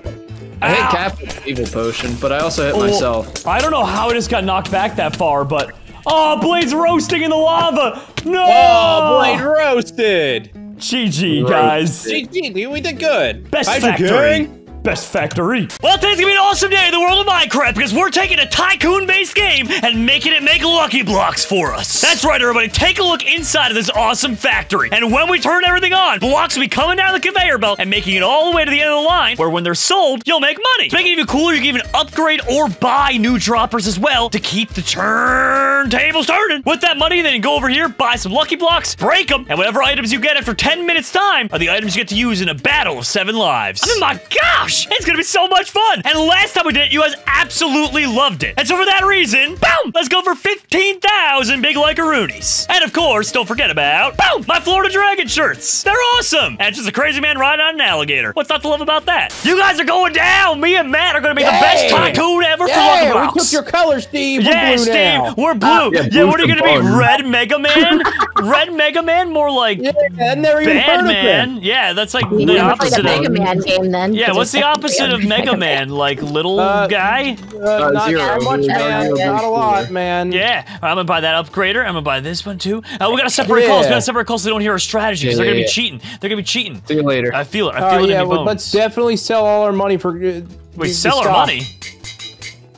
Speaker 6: I hit
Speaker 9: Ow.
Speaker 6: Cap with evil potion, but I also hit
Speaker 9: Oh,
Speaker 6: myself.
Speaker 9: I don't know how it just got knocked back that far, but oh, Blade's roasting in the lava. No!
Speaker 1: Oh, Blade roasted!
Speaker 9: GG, guys.
Speaker 1: GG, we did good.
Speaker 9: Best
Speaker 1: Hydra
Speaker 9: factory.
Speaker 1: King.
Speaker 9: Best factory.
Speaker 2: Well, today's gonna be an awesome day in the world of Minecraft because we're taking a tycoon-based game and making it make lucky blocks for us. That's right, everybody. Take a look inside of this awesome factory. And when we turn everything on, blocks will be coming down the conveyor belt and making it all the way to the end of the line, where when they're sold, you'll make money. To make it even cooler, you can even upgrade or buy new droppers as well to keep the turntables turning. With that money, then you go over here, buy some lucky blocks, break them, and whatever items you get after 10 minutes time are the items you get to use in a battle of seven lives. I mean, my gosh! It's gonna be so much fun! And last time we did it, you guys absolutely loved it. And so for that reason, boom! Let's go for 15,000 big like-a-roonies. And of course, don't forget about, boom! My Florida Dragon shirts! They're awesome! And it's just a crazy man riding on an alligator. What's not to love about that? You guys are going down! Me and Matt are gonna be the best
Speaker 1: Yay!
Speaker 2: tycoon ever for Lucky
Speaker 1: Yeah, we took your color, Steve. We're
Speaker 2: Yeah,
Speaker 1: blue
Speaker 2: Steve,
Speaker 1: now.
Speaker 2: we're blue.
Speaker 6: Ah,
Speaker 2: yeah,
Speaker 6: yeah,
Speaker 2: what are you gonna
Speaker 6: the
Speaker 2: be? Red Mega Man? Red Mega Man? More like
Speaker 1: Yeah, I never even
Speaker 2: Bad Man? Yeah, that's like
Speaker 5: You
Speaker 2: the
Speaker 5: need to play the
Speaker 2: opposite
Speaker 5: Mega. Man game then.
Speaker 2: Yeah,
Speaker 5: 'cause
Speaker 2: what's the
Speaker 5: there's
Speaker 2: opposite of Mega Man? Like little
Speaker 1: Uh,
Speaker 2: guy?
Speaker 1: Uh, not
Speaker 6: zero.
Speaker 1: that much, man.
Speaker 6: Zero.
Speaker 1: Not a lot, man.
Speaker 2: Yeah, I'm gonna buy that upgrader. I'm gonna buy this one too. Uh, we gotta separate
Speaker 1: Yeah.
Speaker 2: calls. We gotta separate calls so they don't hear our strategy because
Speaker 6: Yeah,
Speaker 2: they're gonna
Speaker 6: yeah,
Speaker 2: be
Speaker 6: yeah.
Speaker 2: cheating. They're gonna be cheating.
Speaker 6: See you later.
Speaker 2: I feel it. I
Speaker 1: Oh
Speaker 2: feel it
Speaker 1: yeah,
Speaker 2: in my
Speaker 1: well,
Speaker 2: bones.
Speaker 1: let's definitely sell all our money for. Uh,
Speaker 2: we
Speaker 1: the
Speaker 2: sell our
Speaker 1: stock.
Speaker 2: money.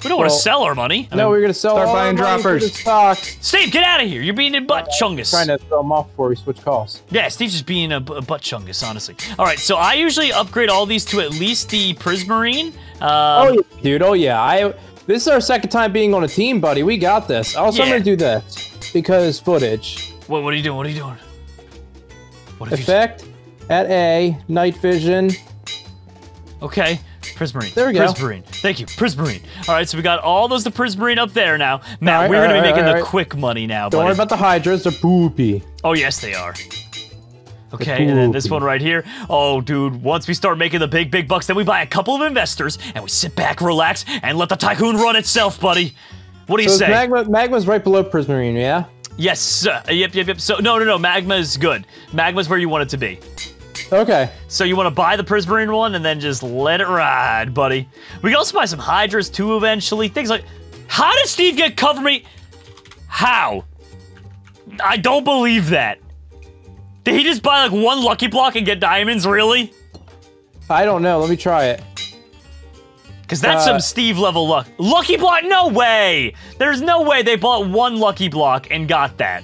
Speaker 2: We don't want to sell our money. I
Speaker 1: No,
Speaker 2: mean,
Speaker 1: we're gonna sell
Speaker 10: Start
Speaker 1: all
Speaker 10: buying
Speaker 1: our money
Speaker 10: droppers.
Speaker 1: stock.
Speaker 2: Steve, get out of here. You're being a butt chungus.
Speaker 1: Trying to sell them off before we switch calls.
Speaker 2: Yeah, Steve's just being a butt chungus, honestly. All right, so I usually upgrade all these to at least the Prismarine. Um,
Speaker 1: Oh yeah, dude. Oh yeah. I. This is our second time being on a team, buddy. We got this. Also, I'm
Speaker 2: Yeah.
Speaker 1: gonna do this because footage
Speaker 2: What, what are you doing? What are you doing? What have
Speaker 1: effect at A night vision.
Speaker 2: Okay. Prismarine.
Speaker 1: There we go.
Speaker 2: Prismarine. Thank you. Prismarine. All right, so we got all those the Prismarine up there now. Matt,
Speaker 1: right,
Speaker 2: we're
Speaker 1: all
Speaker 2: going to be making
Speaker 1: all
Speaker 2: the
Speaker 1: right.
Speaker 2: quick money now,
Speaker 1: Don't
Speaker 2: buddy.
Speaker 1: worry about the hydras. They're poopy.
Speaker 2: oh, yes, they are. Okay, and then this one right here. Oh, dude, once we start making the big, big bucks, then we buy a couple of investors and we sit back, relax, and let the tycoon run itself, buddy. What do you
Speaker 1: So
Speaker 2: say?
Speaker 1: magma. Magma's right below Prismarine. Yeah.
Speaker 2: yes. Uh, yep, yep, yep. So, no, no, no. Magma is good. Magma's where you want it to be.
Speaker 1: Okay.
Speaker 2: So you want to buy the Prismarine one and then just let it ride, buddy. We can also buy some Hydras too eventually. Things like, how did Steve get cover me? How? I don't believe that. Did he just buy like one lucky block and get diamonds? Really?
Speaker 1: I don't know. Let me try it.
Speaker 2: Because that's
Speaker 1: Uh,
Speaker 2: some Steve level luck. Lucky block? No way. There's no way they bought one lucky block and got that.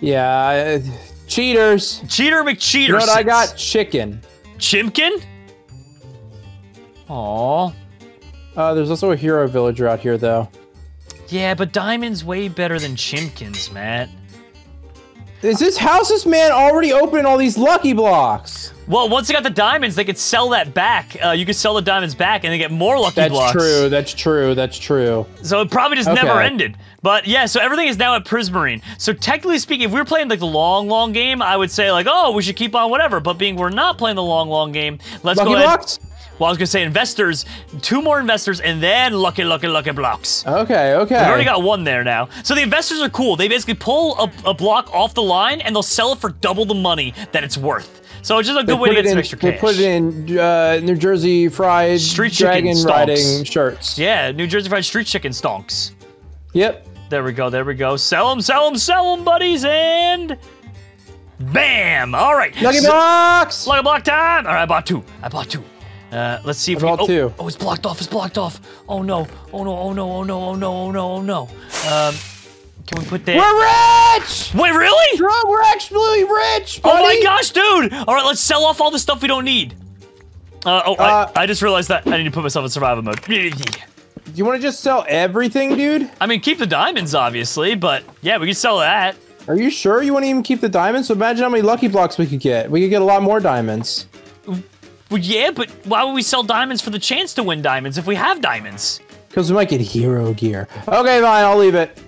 Speaker 1: Yeah. uh, cheaters.
Speaker 2: Cheater McCheater.
Speaker 1: You know what I got? Chicken.
Speaker 2: Chimkin? Aw.
Speaker 1: Uh, there's also a hero villager out here, though.
Speaker 2: Yeah, but diamond's way better than Chimkins, Matt.
Speaker 1: Is this house's man already opening all these lucky blocks?
Speaker 2: Well, once they got the diamonds, they could sell that back. Uh, you could sell the diamonds back and they get more lucky
Speaker 1: That's
Speaker 2: blocks.
Speaker 1: That's true. That's true. That's true.
Speaker 2: So it probably just
Speaker 1: Okay.
Speaker 2: never ended. But yeah, so everything is now at Prismarine. So technically speaking, if we were playing like the long, long game, I would say like, oh, we should keep on whatever. But being we're not playing the long, long game, let's
Speaker 1: Lucky
Speaker 2: go ahead.
Speaker 1: blocks?
Speaker 2: Well, I was gonna say investors, two more investors, and then lucky, lucky, lucky blocks.
Speaker 1: Okay. Okay.
Speaker 2: We've already got one there now. So the investors are cool. They basically pull a, a block off the line and they'll sell it for double the money that it's worth. So it's just a
Speaker 1: They
Speaker 2: good way to get some
Speaker 1: in-
Speaker 2: extra
Speaker 1: They put it in uh, New Jersey fried
Speaker 2: Street chicken
Speaker 1: dragon
Speaker 2: stonks.
Speaker 1: riding shirts.
Speaker 2: Yeah, New Jersey Fried Street Chicken stonks.
Speaker 1: Yep.
Speaker 2: There we go, there we go. Sell them, sell them, sell them, buddies, and bam! All right.
Speaker 1: Lucky
Speaker 2: So-
Speaker 1: blocks.
Speaker 2: Lucky block time! All right, I bought two. I bought two. Uh, let's see if we oh,
Speaker 1: two.
Speaker 2: Oh, it's blocked off. It's blocked off. Oh no. Oh no. Oh no. Oh no. Oh no. Oh no. Oh no. Um, can we put that?
Speaker 1: We're rich.
Speaker 2: Wait, really?
Speaker 1: Bro, we're actually rich. buddy.
Speaker 2: Oh my gosh, dude! All right, let's sell off all the stuff we don't need. Uh, oh,
Speaker 1: Uh,
Speaker 2: I, I just realized that I need to put myself in survival mode.
Speaker 1: Do you want to just sell everything, dude?
Speaker 2: I mean, keep the diamonds, obviously, but yeah, we can sell that.
Speaker 1: Are you sure you want to even keep the diamonds? So imagine how many lucky blocks we could get. We could get a lot more diamonds.
Speaker 2: Well, yeah, but why would we sell diamonds for the chance to win diamonds if we have diamonds?
Speaker 1: Because we might get hero gear. Okay, fine. I'll leave it.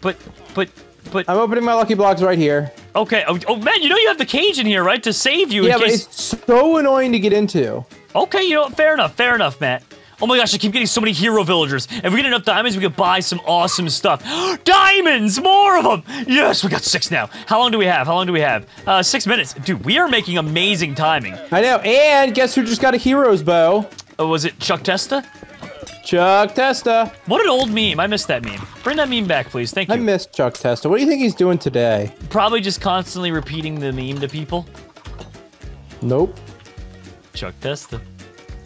Speaker 2: But, but, but.
Speaker 1: I'm opening my lucky blocks right here.
Speaker 2: Okay. Oh, oh, man, you know you have the cage in here, right, to save you.
Speaker 1: Yeah,
Speaker 2: in
Speaker 1: but
Speaker 2: case...
Speaker 1: it's so annoying to get into.
Speaker 2: Okay, you know what? Fair enough. Fair enough, Matt. Oh my gosh, I keep getting so many hero villagers. If we get enough diamonds, we could buy some awesome stuff. diamonds! More of them! Yes, we got six now. How long do we have? How long do we have? Uh, six minutes. Dude, we are making amazing timing.
Speaker 1: I know. And guess who just got a hero's bow?
Speaker 2: Oh, was it Chuck Testa?
Speaker 1: Chuck Testa.
Speaker 2: What an old meme. I missed that meme. Bring that meme back, please. Thank you.
Speaker 1: I missed Chuck Testa. What do you think he's doing today?
Speaker 2: Probably just constantly repeating the meme to people.
Speaker 1: Nope.
Speaker 2: Chuck Testa.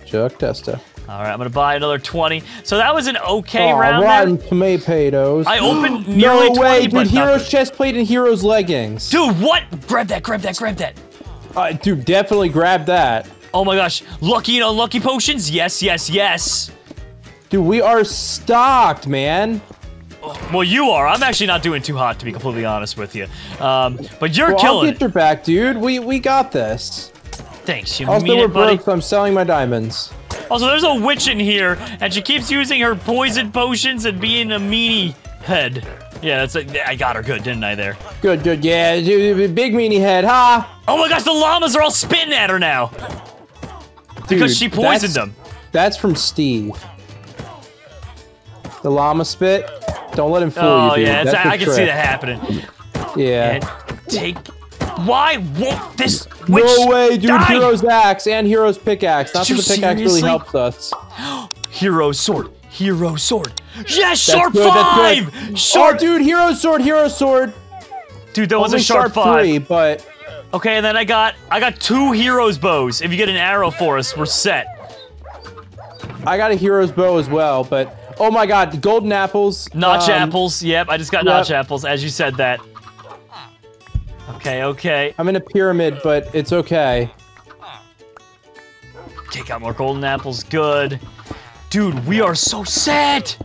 Speaker 1: Chuck Testa.
Speaker 2: All right, I'm gonna buy another 20. So that was an okay
Speaker 1: Aw,
Speaker 2: round
Speaker 1: rotten
Speaker 2: there.
Speaker 1: tomatoes.
Speaker 2: I opened nearly
Speaker 1: no
Speaker 2: 20,
Speaker 1: way, dude. Hero's chest plate and hero's leggings.
Speaker 2: Dude, what? Grab that, grab that, grab that.
Speaker 1: Uh, dude, definitely grab that.
Speaker 2: Oh my gosh. Lucky and unlucky potions? Yes, yes, yes.
Speaker 1: Dude, we are stocked, man.
Speaker 2: Well, you are. I'm actually not doing too hot, to be completely honest with you. Um, but you're
Speaker 1: Well, I'll
Speaker 2: killing
Speaker 1: get your back, dude. We we got this.
Speaker 2: Thanks, you
Speaker 1: Also,
Speaker 2: mean
Speaker 1: we're
Speaker 2: it, buddy.
Speaker 1: broke, so I'm selling my diamonds.
Speaker 2: Also, there's a witch in here, and she keeps using her poison potions and being a meanie head. Yeah, that's a, I got her good, didn't I? There.
Speaker 1: Good, good. Yeah, big meanie head, huh?
Speaker 2: Oh my gosh, the llamas are all spitting at her now because she poisoned
Speaker 1: that's-
Speaker 2: them.
Speaker 1: That's from Steve. The llama spit. Don't let him fool
Speaker 2: Oh
Speaker 1: you, dude.
Speaker 2: yeah, it's,
Speaker 1: That's
Speaker 2: I,
Speaker 1: a
Speaker 2: I can see that happening.
Speaker 1: Yeah.
Speaker 2: And take. Why won't this witch
Speaker 1: No way, dude.
Speaker 2: die?
Speaker 1: Hero's axe and hero's pickaxe. Not that the pickaxe really helps us.
Speaker 2: Hero sword. Hero sword. Yes,
Speaker 1: That's
Speaker 2: sharp
Speaker 1: good,
Speaker 2: five.
Speaker 1: good.
Speaker 2: Sharp.
Speaker 1: Oh, dude, hero sword, hero sword.
Speaker 2: Dude, that was a sharp,
Speaker 1: sharp
Speaker 2: five.
Speaker 1: three, but
Speaker 2: Okay, and then I got I got two heroes bows. If you get an arrow for us, we're set.
Speaker 1: I got a hero's bow as well. But oh my god, golden apples.
Speaker 2: Notch
Speaker 1: um,
Speaker 2: apples. Yep, I just got
Speaker 1: yep.
Speaker 2: notch apples as you said that. Okay, okay.
Speaker 1: I'm in a pyramid, but it's okay.
Speaker 2: Take out more golden apples. Good. Dude, we are so set.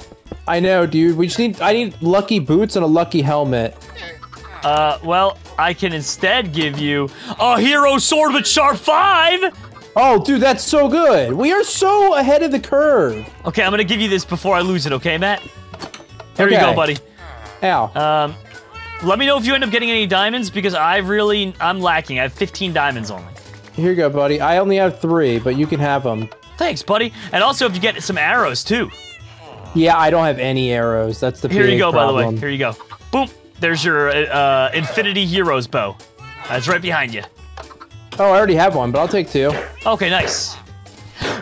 Speaker 1: I know, dude. We just need. I need lucky boots and a lucky helmet.
Speaker 2: Uh, well, I can instead give you a hero sword with sharp five.
Speaker 1: Oh, dude, that's so good. We are so ahead of the curve.
Speaker 2: Okay, I'm gonna give you this before I lose it. Okay, Matt? Here you go, buddy.
Speaker 1: Ow.
Speaker 2: Um, let me know if you end up getting any diamonds because I really I'm lacking. I have 15 diamonds only.
Speaker 1: Here you go, buddy. I only have three, but you can have them.
Speaker 2: Thanks, buddy. And also, if you get some arrows too.
Speaker 1: Yeah, I don't have any arrows. That's the
Speaker 2: Here you go. By the way, here you go. Boom. There's your uh, Infinity Heroes bow. That's right behind you.
Speaker 1: Oh, I already have one, but I'll take two.
Speaker 2: Okay, nice.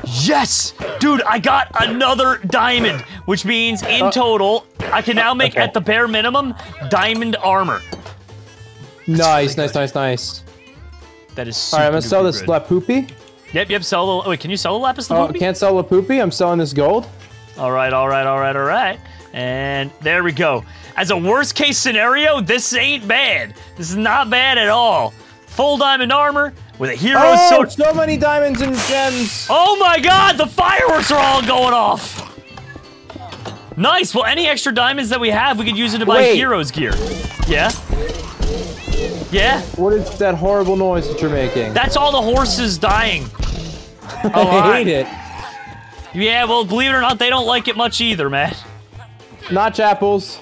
Speaker 2: Yes, dude, I got another diamond, which means in
Speaker 1: Uh,
Speaker 2: total, I can now make
Speaker 1: okay.
Speaker 2: at the bare minimum diamond armor.
Speaker 1: Nice, nice, nice, nice.
Speaker 2: That is.
Speaker 1: All right, I'm gonna sell this lapoopy.
Speaker 2: Yep, yep. Sell the. Wait, can you sell the lapis
Speaker 1: Oh, can't sell lapoopy. I'm selling this gold.
Speaker 2: All right, all right, all right, all right. And there we go. As a worst case scenario, this ain't bad. This is not bad at all. Full diamond armor with a hero
Speaker 1: Oh,
Speaker 2: sword.
Speaker 1: so many diamonds and gems.
Speaker 2: Oh my god, the fireworks are all going off. Nice. Well, any extra diamonds that we have, we could use it to buy
Speaker 1: Wait.
Speaker 2: heroes gear. Yeah? Yeah?
Speaker 1: What is that horrible noise that you're making?
Speaker 2: That's all the horses dying.
Speaker 1: Oh, I hate it.
Speaker 2: Yeah, well, believe it or not, they don't like it much either, man.
Speaker 1: Notch apples.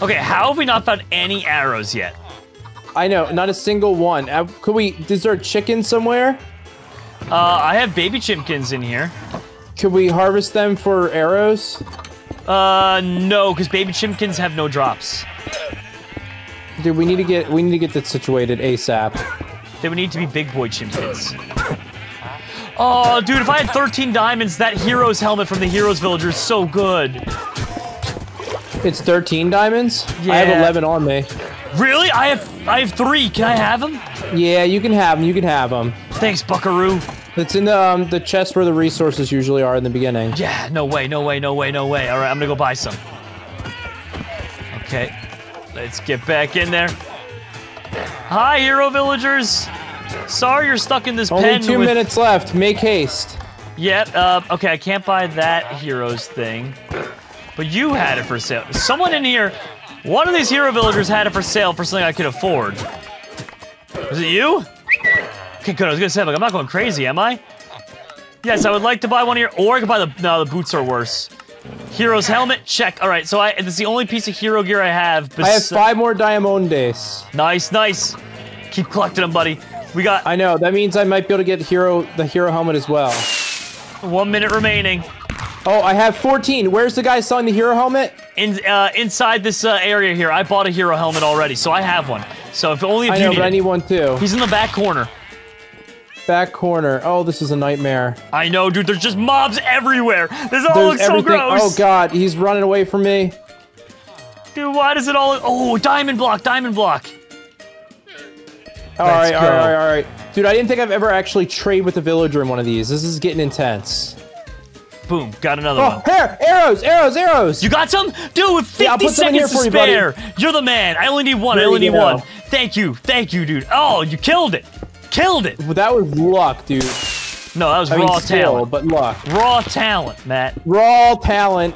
Speaker 2: Okay, how have we not found any arrows yet?
Speaker 1: I know, not a single one. Uh, could we? Is there a chicken somewhere?
Speaker 2: Uh, I have baby chimkins in here.
Speaker 1: Could we harvest them for arrows?
Speaker 2: Uh, no, because baby chimkins have no drops.
Speaker 1: Dude, we need to get we need to get that situated ASAP.
Speaker 2: They would need to be big boy chimkins. Oh, dude, if I had 13 diamonds, that hero's helmet from the Heroes Villager is so good.
Speaker 1: It's 13 diamonds. I have 11 on me.
Speaker 2: Really? I have I have three. Can I have them?
Speaker 1: Yeah, you can have them. You can have them.
Speaker 2: Thanks, Buckaroo.
Speaker 1: It's in the um, the chest where the resources usually are in the beginning.
Speaker 2: Yeah, no way, no way, no way, no way. All right, I'm gonna go buy some. Okay, let's get back in there. Hi, hero villagers. Sorry you're stuck in this
Speaker 1: Only
Speaker 2: pen
Speaker 1: two
Speaker 2: with...
Speaker 1: minutes left. Make haste.
Speaker 2: Yep, uh, okay, I can't buy that heroes thing. But you had it for sale. Someone in here, one of these hero villagers had it for sale for something I could afford. Was it you? Okay, good. I was gonna say, like, I'm not going crazy, am I? Yes, I would like to buy one of your, or I could buy the, no, the boots are worse. Hero's helmet, check. All right, so I, is the only piece of hero gear I have.
Speaker 1: I have five more diamondes.
Speaker 2: Nice, nice. Keep collecting them, buddy. We got
Speaker 1: I know. That means I might be able to get hero the hero helmet as well.
Speaker 2: one minute remaining.
Speaker 1: Oh, I have 14. Where's the guy selling the hero helmet?
Speaker 2: In, uh, inside this uh, area here, I bought a hero helmet already, so I have one. So if only if
Speaker 1: I
Speaker 2: you
Speaker 1: know, but I need one too.
Speaker 2: He's in the back corner.
Speaker 1: Back corner. Oh, this is a nightmare.
Speaker 2: I know, dude. There's just mobs everywhere. This all
Speaker 1: There's
Speaker 2: looks so gross.
Speaker 1: Oh god, he's running away from me.
Speaker 2: Dude, why does it all? Oh, diamond block, diamond block.
Speaker 1: All right, all
Speaker 2: go.
Speaker 1: right, all right. Dude, I didn't think I've ever actually trade with a villager in one of these. This is getting intense.
Speaker 2: Boom, got another
Speaker 1: Oh,
Speaker 2: one.
Speaker 1: here, arrows, arrows, arrows.
Speaker 2: You got some? Dude, with 50
Speaker 1: Yeah, I'll put some in here
Speaker 2: seconds to
Speaker 1: for you,
Speaker 2: spare. You're the man. I only need one. I only need
Speaker 1: go.
Speaker 2: one. Thank you. Thank you, dude. Oh, you killed it. Killed it.
Speaker 1: Well, That was luck, dude.
Speaker 2: No, that was
Speaker 1: I mean,
Speaker 2: raw
Speaker 1: skill,
Speaker 2: talent.
Speaker 1: but luck.
Speaker 2: Raw talent, Matt.
Speaker 1: Raw talent.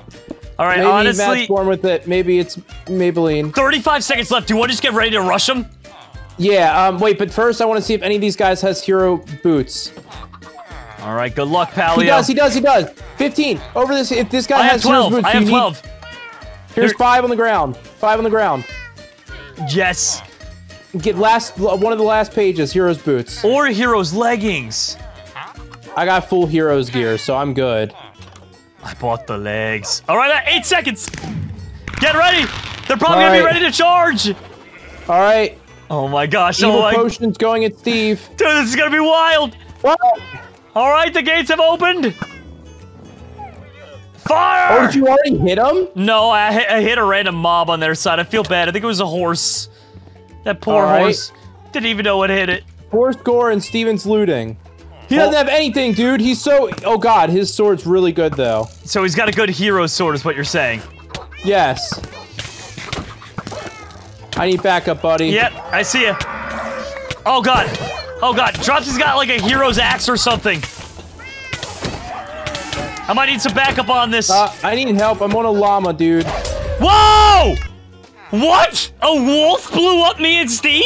Speaker 2: All right,
Speaker 1: Maybe
Speaker 2: honestly,
Speaker 1: Matt's born with it. Maybe it's Maybelline.
Speaker 2: 35 seconds left. Do you want to just get ready to rush him?
Speaker 1: Yeah. Um. Wait, but first I want to see if any of these guys has hero boots.
Speaker 2: All right, good luck, Palio.
Speaker 1: He does. He does. He does. 15 over this. If this guy
Speaker 2: I
Speaker 1: has heroes
Speaker 2: 12.
Speaker 1: boots,
Speaker 2: I have
Speaker 1: need-
Speaker 2: 12.
Speaker 1: Here's
Speaker 2: Here-
Speaker 1: five on the ground. Five on the ground.
Speaker 2: Yes.
Speaker 1: Get last one of the last pages. Heroes boots.
Speaker 2: Or Hero's leggings.
Speaker 1: I got full heroes gear, so I'm good.
Speaker 2: I bought the legs. All right, eight seconds. Get ready. They're probably
Speaker 1: All
Speaker 2: gonna be ready to charge.
Speaker 1: All right.
Speaker 2: Oh my gosh.
Speaker 1: Evil
Speaker 2: Oh my.
Speaker 1: potions going at Steve.
Speaker 2: Dude, this is gonna be wild.
Speaker 1: What?
Speaker 2: All right, the gates have opened. Fire!
Speaker 1: Oh, did you already hit him?
Speaker 2: No, I, hit- I hit a random mob on their side. I feel bad. I think it was a horse. That poor
Speaker 1: right.
Speaker 2: horse didn't even know what hit it.
Speaker 1: Four score and Steven's looting. He doesn't have anything, dude. He's so. Oh god, his sword's really good though.
Speaker 2: So he's got a good hero sword, is what you're saying.
Speaker 1: Yes. I need backup, buddy.
Speaker 2: Yep, I see ya. Oh god. Oh god. Dropsy's got like a hero's axe or something. I might need some backup on this.
Speaker 1: Uh, I need help. I'm on a llama, dude.
Speaker 2: Whoa! What? A wolf blew up me and Steve?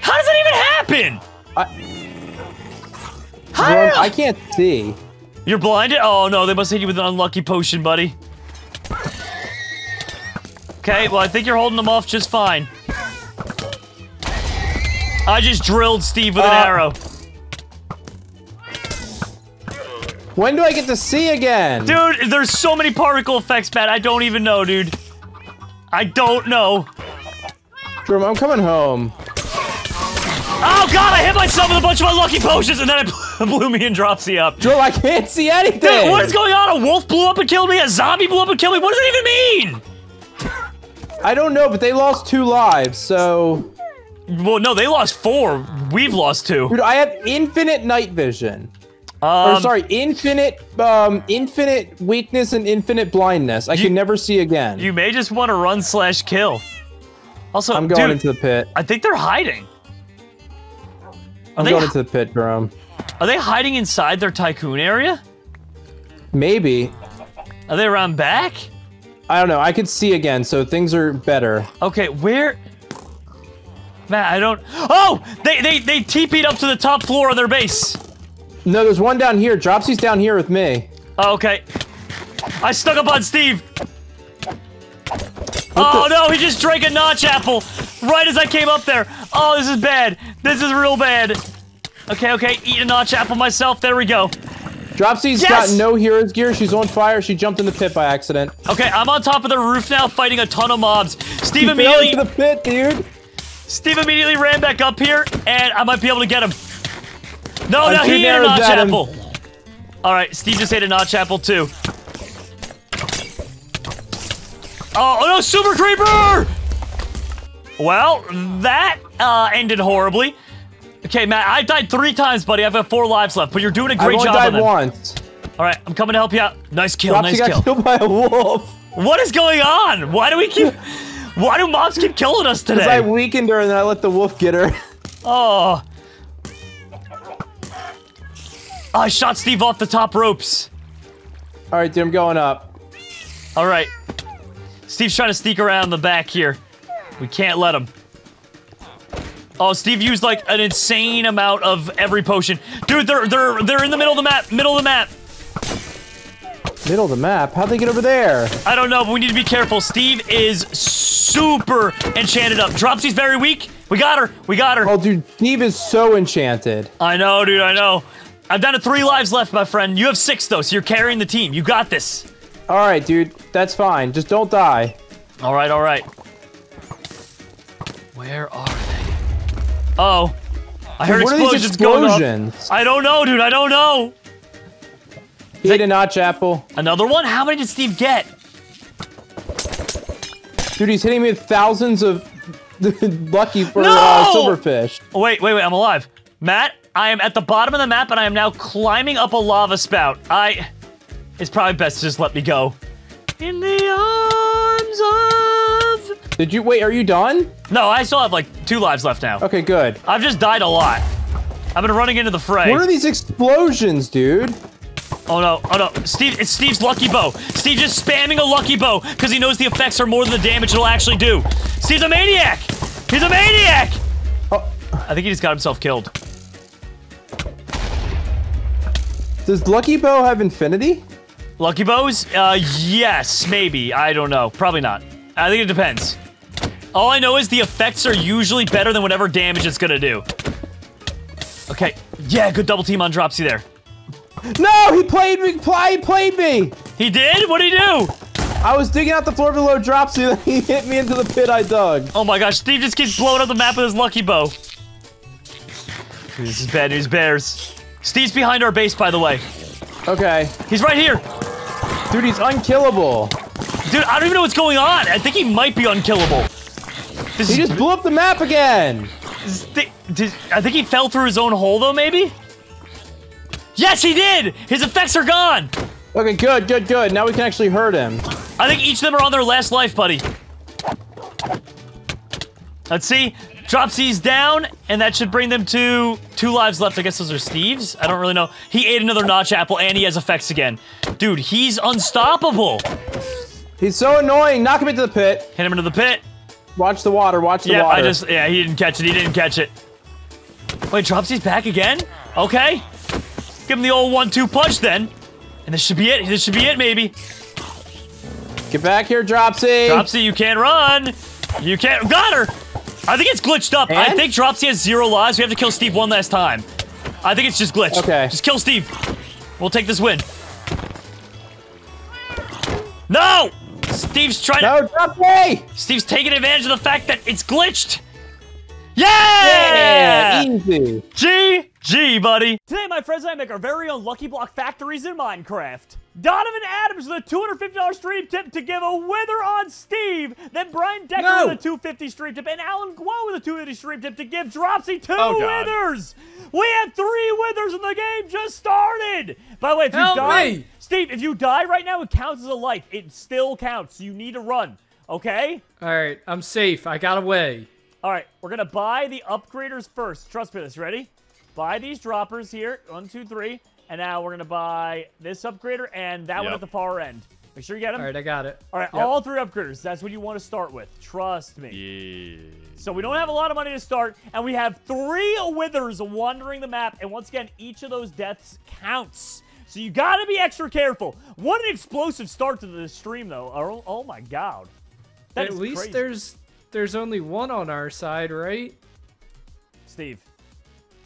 Speaker 2: How does that even happen? How
Speaker 1: Bro, I can't see.
Speaker 2: You're blinded? Oh no, they must hit you with an unlucky potion, buddy. Okay, well I think you're holding them off just fine. I just drilled Steve with an
Speaker 1: Uh,
Speaker 2: arrow.
Speaker 1: When do I get to see again?
Speaker 2: Dude, there's so many particle effects, Matt. I don't even know, dude. I don't know.
Speaker 1: Jerome, I'm coming home.
Speaker 2: Oh god, I hit myself with a bunch of unlucky potions and then it blew me and Dropsy up.
Speaker 1: Drew, I can't see anything.
Speaker 2: Dude, what is going on? A wolf blew up and killed me? A zombie blew up and killed me? What does it even mean?
Speaker 1: I don't know, but they lost two lives, so.
Speaker 2: Well, no, they lost four. We've lost two.
Speaker 1: Dude, I have infinite night vision.
Speaker 2: Um,
Speaker 1: or sorry, infinite, um, infinite weakness and infinite blindness. I
Speaker 2: You-
Speaker 1: can never see again.
Speaker 2: You may just want to run slash kill. Also,
Speaker 1: I'm going
Speaker 2: dude,
Speaker 1: into the pit.
Speaker 2: I think they're hiding.
Speaker 1: I'm
Speaker 2: they
Speaker 1: going into the pit, Jerome.
Speaker 2: Are they hiding inside their tycoon area?
Speaker 1: Maybe.
Speaker 2: Are they around back?
Speaker 1: I don't know. I could see again, so things are better.
Speaker 2: Okay, where? Matt, I don't. Oh, they they they TP'd up to the top floor of their base.
Speaker 1: No, there's one down here. Dropsy's down here with me.
Speaker 2: Oh, okay. I stuck up on Steve. Oh no, he just drank a notch apple right as I came up there. Oh, this is bad. This is real bad. Okay, okay, eat a notch apple myself. There we go.
Speaker 1: Dropsy's
Speaker 2: Yes!
Speaker 1: got no hero's gear. She's on fire. She jumped in the pit by accident.
Speaker 2: Okay, I'm on top of the roof now, fighting a ton of mobs. Steve
Speaker 1: He fell
Speaker 2: immediately,
Speaker 1: into the pit, dude.
Speaker 2: Steve immediately ran back up here, and I might be able to get him. No, no, he ate a notch
Speaker 1: him.
Speaker 2: apple. All right, Steve just ate a notch apple too. Oh, oh no, super creeper! Well, that uh, ended horribly. Okay, Matt, I died three times, buddy. I've got four lives left, but you're doing a
Speaker 1: I've
Speaker 2: great
Speaker 1: only
Speaker 2: job on
Speaker 1: died once.
Speaker 2: All right, I'm coming to help you out. Nice kill,
Speaker 1: Dropsy
Speaker 2: nice
Speaker 1: got
Speaker 2: kill.
Speaker 1: killed by a wolf.
Speaker 2: What is going on? Why do we keep? Why do mobs keep killing us today?
Speaker 1: Because I weakened her and then I let the wolf get her.
Speaker 2: Oh. I shot Steve off the top ropes.
Speaker 1: All right, dude, I'm going up.
Speaker 2: All right. Steve's trying to sneak around the back here. We can't let him. Oh, Steve used like an insane amount of every potion. Dude, they're they're they're in the middle of the map. Middle of the map.
Speaker 1: Middle of the map. How'd they get over there?
Speaker 2: I don't know, but we need to be careful. Steve is super enchanted up. Dropsy's very weak. We got her. We got her.
Speaker 1: Oh, dude, Steve is so enchanted.
Speaker 2: I know, dude. I know. I'm down to three lives left, my friend. You have six though, so you're carrying the team. You got this.
Speaker 1: All right, dude, that's fine. Just don't die.
Speaker 2: All right, all right. Where are they? Oh, I heard
Speaker 1: Dude, what are these
Speaker 2: explosions, going off. I don't know, dude. I don't know.
Speaker 1: He ate a notch apple.
Speaker 2: Another one? How many did Steve get?
Speaker 1: Dude, he's hitting me with thousands of lucky for
Speaker 2: No!
Speaker 1: uh, silverfish.
Speaker 2: Oh, wait, wait, wait. I'm alive. Matt, I am at the bottom of the map, and I am now climbing up a lava spout. I. It's probably best to just let me go. In the arms of.
Speaker 1: Did you wait? Are you done?
Speaker 2: No, I still have like two lives left now.
Speaker 1: Okay, good.
Speaker 2: I've just died a lot. I've been running into the fray.
Speaker 1: What are these explosions, dude?
Speaker 2: Oh no, oh no. Steve, it's Steve's lucky bow. Steve just spamming a lucky bow because he knows the effects are more than the damage it'll actually do. Steve's a maniac! He's a maniac!
Speaker 1: Oh.
Speaker 2: I think he just got himself killed.
Speaker 1: Does Lucky Bow have infinity?
Speaker 2: Lucky bows? Uh, yes, maybe. I don't know. Probably not. I think it depends. All I know is the effects are usually better than whatever damage it's gonna do. Okay. Yeah, good double team on Dropsy there.
Speaker 1: No, he played me. Play, he played me.
Speaker 2: He did? What did he do?
Speaker 1: I was digging out the floor below Dropsy, and he hit me into the pit I dug.
Speaker 2: Oh my gosh, Steve just keeps blowing up the map with his lucky bow. This is bad news, Bears. Steve's behind our base, by the way.
Speaker 1: Okay,
Speaker 2: He's right here.
Speaker 1: dude, he's unkillable.
Speaker 2: Dude, I don't even know what's going on. I think he might be unkillable. This
Speaker 1: He just blew up the map again.
Speaker 2: did- I think he fell through his own hole, though, maybe? Yes, he did! His effects are gone!
Speaker 1: Okay, good, good, good. Now we can actually hurt him.
Speaker 2: I think each of them are on their last life, buddy. Let's see. Dropsy's down, and that should bring them to two lives left. I guess those are Steve's? I don't really know. He ate another notch apple, and he has effects again. Dude, he's unstoppable.
Speaker 1: He's so annoying. Knock him into the pit.
Speaker 2: Hit him into the pit.
Speaker 1: Watch the water. Watch the
Speaker 2: Yeah,
Speaker 1: water.
Speaker 2: I just, yeah, he didn't catch it. He didn't catch it. Wait, Dropsy's back again? Okay. Give him the old one-two punch then. And this should be it. This should be it, maybe.
Speaker 1: Get back here, Dropsy.
Speaker 2: Dropsy, you can't run. You can't. Got her. I think it's glitched up. I think Dropsy has zero lives. We have to kill Steve one last time. I think it's just glitched.
Speaker 1: Okay.
Speaker 2: Just kill Steve. We'll take this win. No! Steve's trying to.
Speaker 1: No, Dropsy.
Speaker 2: Steve's taking advantage of the fact that it's glitched.
Speaker 1: Yeah,
Speaker 2: Yeah!
Speaker 1: easy.
Speaker 2: GG, buddy. Today, my friends and I make our very own Lucky Block factories in Minecraft. Donovan Adams with a $250 stream tip to give a wither on Steve. Then Brian Decker
Speaker 11: No.
Speaker 2: with a 250 stream tip. And Alan Guo with a 250 stream tip to give Dropsy two
Speaker 4: Oh,
Speaker 2: withers. We have three withers and the game just started. By the way, if you die,
Speaker 10: me.
Speaker 2: Steve, if you die right now, it counts as a life. It still counts. You need to run. Okay?
Speaker 10: All right, I'm safe. I got away.
Speaker 2: All right, we're gonna buy the upgraders first. Trust me, this. Ready? Buy these droppers here. One, two, three. And now we're gonna buy this upgrader and that one at the far end. Make sure you get them.
Speaker 10: All right, I got it.
Speaker 2: All right,
Speaker 10: Yep.
Speaker 2: all three upgraders. That's what you want to start with. Trust me.
Speaker 4: Yeah.
Speaker 2: So we don't have a lot of money to start, and we have three withers wandering the map, and once again, each of those deaths counts. So you gotta be extra careful. What an explosive start to the stream, though. Oh, oh my god. That
Speaker 10: At
Speaker 2: is
Speaker 10: least
Speaker 2: crazy.
Speaker 10: there's there's only one on our side, right?
Speaker 2: Steve.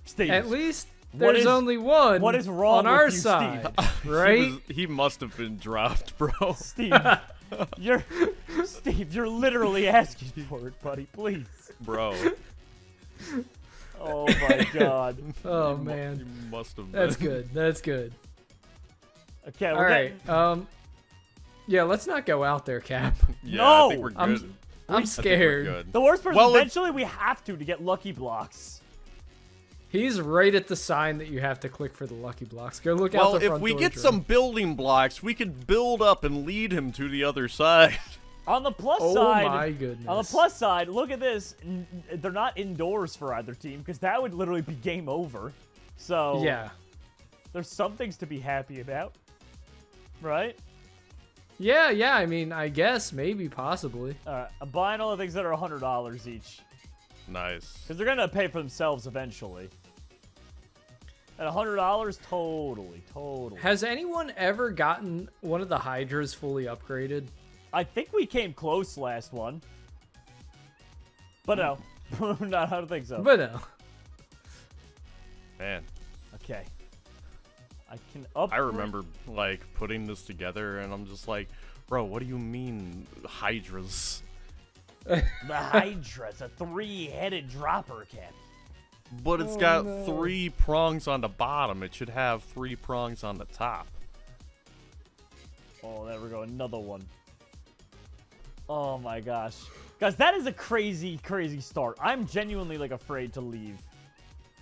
Speaker 2: Steve.
Speaker 10: At least there's
Speaker 2: is-
Speaker 10: only one.
Speaker 2: what is wrong
Speaker 10: on
Speaker 2: with
Speaker 10: our
Speaker 2: you, Steve?
Speaker 10: side,
Speaker 4: He,
Speaker 10: right?
Speaker 4: was- he must have been dropped, bro.
Speaker 2: Steve. you're Steve, you're literally asking for it, buddy. Please.
Speaker 4: Bro.
Speaker 2: Oh my god.
Speaker 10: Oh
Speaker 4: He
Speaker 10: man,
Speaker 4: must have been.
Speaker 10: that's good. That's good.
Speaker 2: Okay,
Speaker 10: All
Speaker 2: we're
Speaker 10: Um, yeah, let's not go out there, Cap.
Speaker 4: Yeah,
Speaker 2: No!
Speaker 4: I think we're good.
Speaker 10: I'm
Speaker 4: I think
Speaker 10: I'm
Speaker 4: we're
Speaker 10: scared.
Speaker 4: good.
Speaker 2: The worst part is
Speaker 4: Well, if-
Speaker 2: eventually we have to to get lucky blocks.
Speaker 10: He's right at the sign that you have to click for the lucky blocks. Go look out the front Well, if
Speaker 4: we
Speaker 10: door,
Speaker 4: get
Speaker 10: Drew.
Speaker 4: some building blocks, we could build up and lead him to the other side.
Speaker 2: On the plus
Speaker 10: Oh
Speaker 2: side,
Speaker 10: my goodness.
Speaker 2: on the plus side, look at this. N- They're not indoors for either team because that would literally be game over. So
Speaker 10: Yeah.
Speaker 2: there's some things to be happy about, right?
Speaker 10: Yeah, yeah. I mean, I guess maybe, possibly.
Speaker 2: Uh, I'm buying all the things that are hundred dollars each
Speaker 4: nice.
Speaker 2: because they're gonna pay for themselves eventually. At hundred dollars, totally, totally.
Speaker 10: Has anyone ever gotten one of the hydras fully upgraded?
Speaker 2: I think we came close last one, but no, Not, I don't think so.
Speaker 10: But no.
Speaker 4: Man,
Speaker 2: okay, I can up.
Speaker 4: I remember like putting this together, and I'm just like, bro, what do you mean hydras?
Speaker 2: The Hydra. It's a three-headed dropper, Cap.
Speaker 4: But it's oh, got three prongs on the bottom. It should have three prongs on the top.
Speaker 2: Oh, there we go. Another one. Oh my gosh. Guys, that is a crazy, crazy start. I'm genuinely like afraid to leave.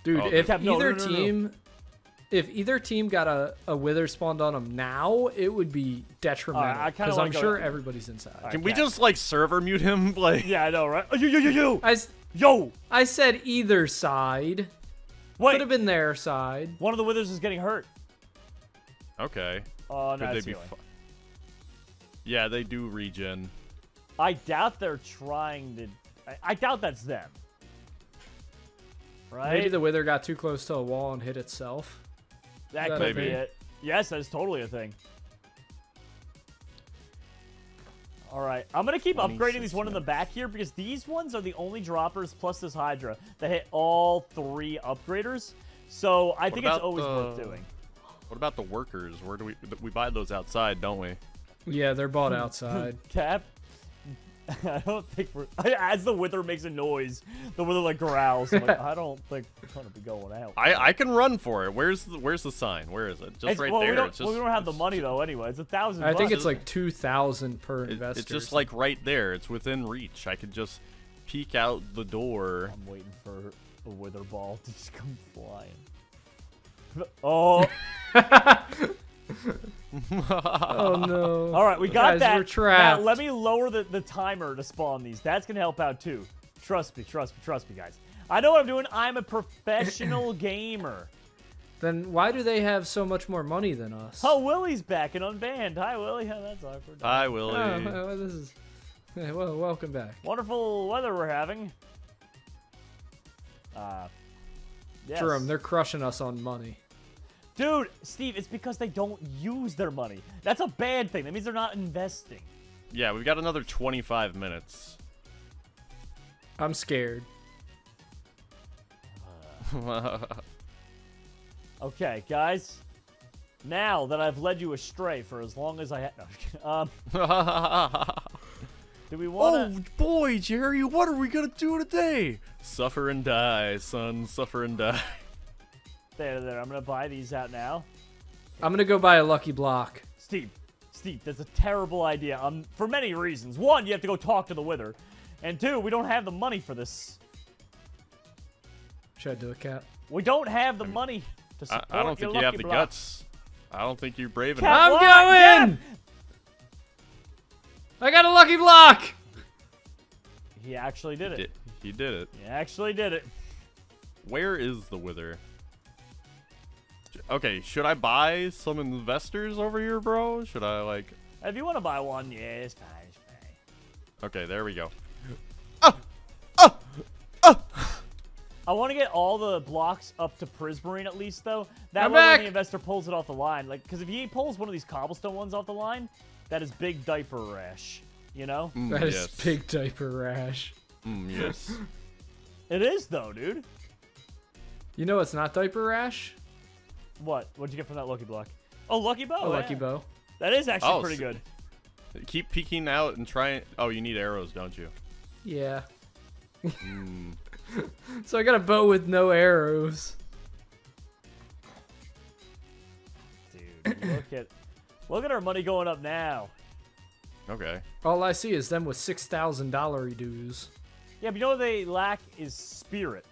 Speaker 10: Dude,
Speaker 4: Oh,
Speaker 10: if
Speaker 2: Cap, no,
Speaker 10: either
Speaker 2: no, no, no.
Speaker 10: team if either team got a, a wither spawned on them now, it would be detrimental.
Speaker 2: Alright, I
Speaker 10: Because
Speaker 2: wanna
Speaker 10: I'm
Speaker 2: go-
Speaker 10: sure everybody's inside.
Speaker 2: Alright.
Speaker 4: Can we just like server mute him? Like,
Speaker 2: Yeah, I know, right? Oh, yo, yo, yo, yo,
Speaker 10: I, s-
Speaker 2: yo.
Speaker 10: I said either side. Could have been their side.
Speaker 2: one of the withers is getting hurt.
Speaker 4: okay.
Speaker 2: Oh, no,
Speaker 4: Could they
Speaker 2: it's
Speaker 4: be? Fu- yeah, they do regen.
Speaker 2: I doubt they're trying to. I, I doubt that's them. Right?
Speaker 10: Maybe the wither got too close to a wall and hit itself.
Speaker 2: That
Speaker 10: that
Speaker 2: could be it. Yes, that's totally a thing. All right, I'm gonna keep upgrading these one in the back here because these ones are the only droppers plus this Hydra that hit all three upgraders. So I think it's
Speaker 4: about
Speaker 2: always worth doing.
Speaker 4: What about the workers? Where do we we buy those outside, don't we?
Speaker 10: Yeah, they're bought hmm. outside.
Speaker 2: Cap. I don't think we're. As the wither makes a noise, the wither like growls. I'm like, I don't think we're gonna be going out.
Speaker 4: I I can run for it. Where's the where's the sign? Where is it? Just
Speaker 2: It's-
Speaker 4: right
Speaker 2: well,
Speaker 4: there.
Speaker 2: We don't,
Speaker 4: just,
Speaker 2: well, we don't have the money though. Anyway, it's a thousand.
Speaker 10: I think it's like two thousand per
Speaker 4: it-
Speaker 10: investor.
Speaker 4: it's just like right there. It's within reach. I could just peek out the door.
Speaker 2: I'm waiting for a wither ball to just come flying. Oh,
Speaker 10: oh no.
Speaker 2: all right, we got
Speaker 10: Guys,
Speaker 2: that.
Speaker 10: We're trapped.
Speaker 2: Now, let me lower the, the timer to spawn these. That's gonna help out too. Trust me, trust me, trust me, guys. I know what I'm doing. I'm a professional gamer.
Speaker 10: Then why do they have so much more money than us?
Speaker 2: Oh, Willie's back and unbanned. Hi, Willie. Oh, that's awkward.
Speaker 4: Hi, Willie.
Speaker 10: Oh, well, this is. yeah, well, welcome back.
Speaker 2: Wonderful weather we're having. Uh, yes.
Speaker 10: Jerome, they're crushing us on money.
Speaker 2: Dude, Steve, it's because they don't use their money. That's a bad thing. That means they're not investing.
Speaker 4: Yeah, we've got another 25 minutes.
Speaker 10: I'm scared.
Speaker 2: Okay, guys. Now that I've led you astray for as long as I have, no, um, do we want
Speaker 4: oh boy, Jerry, what are we gonna do today? Suffer and die, son. Suffer and die.
Speaker 2: There, there. I'm gonna buy these out now.
Speaker 10: I'm gonna go buy a lucky block.
Speaker 2: Steve, Steve, that's a terrible idea. Um, for many reasons. One, you have to go talk to the Wither, and two, we don't have the money for this.
Speaker 10: Should I do it, Cap?
Speaker 2: We don't have the money to
Speaker 4: I,
Speaker 2: support
Speaker 4: I don't
Speaker 2: your
Speaker 4: think you have
Speaker 2: lucky
Speaker 4: the
Speaker 2: block.
Speaker 4: guts. I don't think you're brave enough.
Speaker 10: I'm
Speaker 2: why?
Speaker 10: going! I got a lucky block!
Speaker 2: He actually did it.
Speaker 4: Di- He did it.
Speaker 2: He actually did it.
Speaker 4: Where is the wither? J- Okay, should I buy some investors over here, bro? Should I like?
Speaker 2: If you want to buy one, yeah, it's fine. It's fine.
Speaker 4: Okay, there we go.
Speaker 2: I want to get all the blocks up to Prismarine at least, though. That
Speaker 10: I'm
Speaker 2: way, when the investor pulls it off the line, like, because if he pulls one of these cobblestone ones off the line, that is big diaper rash. You know,
Speaker 4: Mm,
Speaker 10: That is
Speaker 4: yes.
Speaker 10: big diaper rash.
Speaker 4: Mm, yes.
Speaker 2: it is though, dude.
Speaker 10: You know it's not diaper rash?
Speaker 2: What? What'd you get from that lucky block? Oh, lucky bow.
Speaker 10: Oh, lucky
Speaker 2: yeah.
Speaker 10: bow.
Speaker 2: That is actually
Speaker 4: Oh,
Speaker 2: pretty
Speaker 4: so-
Speaker 2: good.
Speaker 4: Keep peeking out and try. Oh, you need arrows, don't you?
Speaker 10: Yeah.
Speaker 4: Mm.
Speaker 10: So I got a bow with no arrows.
Speaker 2: Dude, look at look at our money going up now.
Speaker 4: Okay.
Speaker 10: All I see is them with six thousand dollar dues.
Speaker 2: Yeah, but you know what they lack is spirit.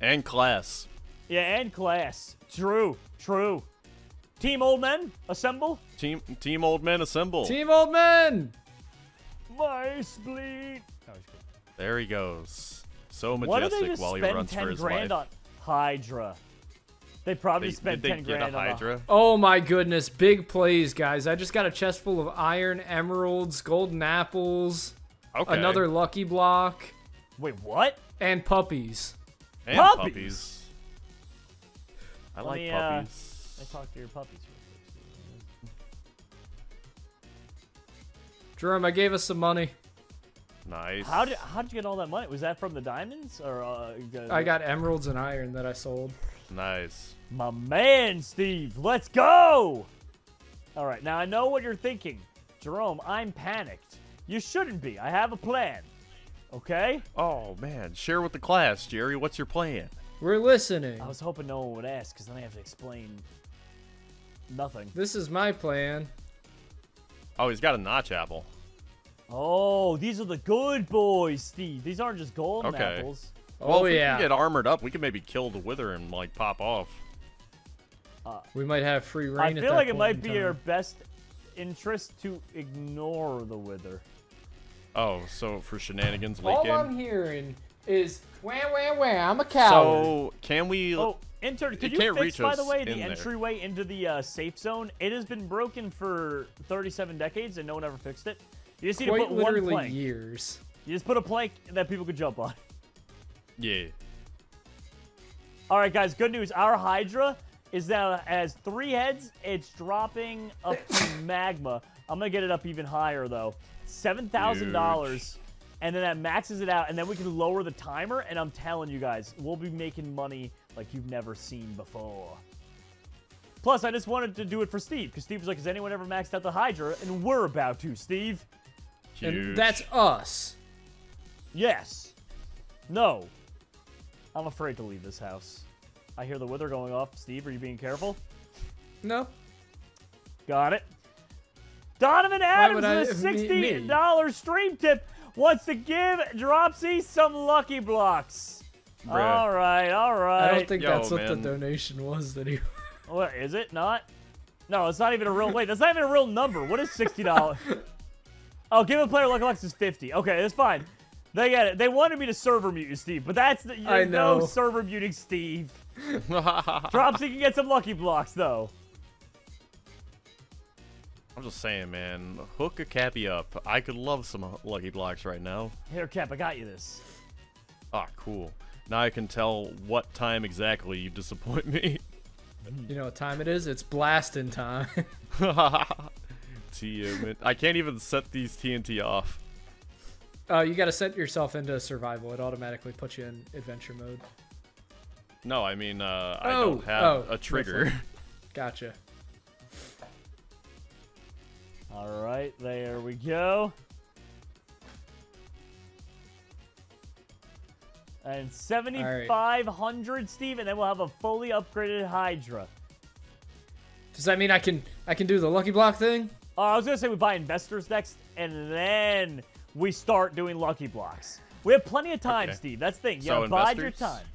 Speaker 4: And class.
Speaker 2: Yeah, and class. True, true. Team old men, assemble.
Speaker 4: Team Team Old Men assemble.
Speaker 10: Team Old Men.
Speaker 2: My spleen. Oh.
Speaker 4: There he goes. So
Speaker 2: Why they
Speaker 4: majestic
Speaker 2: just
Speaker 4: while he
Speaker 2: spend
Speaker 4: runs for
Speaker 2: ten
Speaker 4: his
Speaker 2: grand
Speaker 4: life.
Speaker 2: on Hydra? They probably
Speaker 4: They,
Speaker 2: spent
Speaker 4: did they
Speaker 2: ten grand
Speaker 4: a
Speaker 2: on the-
Speaker 4: Hydra?
Speaker 10: Oh my goodness, big plays, guys. I just got a chest full of iron, emeralds, golden apples,
Speaker 4: Okay.
Speaker 10: another lucky block,
Speaker 2: Wait, what?
Speaker 10: and puppies.
Speaker 4: and
Speaker 2: puppies.
Speaker 4: puppies. I
Speaker 2: Let
Speaker 4: like
Speaker 2: me, uh,
Speaker 4: puppies.
Speaker 2: Let's talk to your puppies real quick.
Speaker 10: Jerome, I gave us some money.
Speaker 4: nice.
Speaker 2: How did how did you get all that money? Was that from the diamonds or? Uh, g-
Speaker 10: I got emeralds and iron that I sold.
Speaker 4: Nice.
Speaker 2: my man, Steve. Let's go. All right, now I know what you're thinking, Jerome. I'm panicked. You shouldn't be. I have a plan. Okay.
Speaker 4: Oh man, share with the class, Jerry. What's your plan?
Speaker 10: We're listening.
Speaker 2: I was hoping no one would ask, because then I have to explain nothing.
Speaker 10: This is my plan.
Speaker 4: Oh, he's got a notch apple.
Speaker 2: Oh, these are the good boys, Steve. These aren't just golden
Speaker 4: Okay.
Speaker 2: apples.
Speaker 4: Oh, well,
Speaker 10: oh
Speaker 4: if we
Speaker 10: yeah.
Speaker 4: can get armored up, we can maybe kill the wither and like pop off.
Speaker 10: Uh, we might have free reign.
Speaker 2: I
Speaker 10: at
Speaker 2: feel
Speaker 10: that
Speaker 2: like it might be
Speaker 10: time.
Speaker 2: your best interest to ignore the wither.
Speaker 4: Oh, so for shenanigans late
Speaker 10: All
Speaker 4: game.
Speaker 10: I'm hearing is wah where, where? I'm a coward.
Speaker 4: So can we?
Speaker 2: Oh, enter. Could
Speaker 4: It
Speaker 2: you fix, by the way, the
Speaker 4: in there.
Speaker 2: entryway into the uh, safe zone? It has been broken for 37 decades, and no one ever fixed it. You just need
Speaker 10: Quite
Speaker 2: to put one
Speaker 10: literally
Speaker 2: plank.
Speaker 10: years.
Speaker 2: You just put a plank that people could jump on.
Speaker 4: Yeah.
Speaker 2: All right, guys. Good news. Our Hydra is now has three heads. It's dropping up to magma. I'm gonna get it up even higher though. Seven thousand dollars, and then that maxes it out, and then we can lower the timer. And I'm telling you guys, we'll be making money like you've never seen before. Plus, I just wanted to do it for Steve because Steve was like, "Has anyone ever maxed out the Hydra?" And we're about to, Steve.
Speaker 4: Huge.
Speaker 10: And that's us.
Speaker 2: Yes. No. I'm afraid to leave this house. I hear the wither going off. Steve, are you being careful?
Speaker 10: No.
Speaker 2: Got it. Donovan Adams
Speaker 10: I-
Speaker 2: with a
Speaker 10: me- me?
Speaker 2: $60 stream tip wants to give Dropsy some lucky blocks.
Speaker 4: Bruh.
Speaker 2: All right, all right.
Speaker 10: I don't think
Speaker 4: Yo,
Speaker 10: that's what the donation was that he.
Speaker 2: What is it? Not? No, it's not even a real. Wait, that's not even a real number. What is sixty dollars? oh, give a player lucky blocks is fifty. Okay, that's fine. They get it. They wanted me to server mute you, Steve, but that's the,
Speaker 10: I
Speaker 2: there's no
Speaker 10: know.
Speaker 2: server muting Steve. Dropsy can get some lucky blocks though.
Speaker 4: I'm just saying, man. Hook a Cappy up. I could love some lucky blocks right now.
Speaker 2: Here, Cap, I got you this.
Speaker 4: Ah, cool. Now I can tell what time exactly you disappoint me.
Speaker 10: You know what time it is? It's blasting time.
Speaker 4: TM. I can't even set these TNT off.
Speaker 10: uh, you got to set yourself into survival. It automatically puts you in adventure mode.
Speaker 4: No, I mean, uh, I
Speaker 10: Oh,
Speaker 4: don't have
Speaker 10: oh,
Speaker 4: a trigger.
Speaker 10: Gotcha.
Speaker 2: All right, there we go. And 7,500, Steve, and then we'll have a fully upgraded Hydra.
Speaker 10: Does that mean I can I can do the lucky block thing?
Speaker 2: Uh, I was gonna say we buy investors next, and then we start doing lucky blocks. We have plenty of time,
Speaker 4: Okay.
Speaker 2: Steve. That's the thing. You
Speaker 4: So
Speaker 2: gotta bide your time.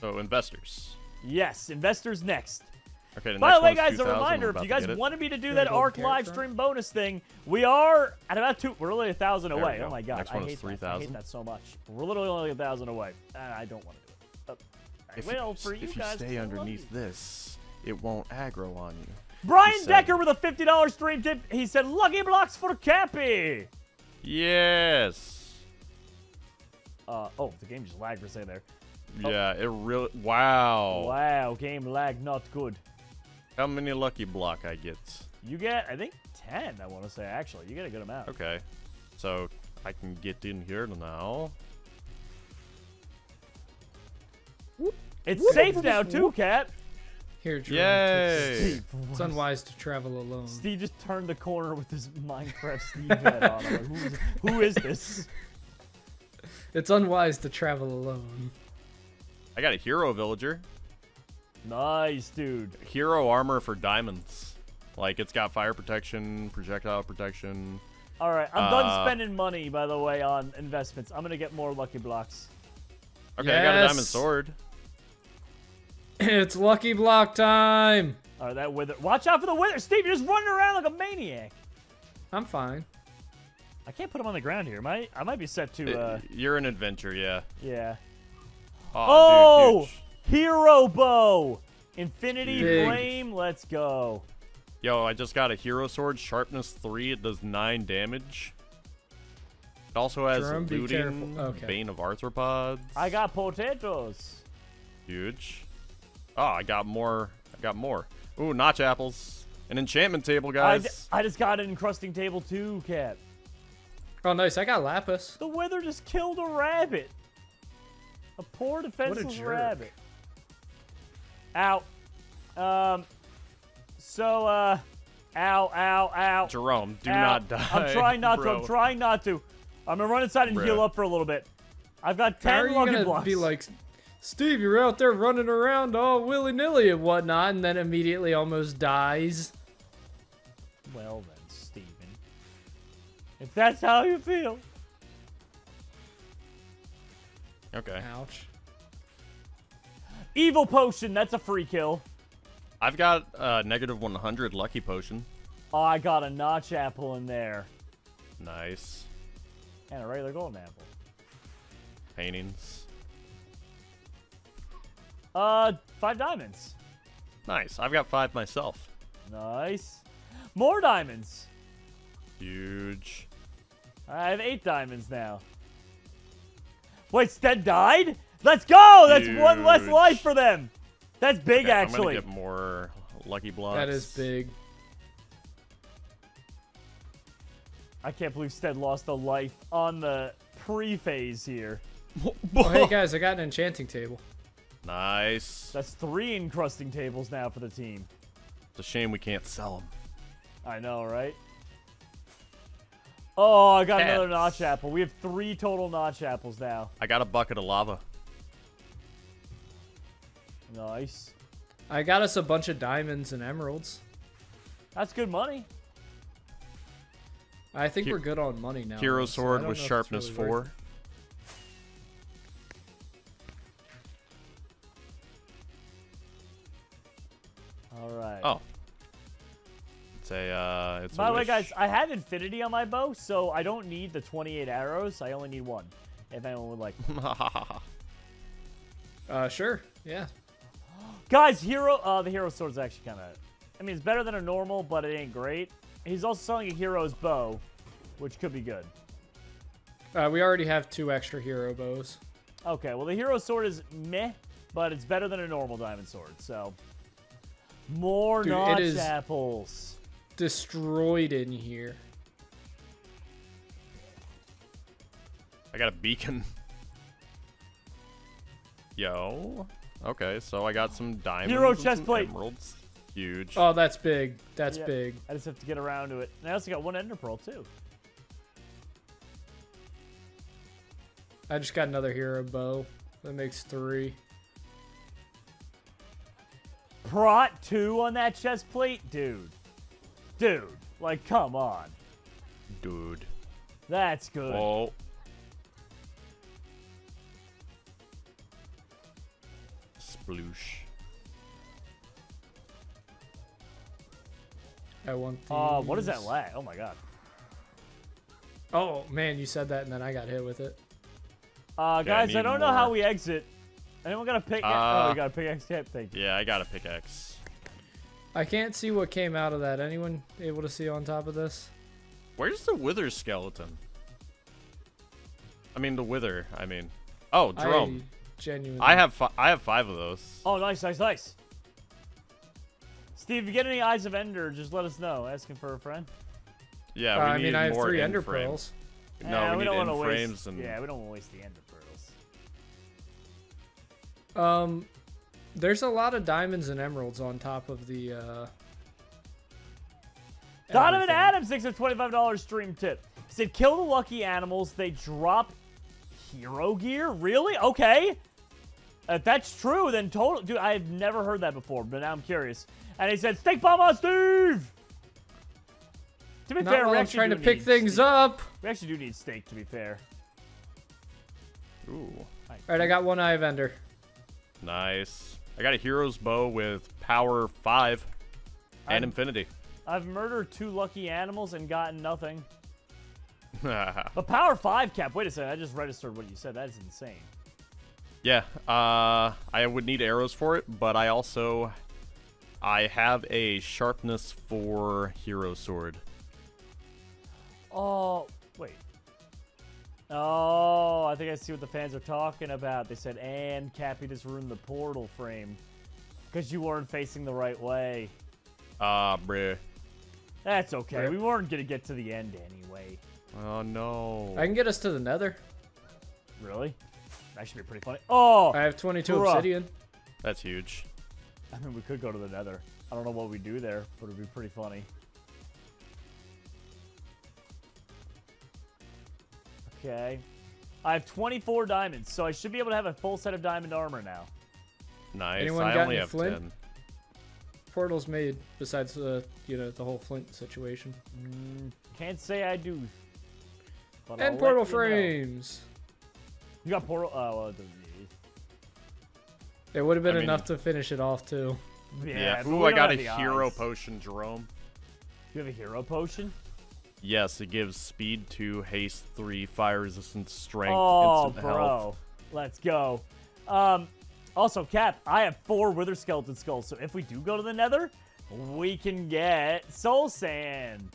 Speaker 4: so investors.
Speaker 2: Yes, investors next.
Speaker 4: Okay. The
Speaker 2: By the way, guys, a reminder: if you guys wanted me to do
Speaker 10: There
Speaker 2: that Arc live stream bonus thing, we are at about two. We're literally a thousand away.
Speaker 4: go.
Speaker 2: Oh my god,
Speaker 4: Next
Speaker 2: I
Speaker 4: one is
Speaker 2: hate that. I
Speaker 4: 3,000.
Speaker 2: hate that so much. We're literally only a thousand away. I don't want to do it. Uh, I
Speaker 4: If
Speaker 2: will
Speaker 4: you,
Speaker 2: for you
Speaker 4: if you
Speaker 2: guys.
Speaker 4: stay
Speaker 2: 'cause I love
Speaker 4: underneath
Speaker 2: you.
Speaker 4: this, it won't aggro on you.
Speaker 2: Brian
Speaker 4: said-
Speaker 2: Decker with a $50 stream tip. He said, Lucky Blocks for Cappy.
Speaker 4: Yes.
Speaker 2: Uh, oh, the game just lagged for a second there.
Speaker 4: Yeah, it really. Wow.
Speaker 2: Wow, game lag not good.
Speaker 4: How many lucky block I get?
Speaker 2: You get, I think, 10, I want to say, actually. You get a good amount.
Speaker 4: Okay. So I can get in here now.
Speaker 2: It's safe now, too, Cap.
Speaker 10: Here, Jerome,
Speaker 4: Yay!
Speaker 2: Steve,
Speaker 10: It's unwise to travel alone.
Speaker 2: Steve just turned the corner with his Minecraft Steve head on. Like, who is, who is this?
Speaker 10: It's unwise to travel alone.
Speaker 4: I got a hero villager.
Speaker 2: Nice, dude.
Speaker 4: Hero armor for diamonds. Like it's got fire protection, projectile protection.
Speaker 2: All right, I'm done
Speaker 4: Uh,
Speaker 2: spending money, by the way, on investments. I'm gonna get more lucky blocks.
Speaker 4: Okay, I got a diamond sword.
Speaker 10: it's lucky block time.
Speaker 2: All right, that wither. Watch out for the wither, Steve. You're just running around like a maniac.
Speaker 10: I'm fine.
Speaker 2: I can't put him on the ground here. Am I? I might be set to. Uh,
Speaker 4: You're an adventure, yeah.
Speaker 2: yeah.
Speaker 4: Oh,
Speaker 2: Oh, hero bow, infinity
Speaker 10: Big.
Speaker 2: flame. Let's go.
Speaker 4: Yo, I just got a hero sword, sharpness three. It does nine damage. It also has
Speaker 10: Jerome, be
Speaker 4: looting,
Speaker 10: careful. Okay.
Speaker 4: bane of arthropods.
Speaker 2: I got potatoes.
Speaker 4: huge. Oh, I got more. I got more. Ooh, notch apples. An enchantment table,
Speaker 2: I,
Speaker 4: guys.
Speaker 2: d- I just got an encrusting table too, cap.
Speaker 10: Oh, nice. I got lapis.
Speaker 2: The wither just killed a rabbit. A poor defenseless
Speaker 10: jerk.
Speaker 2: rabbit. Ow. Um. So, uh. Ow, ow, ow.
Speaker 4: Jerome, do
Speaker 2: ow.
Speaker 4: not die.
Speaker 2: I'm trying not to. I'm trying not to. I'm gonna run inside and
Speaker 4: Bruh.
Speaker 2: heal up for a little bit. I've got
Speaker 10: How are
Speaker 2: ten
Speaker 10: you
Speaker 2: lucky
Speaker 10: gonna
Speaker 2: blocks.
Speaker 10: be like, Steve? You're out there running around all willy nilly and whatnot, and then immediately almost dies.
Speaker 2: well then, Steven. If that's how you feel.
Speaker 4: Okay.
Speaker 10: Ouch.
Speaker 2: Evil potion. That's a free kill.
Speaker 4: I've got uh, negative 100 lucky potion.
Speaker 2: Oh, I got a notch apple in there.
Speaker 4: Nice.
Speaker 2: And a regular golden apple.
Speaker 4: Paintings.
Speaker 2: Uh, five diamonds.
Speaker 4: Nice. I've got five myself.
Speaker 2: Nice. More diamonds.
Speaker 4: Huge.
Speaker 2: I have eight diamonds now. Wait, Stead died? Let's go! That's one less life for them. That's big,
Speaker 4: Okay, I'm
Speaker 2: actually.
Speaker 4: gonna get more lucky blocks.
Speaker 10: That is big.
Speaker 2: I can't believe Stead lost a life on the pre-phase here.
Speaker 10: Oh, hey guys, I got an enchanting table.
Speaker 4: Nice.
Speaker 2: That's three encrusting tables now for the team.
Speaker 4: It's a shame we can't sell them.
Speaker 2: I know, right? Oh, I got another notch apple. We have three total notch apples now.
Speaker 4: I got a bucket of lava.
Speaker 2: Nice.
Speaker 10: I got us a bunch of diamonds and emeralds.
Speaker 2: That's good money.
Speaker 10: I think
Speaker 4: He-
Speaker 10: we're good on money now.
Speaker 4: Hero sword
Speaker 10: don't
Speaker 4: with
Speaker 10: know if it's
Speaker 4: sharpness
Speaker 10: really worth
Speaker 4: four.
Speaker 2: All right.
Speaker 4: Oh. It's a uh it's
Speaker 2: By the way, guys, I have infinity on my bow, so I don't need the 28 arrows. I only need one. If anyone would like.
Speaker 10: Uh, sure. Yeah.
Speaker 2: Guys, hero. Uh, the hero sword's actually kind of. I mean, it's better than a normal, but it ain't great. He's also selling a hero's bow, which could be good.
Speaker 10: Uh, we already have two extra hero bows.
Speaker 2: Okay, well, the hero sword is meh, but it's better than a normal diamond sword. So, more
Speaker 10: Dude, it
Speaker 2: notch
Speaker 10: is-
Speaker 2: apples.
Speaker 10: Destroyed in here.
Speaker 4: I got a beacon. Yo. Okay, so I got some diamonds.
Speaker 2: Hero chest plate.
Speaker 4: Emeralds. Huge.
Speaker 10: Oh, that's big. That's
Speaker 2: Yeah,
Speaker 10: big.
Speaker 2: I just have to get around to it. And I also got one ender pearl too.
Speaker 10: I just got another hero bow. That makes three.
Speaker 2: Prot two on that chest plate, dude. Dude, like, come on.
Speaker 4: Dude.
Speaker 2: That's good.
Speaker 4: Whoa. Sploosh.
Speaker 10: I want.
Speaker 2: Uh, what is that lag? Oh my god.
Speaker 10: Oh man, you said that and then I got hit with it.
Speaker 2: Uh,
Speaker 4: Okay, I
Speaker 2: guys, I, don't know how we exit. Anyone got a pick? oh,
Speaker 4: Uh,
Speaker 2: we got a pickaxe cap. Thank you.
Speaker 4: Yeah, I got a pickaxe.
Speaker 10: I can't see what came out of that. Anyone able to see on top of this?
Speaker 4: Where's the wither skeleton? I mean, the wither. I mean, oh, Jerome.
Speaker 10: I genuinely.
Speaker 4: I have fi- I have five of those.
Speaker 2: Oh, nice, nice, nice. Steve, if you get any Eyes of Ender, just let us know. Asking for a friend.
Speaker 4: Yeah,
Speaker 10: Uh,
Speaker 4: we
Speaker 10: I
Speaker 4: need
Speaker 10: mean, I have three
Speaker 4: end
Speaker 10: ender
Speaker 4: frames.
Speaker 10: pearls.
Speaker 4: No,
Speaker 2: Eh,
Speaker 4: we, need
Speaker 2: don't
Speaker 4: end
Speaker 2: wanna
Speaker 4: frames
Speaker 2: waste,
Speaker 4: and
Speaker 2: Yeah, we don't want to waste the Ender pearls.
Speaker 10: Um, there's a lot of diamonds and emeralds on top of the. Uh,
Speaker 2: Donovan
Speaker 10: everything.
Speaker 2: Adams thinks a $25 stream tip. He said, kill the lucky animals. They drop hero gear? Really? Okay. Uh, if that's true, then total. Dude, I've never heard that before, but now I'm curious. And he said, steak bomb on Steve! To be
Speaker 10: Not
Speaker 2: fair,
Speaker 10: while
Speaker 2: we
Speaker 10: I'm trying to pick things
Speaker 2: steak.
Speaker 10: up.
Speaker 2: We actually do need steak, to be fair.
Speaker 4: Ooh,
Speaker 10: All right, I got one eye of ender.
Speaker 4: nice. I got a hero's bow with power five and
Speaker 2: I'm-
Speaker 4: infinity.
Speaker 2: I've murdered two lucky animals and gotten nothing.
Speaker 4: yeah,
Speaker 2: But power 5 cap, wait a second, I just registered what you said. That is insane.
Speaker 4: Uh, I would need arrows for it, but I also I have a sharpness for hero sword.
Speaker 2: Oh, wait. Oh, I think I see what the fans are talking about. They said, and Cappy just ruined the portal frame because you weren't facing the right way.
Speaker 4: Ah, bruh.
Speaker 2: That's okay.
Speaker 10: Rip.
Speaker 2: We weren't going to get to the end anyway.
Speaker 4: Oh no.
Speaker 10: I can get us to the nether.
Speaker 2: Really? That should be pretty funny. Oh!
Speaker 10: I have 22
Speaker 2: Bruh.
Speaker 10: obsidian.
Speaker 4: That's huge.
Speaker 2: I mean, we could go to the nether. I don't know what we do there, but it'd be pretty funny. Okay. I have 24 diamonds, so I should be able to have a full set of diamond armor now.
Speaker 4: Nice.
Speaker 10: Anyone
Speaker 4: I
Speaker 10: got
Speaker 4: only
Speaker 10: any
Speaker 4: have
Speaker 10: flint?
Speaker 4: ten.
Speaker 10: Portals made besides the you know the whole flint situation.
Speaker 2: Mm, can't say I do. But
Speaker 10: and
Speaker 2: I'll let
Speaker 10: portal
Speaker 2: you know.
Speaker 10: Frames.
Speaker 2: You got portal. Oh, well, the,
Speaker 10: It would have been
Speaker 4: I mean-
Speaker 10: enough to finish it off too.
Speaker 2: yeah.
Speaker 4: Yeah. Ooh, I got a hero
Speaker 2: eyes.
Speaker 4: potion, Jerome.
Speaker 2: You have a hero potion?
Speaker 4: Yes, it gives speed 2, haste 3, fire resistance, strength,
Speaker 2: Oh,
Speaker 4: instant
Speaker 2: bro.
Speaker 4: health.
Speaker 2: Let's go. Um, also, Cap, I have four Wither Skeleton Skulls, so if we do go to the Nether, we can get Soul Sand.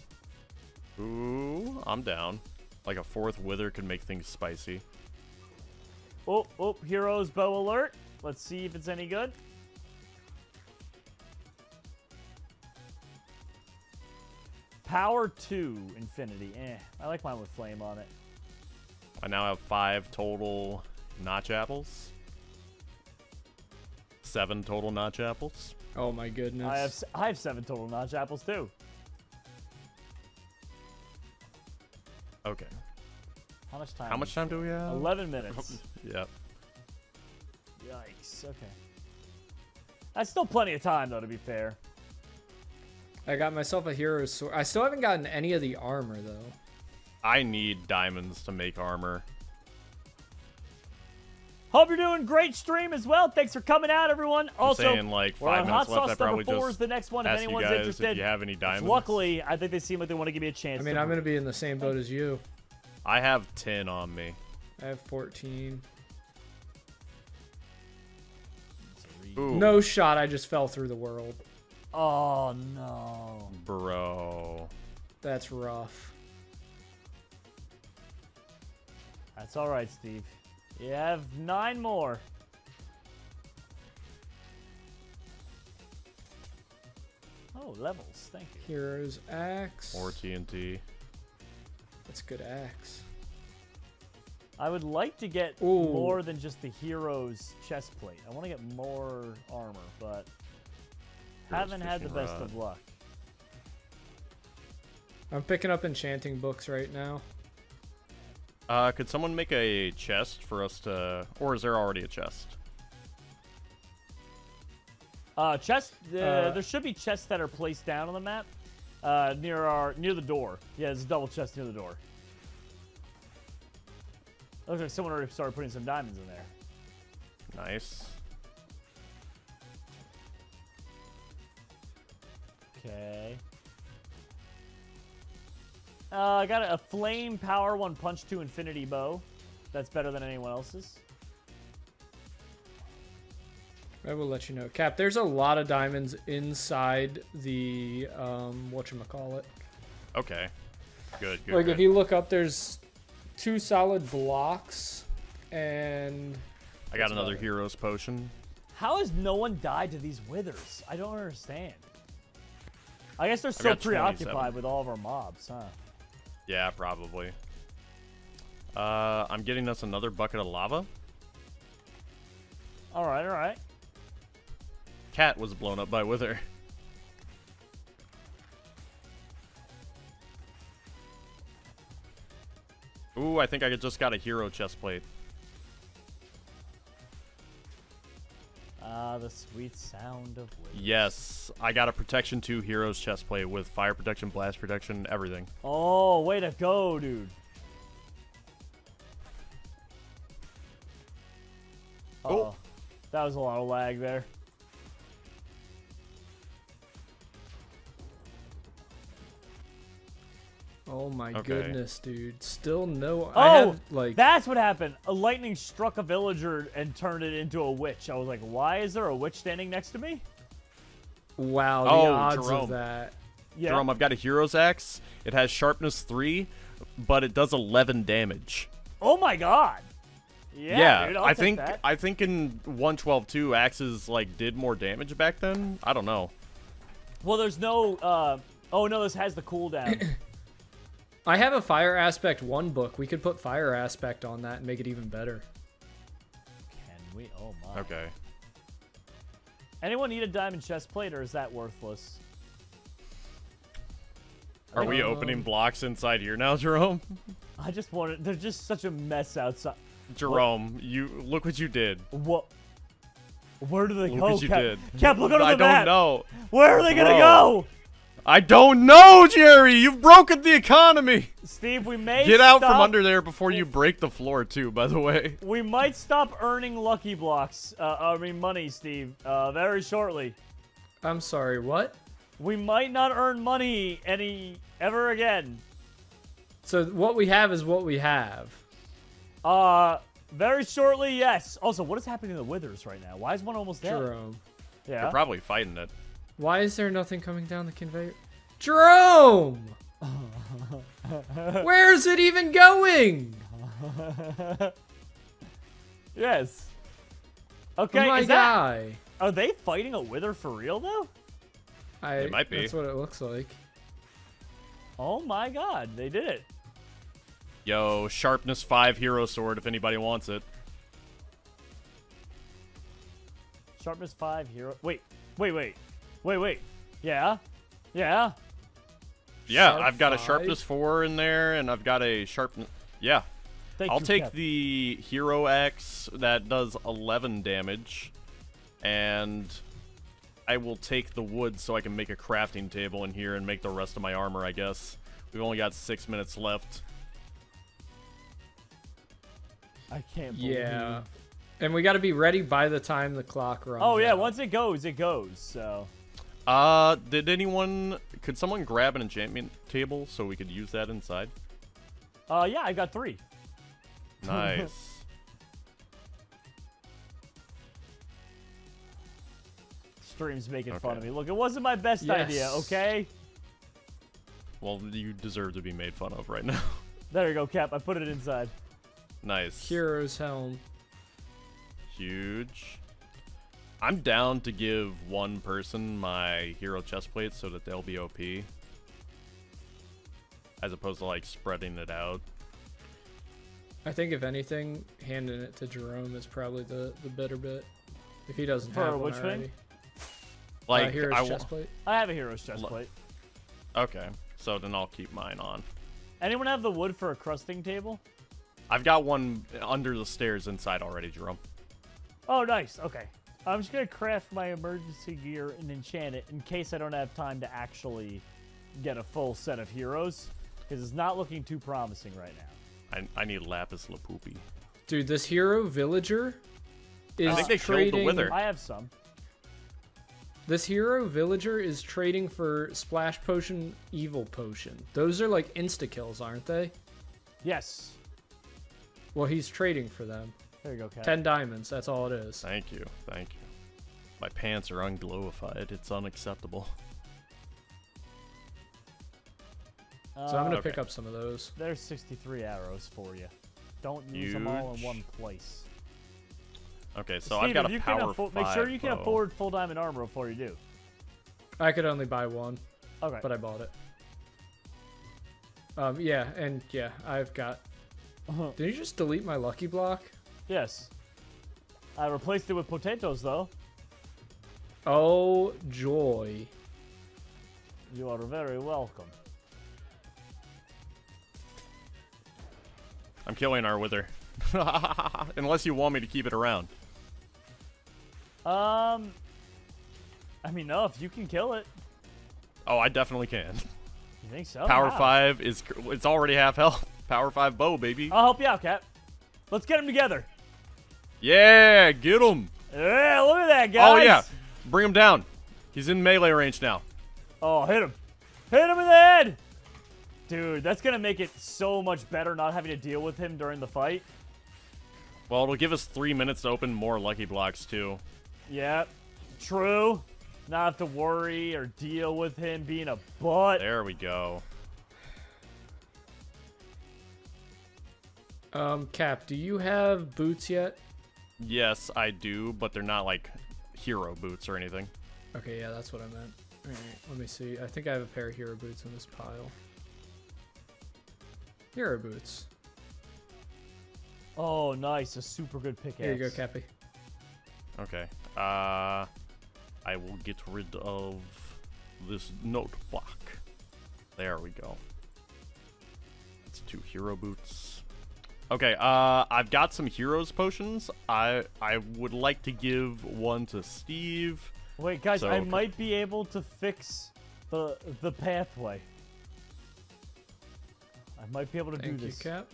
Speaker 4: Ooh, I'm down. Like a fourth wither can make things spicy.
Speaker 2: Oh, oh, Heroes Bow Alert. Let's see if it's any good. Power 2 Infinity. Eh, I like mine with Flame on it.
Speaker 4: I now have five total notch apples. Seven total notch apples.
Speaker 10: Oh my goodness.
Speaker 2: I have s- I have seven total notch apples too.
Speaker 4: Okay.
Speaker 2: How much time?
Speaker 4: How much time do we have?
Speaker 2: 11 minutes.
Speaker 4: Yep.
Speaker 2: Yikes. Okay. That's still plenty of time, though, to be fair.
Speaker 10: I got myself a hero's sword. I still haven't gotten any of the armor though.
Speaker 4: I need diamonds to make armor.
Speaker 2: Hope you're doing great stream as well. Thanks for coming out, everyone.
Speaker 4: I'm
Speaker 2: also,
Speaker 4: saying like
Speaker 2: we're
Speaker 4: five
Speaker 2: on
Speaker 4: minutes
Speaker 2: Hot
Speaker 4: left.
Speaker 2: Sauce
Speaker 4: I probably
Speaker 2: number four
Speaker 4: just
Speaker 2: is the next one if
Speaker 4: ask you
Speaker 2: anyone's
Speaker 4: guys
Speaker 2: interested.
Speaker 4: if you have any diamonds.
Speaker 2: Luckily, I think they seem like they want to give me a chance.
Speaker 10: I mean,
Speaker 2: to
Speaker 10: I'm gonna be in the same boat as you.
Speaker 4: I have ten on me.
Speaker 10: I have 14.
Speaker 4: Ooh,
Speaker 10: No shot. I just fell through the world.
Speaker 2: Oh no.
Speaker 4: bro.
Speaker 10: That's rough.
Speaker 2: That's all right, Steve. You have nine more. Oh, levels. Thank you.
Speaker 10: Hero's axe.
Speaker 4: Or TNT.
Speaker 10: That's good axe.
Speaker 2: I would like to get
Speaker 10: Ooh.
Speaker 2: more than just the hero's chest plate. I want to get more armor, but haven't had the best
Speaker 4: rod.
Speaker 2: of luck.
Speaker 10: I'm picking up enchanting books right now.
Speaker 4: Uh, could someone make a chest for us to, or is there already a chest?
Speaker 2: Uh, chest. Uh,
Speaker 10: Uh,
Speaker 2: there should be chests that are placed down on the map, uh, near our near the door. Yeah, there's a double chest near the door. Looks like someone already started putting some diamonds in there.
Speaker 4: Nice.
Speaker 2: Okay. Uh, I got a, a flame power one punch two infinity bow. That's better than anyone else's.
Speaker 10: I will let you know. Cap, there's a lot of diamonds inside the um whatchamacallit.
Speaker 4: Okay. Good, good.
Speaker 10: Like
Speaker 4: good.
Speaker 10: if you look up there's two solid blocks and
Speaker 4: I got another hero's potion.
Speaker 2: How has no one died to these withers? I don't understand. I guess they're so preoccupied with all of our mobs, huh?
Speaker 4: Yeah, probably. Uh, I'm getting us another bucket of lava.
Speaker 2: All right, all right.
Speaker 4: Cat was blown up by Wither. Ooh, I think I just got a hero chest plate.
Speaker 2: Ah, the sweet sound of withers.
Speaker 4: Yes, I got a protection 2 heroes chest plate with fire protection, blast protection, everything.
Speaker 2: Oh, way to go, dude.
Speaker 4: Oh.
Speaker 2: Uh-oh. That was a lot of lag there.
Speaker 10: Oh my
Speaker 4: Okay.
Speaker 10: goodness, dude. Still no
Speaker 2: Oh,
Speaker 10: I have like
Speaker 2: that's what happened. A lightning struck a villager and turned it into a witch. I was like, why is there a witch standing next to me?
Speaker 10: wow, the
Speaker 4: Oh,
Speaker 10: odds
Speaker 4: Jerome.
Speaker 10: of that.
Speaker 2: Yeah.
Speaker 4: Jerome, I've got a hero's axe. It has sharpness 3, but it does 11 damage.
Speaker 2: Oh my god. Yeah, dude, I'll
Speaker 4: I
Speaker 2: take
Speaker 4: think
Speaker 2: that.
Speaker 4: I think in 112.2 axes like did more damage back then. I don't know.
Speaker 2: Well, there's no. Uh, oh no, this has the cooldown.
Speaker 10: I have a fire aspect one book. We could put fire aspect on that and make it even better.
Speaker 2: Can we? Oh my.
Speaker 4: Okay.
Speaker 2: Anyone need a diamond chest plate, or is that worthless?
Speaker 4: Are we
Speaker 10: Um,
Speaker 4: opening blocks inside here now, Jerome?
Speaker 2: I just wanted. There's just such a mess outside.
Speaker 4: Jerome, you look what you did.
Speaker 2: What? Where do they
Speaker 4: Look
Speaker 2: go?
Speaker 4: what you
Speaker 2: Cap?
Speaker 4: did.
Speaker 2: Cap, look under
Speaker 4: I
Speaker 2: the
Speaker 4: don't know.
Speaker 2: Where are they gonna
Speaker 4: Bro.
Speaker 2: go?
Speaker 4: I don't know, Jerry. You've broken the economy.
Speaker 2: Steve, we may
Speaker 4: Get out from under there before you break the floor, too. By the way.
Speaker 2: We might stop earning lucky blocks. Uh, I mean money, Steve. Uh, very shortly.
Speaker 10: I'm sorry, what?
Speaker 2: We might not earn money any ever again.
Speaker 10: So what we have is what we have.
Speaker 2: Uh, very shortly, yes. Also, what is happening to the withers right now? Why is one almost dead?
Speaker 10: Jerome.
Speaker 2: Yeah.
Speaker 4: They're probably fighting it.
Speaker 10: Why is there nothing coming down the conveyor? Jerome! Where is it even going?
Speaker 2: yes. Okay.
Speaker 10: oh my
Speaker 2: is that- Are they fighting a wither for real though?
Speaker 10: I,
Speaker 4: It might be.
Speaker 10: That's what it looks like.
Speaker 2: Oh my god, they did it.
Speaker 4: Yo, sharpness five hero sword. If anybody wants it.
Speaker 2: Sharpness five hero. Wait, wait, wait, wait, wait. Yeah, yeah.
Speaker 4: Yeah,
Speaker 10: Sharp
Speaker 4: I've got a sharpness four in there, and I've got a sharpness. Yeah,
Speaker 2: Thank
Speaker 4: I'll
Speaker 2: you,
Speaker 4: take
Speaker 2: Cap.
Speaker 4: the hero axe that does 11 damage, and I will take the wood so I can make a crafting table in here and make the rest of my armor. I guess we've only got six minutes left.
Speaker 2: I can't. Believe.
Speaker 10: Yeah. And we got to be ready by the time the clock runs.
Speaker 2: Oh yeah,
Speaker 10: out.
Speaker 2: once it goes, it goes. So.
Speaker 4: Uh, did anyone? Could someone grab an enchantment table so we could use that inside?
Speaker 2: Uh, yeah, I got three.
Speaker 4: Nice.
Speaker 2: Stream's making fun of me. Look, it wasn't my best idea. Okay.
Speaker 4: well, you deserve to be made fun of right now.
Speaker 2: There you go, Cap. I put it inside.
Speaker 4: nice.
Speaker 10: Hero's helm.
Speaker 4: Huge. I'm down to give one person my hero chest plate so that they'll be OP. As opposed to like spreading it out.
Speaker 10: I think if anything, handing it to Jerome is probably the, the better bit. If he doesn't
Speaker 2: For
Speaker 10: have one
Speaker 2: which thing?
Speaker 10: already.
Speaker 4: Like
Speaker 10: uh, hero's
Speaker 4: I wa-
Speaker 10: chest plate.
Speaker 2: I have a hero's chest
Speaker 4: Lo-
Speaker 2: plate.
Speaker 4: Okay. So then I'll keep mine on.
Speaker 2: Anyone have the wood for a crafting table?
Speaker 4: I've got one under the stairs inside already, Jerome.
Speaker 2: Oh, nice. Okay. I'm just gonna craft my emergency gear and enchant it in case I don't have time to actually get a full set of heroes, because it's not looking too promising right now.
Speaker 4: I, I need lapis lapupi.
Speaker 10: Dude, this hero villager is I
Speaker 4: think they killed the wither.
Speaker 2: I have some.
Speaker 10: This hero villager is trading for splash potion, evil potion. Those are like insta kills, aren't they?
Speaker 2: Yes.
Speaker 10: Well, he's trading for them.
Speaker 2: There you go, Cap.
Speaker 10: Ten diamonds. That's all it is.
Speaker 4: Thank you. Thank you. My pants are unglowified. It's unacceptable.
Speaker 10: So I'm gonna
Speaker 4: Okay.
Speaker 10: pick up some of those.
Speaker 2: There's 63 arrows for you. Don't use them all in one place.
Speaker 4: Okay, so
Speaker 2: Steve,
Speaker 4: I've got a
Speaker 2: you
Speaker 4: power
Speaker 2: can afford,
Speaker 4: five
Speaker 2: Make sure you can
Speaker 4: bow.
Speaker 2: afford full diamond armor before you do.
Speaker 10: I could only buy one,
Speaker 2: Okay.
Speaker 10: but I bought it. Um, yeah, and yeah, I've got. Did you just delete my lucky block?
Speaker 2: Yes. I replaced it with potatoes, though.
Speaker 10: Oh joy!
Speaker 2: You are very welcome.
Speaker 4: I'm killing our wither. Unless you want me to keep it around.
Speaker 2: Um, I mean, no, if you can kill it.
Speaker 4: Oh, I definitely can.
Speaker 2: You think so?
Speaker 4: Power
Speaker 2: How?
Speaker 4: five is it's already half health. Power five bow, baby.
Speaker 2: I'll help you out, Cap. Let's get them together.
Speaker 4: Yeah, get him.
Speaker 2: Yeah, look at that, guy.
Speaker 4: Oh yeah, bring him down. He's in melee range now.
Speaker 2: Oh, hit him. Hit him in the head. Dude, that's going to make it so much better not having to deal with him during the fight.
Speaker 4: Well, it'll give us three minutes to open more lucky blocks too.
Speaker 2: Yep. True. Not have to worry or deal with him being a butt.
Speaker 4: There we go.
Speaker 10: Um, Cap, do you have boots yet?
Speaker 4: Yes, I do, but they're not like hero boots or anything.
Speaker 10: Okay, yeah, that's what I meant. Alright, let me see. I think I have a pair of hero boots in this pile. Hero boots.
Speaker 2: Oh, nice. A super good pickaxe.
Speaker 10: Here you go, Cappy.
Speaker 4: Okay. Uh, I will get rid of this note block. There we go. That's two hero boots. Okay, uh, I've got some heroes potions. I I would like to give one to Steve.
Speaker 2: Wait, guys,
Speaker 4: So-
Speaker 2: I might be able to fix the the pathway. I might be able to
Speaker 10: Thank
Speaker 2: do
Speaker 10: you,
Speaker 2: this.
Speaker 10: Cap.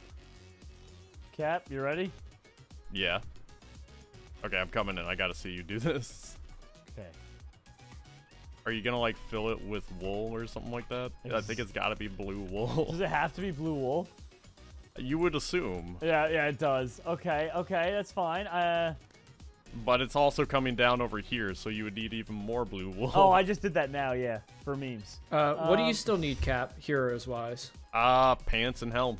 Speaker 2: Cap, you ready?
Speaker 4: Yeah. Okay, I'm coming in. I gotta see you do this.
Speaker 2: Okay.
Speaker 4: Are you gonna like fill it with wool or something like that? I think it's gotta be blue wool.
Speaker 2: Does it have to be blue wool?
Speaker 4: You would assume,
Speaker 2: Yeah, yeah, it does. Okay, okay, that's fine. Uh,
Speaker 4: but it's also coming down over here, so you would need even more blue wool.
Speaker 2: oh, I just did that now. Yeah, for memes.
Speaker 10: Uh, what do you
Speaker 2: Um,
Speaker 10: still need, Cap, heroes wise?
Speaker 4: Ah, pants and helm.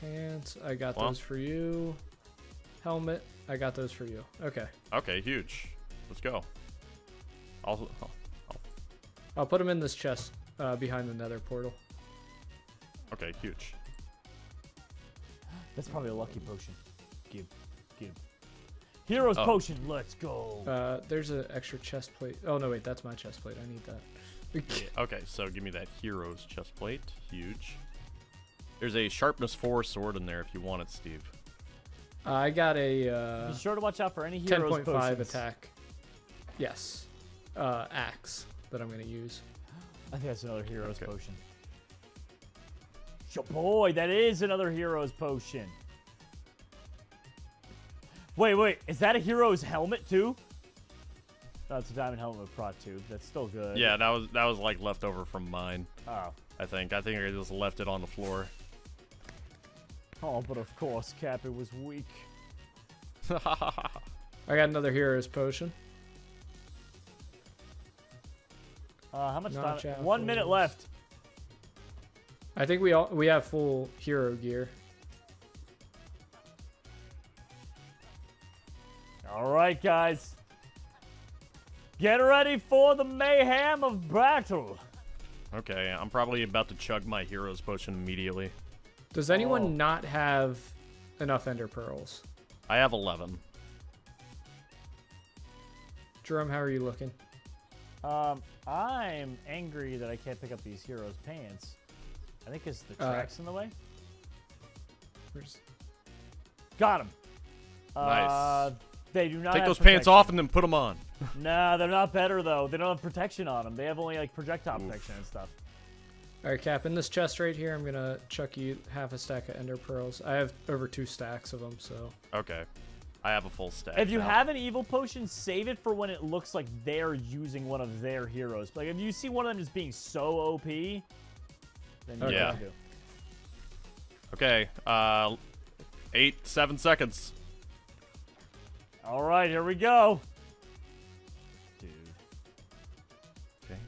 Speaker 10: Pants, I got
Speaker 4: Well.
Speaker 10: those for you. Helmet, I got those for you. Okay.
Speaker 4: Okay, huge. Let's go. I'll, I'll-
Speaker 10: I'll put them in this chest uh, behind the nether portal.
Speaker 4: okay, huge.
Speaker 2: That's probably a lucky potion. Give, give. Heroes
Speaker 4: Oh.
Speaker 2: potion. Let's go.
Speaker 10: Uh, there's an extra chest plate. Oh, no, wait, that's my chest plate. I need that.
Speaker 4: Yeah, okay, so give me that hero's chest plate. Huge. There's a sharpness four sword in there if you want it, Steve.
Speaker 10: I got a uh,
Speaker 2: Be sure to watch out for any heroes
Speaker 10: 10.5
Speaker 2: potions.
Speaker 10: attack. Yes. Uh, axe that I'm going to use.
Speaker 2: I think that's another hero's
Speaker 4: Okay.
Speaker 2: potion. Yo, boy, that is another hero's potion. Wait, wait, is that a hero's helmet too? No, it's a diamond helmet with prot tube. That's still good.
Speaker 4: Yeah, that was that was like leftover from mine.
Speaker 2: Oh.
Speaker 4: I think. I think I just left it on the floor.
Speaker 2: Oh, but of course, Cap, it was weak.
Speaker 10: I got another hero's potion.
Speaker 2: Uh, how much
Speaker 10: Notch
Speaker 2: time? One minute left.
Speaker 10: I think we all we have full hero gear.
Speaker 2: All right, guys. Get ready for the mayhem of battle.
Speaker 4: Okay, I'm probably about to chug my hero's potion immediately.
Speaker 10: Does anyone
Speaker 2: Oh.
Speaker 10: not have enough ender pearls?
Speaker 4: I have 11.
Speaker 10: Jerome, how are you looking?
Speaker 2: Um, I'm angry that I can't pick up these heroes' pants. I think it's the
Speaker 10: Uh,
Speaker 2: tracks in the way.
Speaker 10: Where's...
Speaker 2: Got him.
Speaker 4: Nice.
Speaker 2: Uh, they do not
Speaker 4: Take
Speaker 2: have
Speaker 4: those pants off and then put them on.
Speaker 2: Nah, they're not better though. They don't have protection on them. They have only like projectile
Speaker 4: Oof.
Speaker 2: protection and stuff.
Speaker 10: All right, Cap. In this chest right here, I'm gonna chuck you half a stack of ender pearls. I have over two stacks of them, so
Speaker 4: Okay. I have a full stack.
Speaker 2: If you
Speaker 4: now.
Speaker 2: have an evil potion, save it for when it looks like they're using one of their heroes. Like if you see one of them just being so OP, you
Speaker 4: yeah.
Speaker 2: do.
Speaker 4: Okay, uh, eight, seven seconds.
Speaker 2: All right, here we go. Dude. Okay.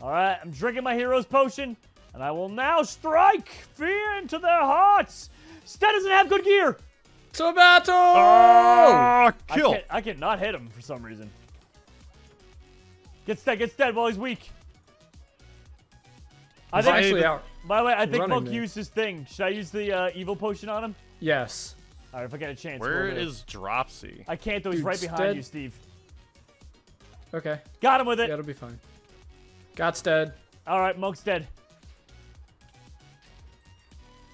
Speaker 2: All right, I'm drinking my hero's potion, and I will now strike fear into their hearts. Stead doesn't have good gear.
Speaker 10: To battle!
Speaker 2: Uh,
Speaker 4: kill.
Speaker 2: I, can't, I cannot hit him for some reason. Get Stead, get Stead while he's weak. I
Speaker 10: He's
Speaker 2: think,
Speaker 10: actually out.
Speaker 2: by the way, I think Monk
Speaker 10: there.
Speaker 2: used his thing. Should I use the uh, evil potion on him?
Speaker 10: Yes.
Speaker 2: All right, if I get a chance.
Speaker 4: Where
Speaker 2: will
Speaker 4: is Dropsy?
Speaker 2: I can't though. He's
Speaker 10: Dude,
Speaker 2: right behind
Speaker 10: Stead-
Speaker 2: you, Steve.
Speaker 10: Okay.
Speaker 2: Got him with it.
Speaker 10: Yeah, it'll be fine. Got dead.
Speaker 2: All right, Monk's dead.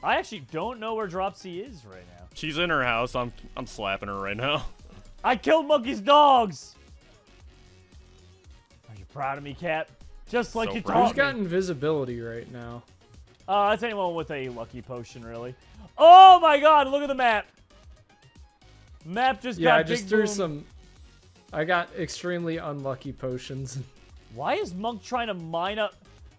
Speaker 2: I actually don't know where Dropsy is right now.
Speaker 4: She's in her house. I'm I'm slapping her right now.
Speaker 2: I killed Monkey's dogs. Are you proud of me, Cat? Just like
Speaker 4: So
Speaker 2: you
Speaker 4: proud.
Speaker 2: taught
Speaker 10: Who's
Speaker 2: me.
Speaker 10: got invisibility right now?
Speaker 2: Uh, that's anyone with a lucky potion, really. Oh my God! Look at the map. Map just
Speaker 10: Yeah,
Speaker 2: got
Speaker 10: I just threw
Speaker 2: boom.
Speaker 10: some. I got extremely unlucky potions.
Speaker 2: Why is Monk trying to mine up?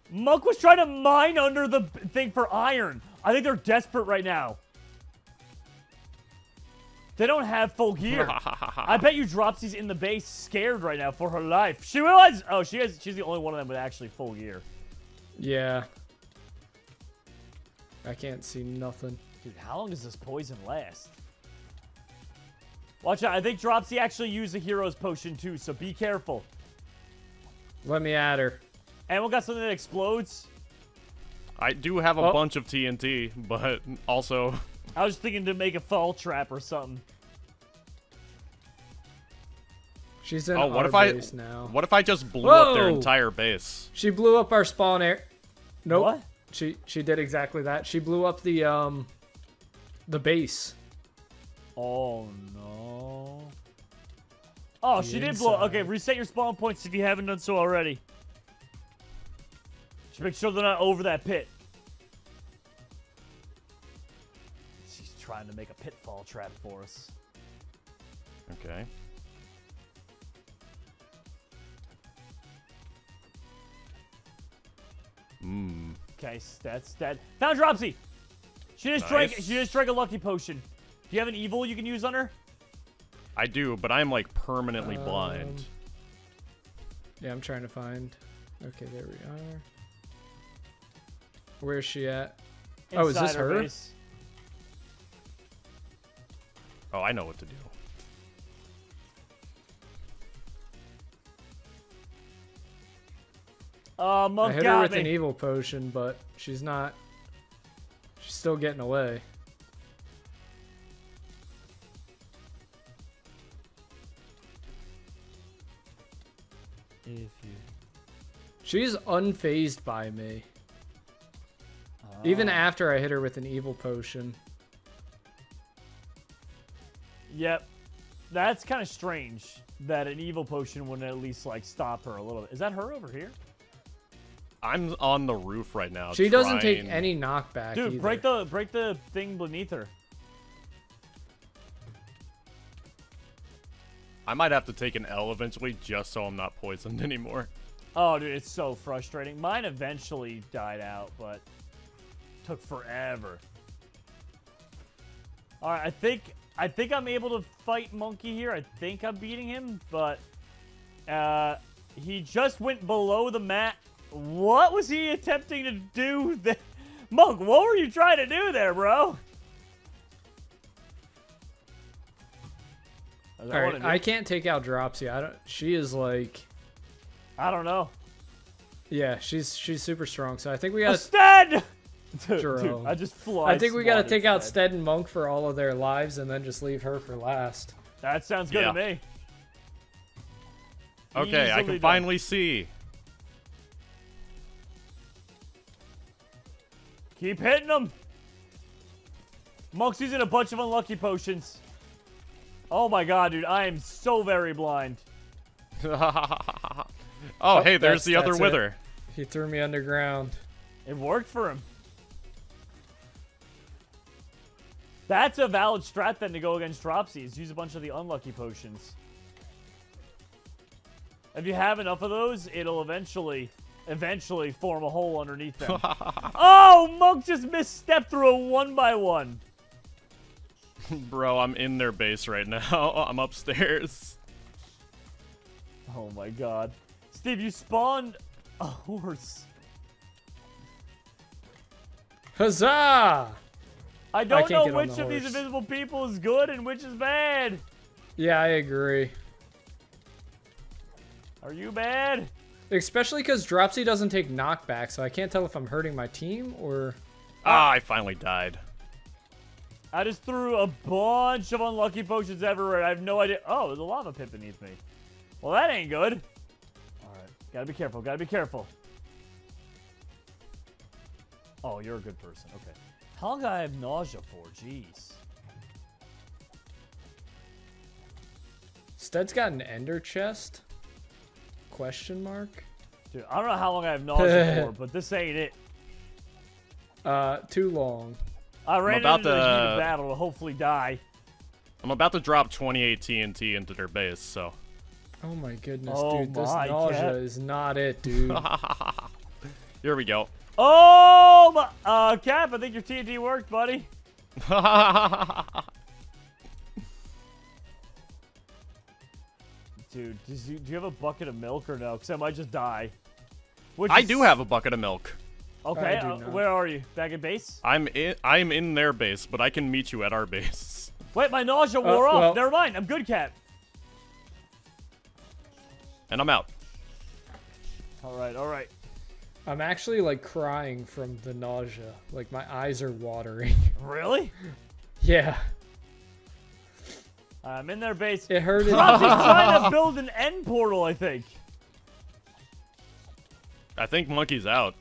Speaker 2: Monk was trying to mine under the thing for iron. I think they're desperate right now. They don't have full gear. I bet you Dropsy's in the base, scared right now for her life. She realized. Oh, she has. She's the only one of them with actually full gear.
Speaker 10: Yeah. I can't see nothing.
Speaker 2: Dude, how long does this poison last? Watch out. I think Dropsy actually used a hero's potion too, so be careful.
Speaker 10: Let me at her.
Speaker 2: Anyone got something that explodes?
Speaker 4: I do have a
Speaker 10: Oh.
Speaker 4: bunch of TNT, but also
Speaker 2: I was thinking to make a fall trap or something.
Speaker 10: She's in
Speaker 4: Oh, what
Speaker 10: our
Speaker 4: if I
Speaker 10: base now.
Speaker 4: what if I just blew up their entire base?
Speaker 10: She blew up our spawn air. Nope.
Speaker 2: What?
Speaker 10: She she did exactly that. She blew up the um the base.
Speaker 2: Oh no. Oh, she
Speaker 10: The
Speaker 2: did blow. Okay, reset your spawn points if you haven't done so already. Just make sure they're not over that pit. She's trying to make a pitfall trap for us.
Speaker 4: Okay. Mmm.
Speaker 2: Okay, s- that's that. Found Dropsy. She just drank. She just drank a lucky potion. Do you have an evil you can use on her?
Speaker 4: I do, but I'm like permanently blind.
Speaker 10: Um, Yeah, I'm trying to find. Okay, there we are. Where's she at? Oh, is this
Speaker 2: Inside
Speaker 10: her?
Speaker 2: Base.
Speaker 4: Oh, I know what to do.
Speaker 2: Oh,
Speaker 10: I
Speaker 2: monk
Speaker 10: hit her with
Speaker 2: me.
Speaker 10: an evil potion, but she's not. She's still getting away.
Speaker 2: If you.
Speaker 10: She's unfazed by me. Even
Speaker 2: Ah.
Speaker 10: after I hit her with an evil potion.
Speaker 2: Yep. That's kind of strange that an evil potion wouldn't at least like stop her a little bit. Is that her over here?
Speaker 4: I'm on the roof right now.
Speaker 10: She doesn't take any knockback
Speaker 2: Dude,
Speaker 10: either.
Speaker 2: break the break the thing beneath her.
Speaker 4: I might have to take an L eventually just so I'm not poisoned anymore.
Speaker 2: Oh, dude, it's so frustrating. Mine eventually died out, but took forever. All right, I think I think I'm able to fight Monkey here. I think I'm beating him, but uh, he just went below the mat. What was he attempting to do? There? Monk, what were you trying to do there, bro? Is that
Speaker 10: All
Speaker 2: what
Speaker 10: right,
Speaker 2: it
Speaker 10: I can't take out Dropsy. I don't. She is like,
Speaker 2: I don't know.
Speaker 10: yeah, she's she's super strong. So I think we
Speaker 2: A
Speaker 10: got.
Speaker 2: Stead! Dude,
Speaker 10: Jerome.
Speaker 2: dude, I just fly.
Speaker 10: I think we gotta take out
Speaker 2: Stead.
Speaker 10: Stead and Monk for all of their lives, and then just leave her for last.
Speaker 2: That sounds good
Speaker 4: Yeah.
Speaker 2: to me.
Speaker 4: Okay, I can
Speaker 2: done.
Speaker 4: finally see.
Speaker 2: Keep hitting them. Monk's using a bunch of unlucky potions. Oh my god, dude, I am so very blind.
Speaker 4: Oh, oh, hey, there's the other
Speaker 10: that's it.
Speaker 4: wither.
Speaker 10: He threw me underground.
Speaker 2: It worked for him. That's a valid strat then to go against Dropsies. use a bunch of the unlucky potions. If you have enough of those, it'll eventually, eventually form a hole underneath them. oh, Monk just misstepped through a one by one.
Speaker 4: Bro, I'm in their base right now. I'm upstairs.
Speaker 2: Oh my god. Steve, you spawned a horse.
Speaker 10: Huzzah!
Speaker 2: I don't
Speaker 10: can't
Speaker 2: know which
Speaker 10: the
Speaker 2: of these invisible people is good and which is bad.
Speaker 10: Yeah, I agree.
Speaker 2: Are you bad?
Speaker 10: Especially because Dropsy doesn't take knockback, so I can't tell if I'm hurting my team or.
Speaker 4: Ah, I finally died.
Speaker 2: I just threw a bunch of unlucky potions everywhere. I have no idea. Oh, there's a lava pit beneath me. Well, that ain't good. All right, gotta be careful. Gotta be careful. Oh, you're a good person. Okay. How long do I have nausea for? Jeez.
Speaker 10: Stead's got an ender chest? Question mark?
Speaker 2: Dude, I don't know how long I have nausea for, but this ain't it.
Speaker 10: Uh, too long.
Speaker 2: I ran
Speaker 4: about
Speaker 2: into the heat
Speaker 4: to-
Speaker 2: of battle to hopefully die.
Speaker 4: I'm about to drop 28 TNT into their base, so.
Speaker 10: Oh my goodness,
Speaker 2: Oh
Speaker 10: dude. This nausea
Speaker 2: Cat.
Speaker 10: is not it, dude.
Speaker 4: Here we go.
Speaker 2: Oh, my, uh, Cap, I think your TNT worked, buddy. Dude, does you, do you have a bucket of milk or no? Because I might just die. Which
Speaker 4: I
Speaker 2: is-
Speaker 4: do have a bucket of milk.
Speaker 2: Okay, uh, where are you? Back at base?
Speaker 4: I'm in. I'm in their base, but I can meet you at our base.
Speaker 2: Wait, my nausea wore off.
Speaker 10: Uh, well-
Speaker 2: Never mind. I'm good, Cap.
Speaker 4: And I'm out.
Speaker 2: All right, all right.
Speaker 10: I'm actually like crying from the nausea. Like my eyes are watering.
Speaker 2: Really?
Speaker 10: yeah,
Speaker 2: I'm in their base.
Speaker 10: it hurted.
Speaker 2: Dropsy's trying to build an end portal, I think.
Speaker 4: I think Monkey's out.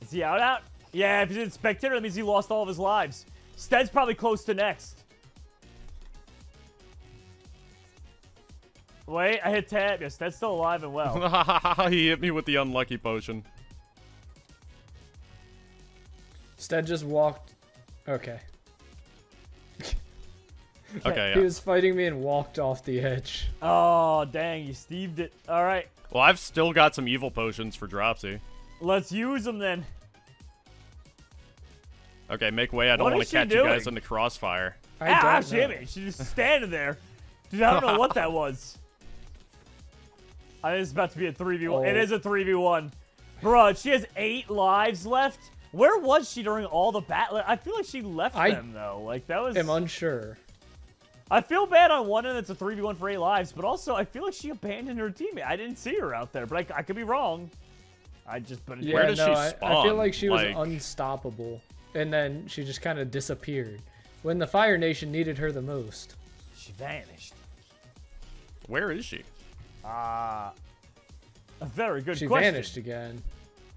Speaker 2: Is he out out? Yeah, if he's in spectator, that means he lost all of his lives. Stead's probably close to next. Wait, I hit tab. Yes, Stead's still alive and well.
Speaker 4: he hit me with the unlucky potion.
Speaker 10: Stead just walked. Okay.
Speaker 4: Okay.
Speaker 10: He was fighting me and walked off the edge.
Speaker 2: oh, dang, you Steved it. All right,
Speaker 4: Well, I've still got some evil potions for Dropsy.
Speaker 2: let's use them then.
Speaker 4: Okay, make way. I don't want to
Speaker 2: she
Speaker 4: catch you guys
Speaker 2: doing?
Speaker 4: in the crossfire.
Speaker 10: I
Speaker 2: ah,
Speaker 10: don't know.
Speaker 2: Jimmy, she's just standing there. Dude, I don't know what that was. I think it's about to be a 3v1. It
Speaker 10: Oh.
Speaker 2: is a 3v1. Bruh, she has eight lives left. Where was she during all the battle? I feel like she left
Speaker 10: I
Speaker 2: them, though. Like, that was...
Speaker 10: I'm unsure.
Speaker 2: I feel bad on one end it's a 3v1 for eight lives, but also I feel like she abandoned her teammate. I didn't see her out there, but I, I could be wrong. I just... But
Speaker 10: Yeah,
Speaker 4: Where does
Speaker 10: no,
Speaker 4: she
Speaker 10: I, I feel like she was unstoppable, and then she just kind of disappeared when the Fire Nation needed her the most.
Speaker 2: she vanished.
Speaker 4: Where is she?
Speaker 2: Ah... a very good
Speaker 10: She
Speaker 2: question.
Speaker 10: vanished again.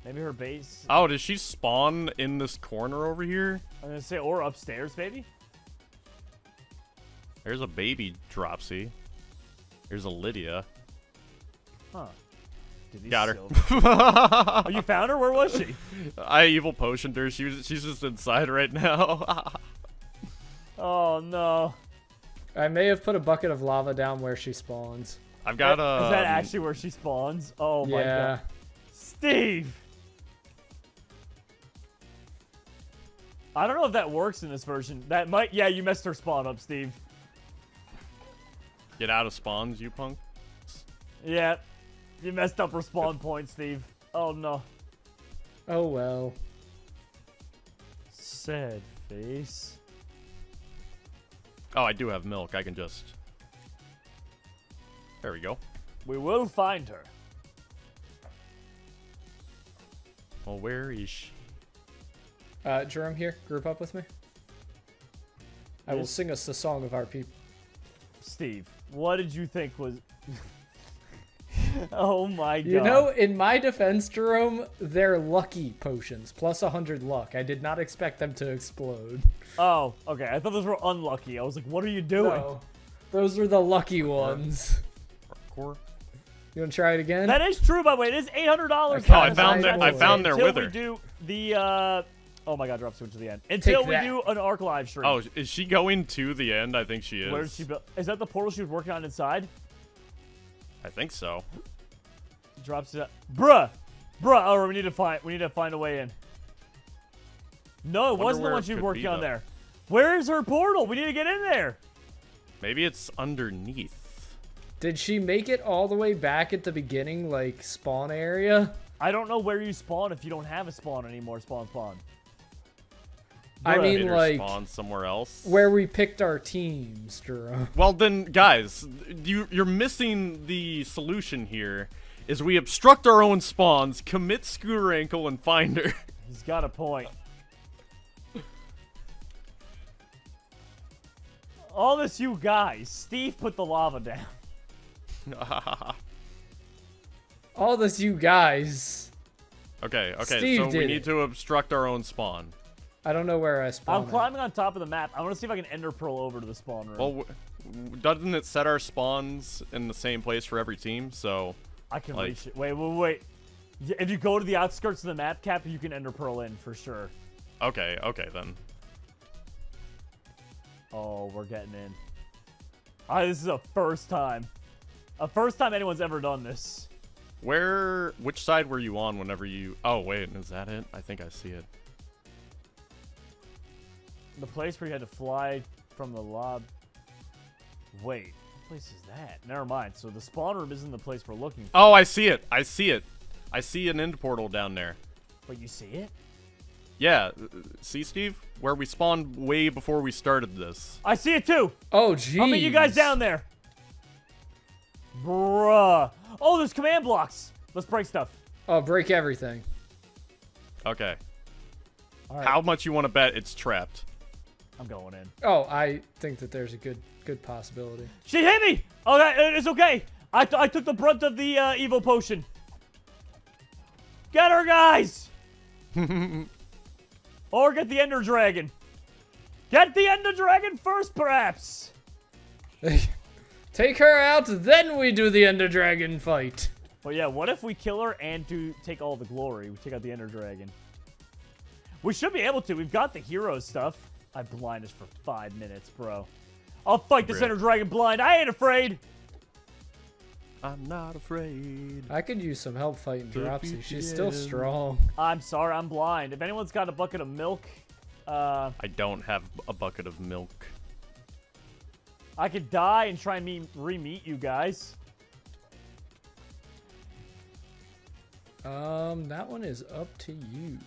Speaker 2: Maybe her base...
Speaker 4: Oh, does she spawn in this corner over here?
Speaker 2: I'm gonna say, or upstairs, maybe?
Speaker 4: There's a baby Dropsy. There's a Lydia.
Speaker 2: Huh. Did he
Speaker 4: Got her.
Speaker 2: oh, you found her? Where was she?
Speaker 4: I evil potioned her. She was, she's just inside right now.
Speaker 2: Oh no.
Speaker 10: I may have put a bucket of lava down where she spawns.
Speaker 4: I've got a.
Speaker 2: Is that um, actually where she spawns? Oh my
Speaker 10: yeah.
Speaker 2: god. Steve! I don't know if that works in this version. That might. Yeah, you messed her spawn up, Steve.
Speaker 4: Get out of spawns, you punk.
Speaker 2: Yeah. You messed up her spawn point, Steve. Oh no.
Speaker 10: Oh well.
Speaker 2: Sad face.
Speaker 4: Oh, I do have milk. I can just. There we go.
Speaker 2: We will find her.
Speaker 4: Well, where is she?
Speaker 10: Uh, Jerome here, group up with me. I will sing us the song of our people.
Speaker 2: Steve, what did you think was. oh my god.
Speaker 10: You know, in my defense, Jerome, they're lucky potions, plus 100 luck. I did not expect them to explode.
Speaker 2: Oh, okay. I thought those were unlucky. I was like, what are you doing?
Speaker 10: No, those were the lucky ones.
Speaker 4: Core.
Speaker 10: You want to try it again?
Speaker 2: That is true, by the way. It is eight hundred dollars.
Speaker 10: Okay.
Speaker 4: Oh, I found their. I found their
Speaker 2: until
Speaker 4: wither.
Speaker 2: we do the. uh Oh my god, drop switch to the end. Until we do an arc live stream.
Speaker 4: Oh, is she going to the end? I think she is.
Speaker 2: where did she build? Is that the portal she was working on inside?
Speaker 4: I think so.
Speaker 2: Drops it. Up. Bruh, bruh. Oh, we need to find. We need to find a way in. No, it wasn't the one she was working
Speaker 4: be,
Speaker 2: on
Speaker 4: though.
Speaker 2: there. Where is her portal? We need to get in there.
Speaker 4: Maybe it's underneath.
Speaker 10: Did she make it all the way back at the beginning, like spawn area?
Speaker 2: I don't know where you spawn if you don't have a spawn anymore. Spawn, spawn.
Speaker 10: I mean, like
Speaker 4: spawn somewhere else.
Speaker 10: where we picked our teams, Jerome.
Speaker 4: Well then, guys, you you're missing the solution here. Is we obstruct our own spawns, commit Scooter Ankle, and find her.
Speaker 2: He's got a point. All this you guys. Steve put the lava down.
Speaker 10: All this, you guys.
Speaker 4: okay, okay,
Speaker 10: Steve
Speaker 4: so we
Speaker 10: did
Speaker 4: need
Speaker 10: it.
Speaker 4: to obstruct our own spawn.
Speaker 10: I don't know where I spawn.
Speaker 2: I'm climbing on top of the map. I want to see if I can ender pearl over to the spawn room.
Speaker 4: Well, w- w- doesn't it set our spawns in the same place for every team? So,
Speaker 2: I can
Speaker 4: like-
Speaker 2: reach it. Wait, wait, wait. If you go to the outskirts of the map cap, you can ender pearl in for sure.
Speaker 4: okay, okay then.
Speaker 2: Oh, we're getting in. Ah, this is a first time. A first time anyone's ever done this.
Speaker 4: Where, which side were you on whenever you? Oh wait, is that it? I think I see it.
Speaker 2: The place where you had to fly from the lob. Wait, what place is that? Never mind. So the spawn room isn't the place we're looking for.
Speaker 4: Oh, I see it. I see it. I see an end portal down there.
Speaker 2: But you see it?
Speaker 4: Yeah, see, Steve, where we spawned way before we started this.
Speaker 2: I see it too.
Speaker 10: Oh, geez.
Speaker 2: I'll meet you guys down there. Bruh. Oh, there's command blocks. Let's break stuff.
Speaker 10: Oh, break everything.
Speaker 4: Okay.
Speaker 2: All right.
Speaker 4: How much you want to bet it's trapped?
Speaker 2: I'm going in.
Speaker 10: Oh, I think that there's a good good possibility.
Speaker 2: She hit me. Okay, it's okay. I, I took the brunt of the uh, evil potion. Get her, guys. or get the ender dragon. Get the ender dragon first, perhaps.
Speaker 10: Take her out, then we do the Ender Dragon fight.
Speaker 2: But yeah, what if we kill her and do take all the glory? We take out the ender dragon. We should be able to. We've got the hero stuff. I blind us for five minutes, bro. I'll fight this
Speaker 4: Bro.
Speaker 2: ender dragon blind. I ain't afraid.
Speaker 4: I'm not afraid.
Speaker 10: I could use some help fighting
Speaker 4: The
Speaker 10: Dropsy. She's still strong.
Speaker 2: I'm sorry, I'm blind. If anyone's got a bucket of milk, uh,
Speaker 4: I don't have a bucket of milk.
Speaker 2: I could die and try and meet, re-meet you guys.
Speaker 10: Um, that one is up to you.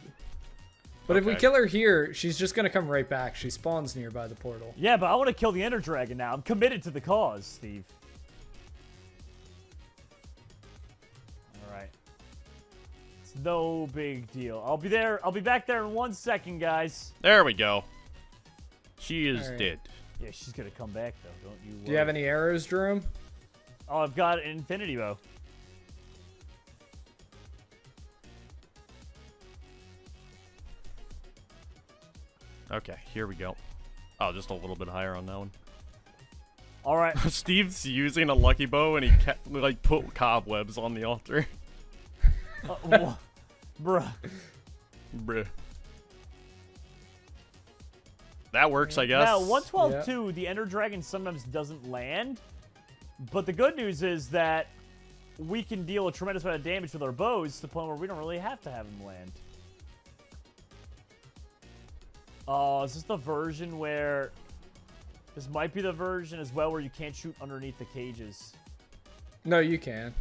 Speaker 10: But if we kill her here, she's just gonna come right back. She spawns nearby the portal.
Speaker 2: Yeah, but I want to kill the ender dragon now. I'm committed to the cause, Steve. All right. It's no big deal. I'll be there. I'll be back there in one second, guys.
Speaker 4: There we go. She is
Speaker 10: Alright.
Speaker 4: dead.
Speaker 2: Yeah, she's gonna come back though. Don't you?
Speaker 10: Do you have any arrows, Jerome?
Speaker 2: Oh, I've got an infinity bow.
Speaker 4: Okay, here we go. Oh, just a little bit higher on that one.
Speaker 2: All right.
Speaker 4: Steve's using a lucky bow and he ca- like put cobwebs on the altar.
Speaker 2: Uh, wha- bruh.
Speaker 4: Bruh. That works, I guess.
Speaker 2: Now, 112.2, the Ender Dragon sometimes doesn't land. But the good news is that we can deal a tremendous amount of damage with our bows to the point where we don't really have to have them land. Oh, is this the version where... This might be the version as well where you can't shoot underneath the cages.
Speaker 10: No, you can.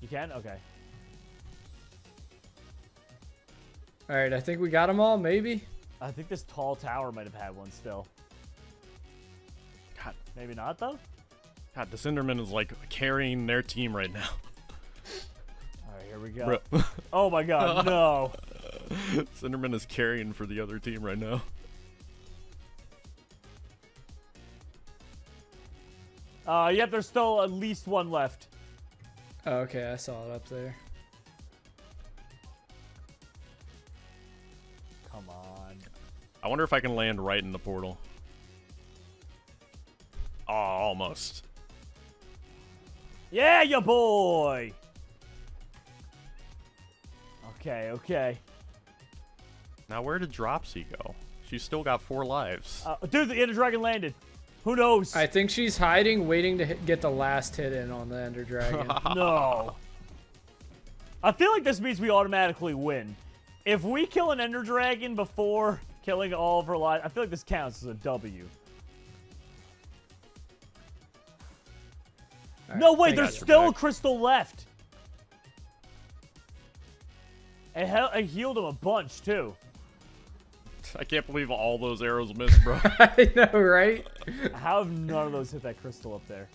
Speaker 2: You can? Okay.
Speaker 10: All right, I think we got them all. Maybe.
Speaker 2: I think this tall tower might have had one still.
Speaker 4: God,
Speaker 2: Maybe not, though?
Speaker 4: God, the Cinderman is like carrying their team right now.
Speaker 2: All right, here we go.
Speaker 4: Bruh.
Speaker 2: Oh my god, no.
Speaker 4: Cinderman is carrying for the other team right now.
Speaker 2: Uh, yep, there's still at least one left.
Speaker 10: Oh, okay, I saw it up there.
Speaker 2: Come on.
Speaker 4: I wonder if I can land right in the portal. Oh, almost.
Speaker 2: Yeah, ya boy! Okay, okay.
Speaker 4: Now, where did Dropsy go? She's still got four lives.
Speaker 2: Uh, dude, the Ender Dragon landed. Who knows?
Speaker 10: I think she's hiding, waiting to hit, get the last hit in on the Ender Dragon.
Speaker 2: no. I feel like this means we automatically win. If we kill an Ender Dragon before killing all of her lives, I feel like this counts as a W. no, wait, there's
Speaker 4: God you're
Speaker 2: still a crystal left. It, hel- it healed him a bunch too.
Speaker 4: I can't believe all those arrows missed, bro.
Speaker 10: I know, right?
Speaker 2: How have none of those hit that crystal up there?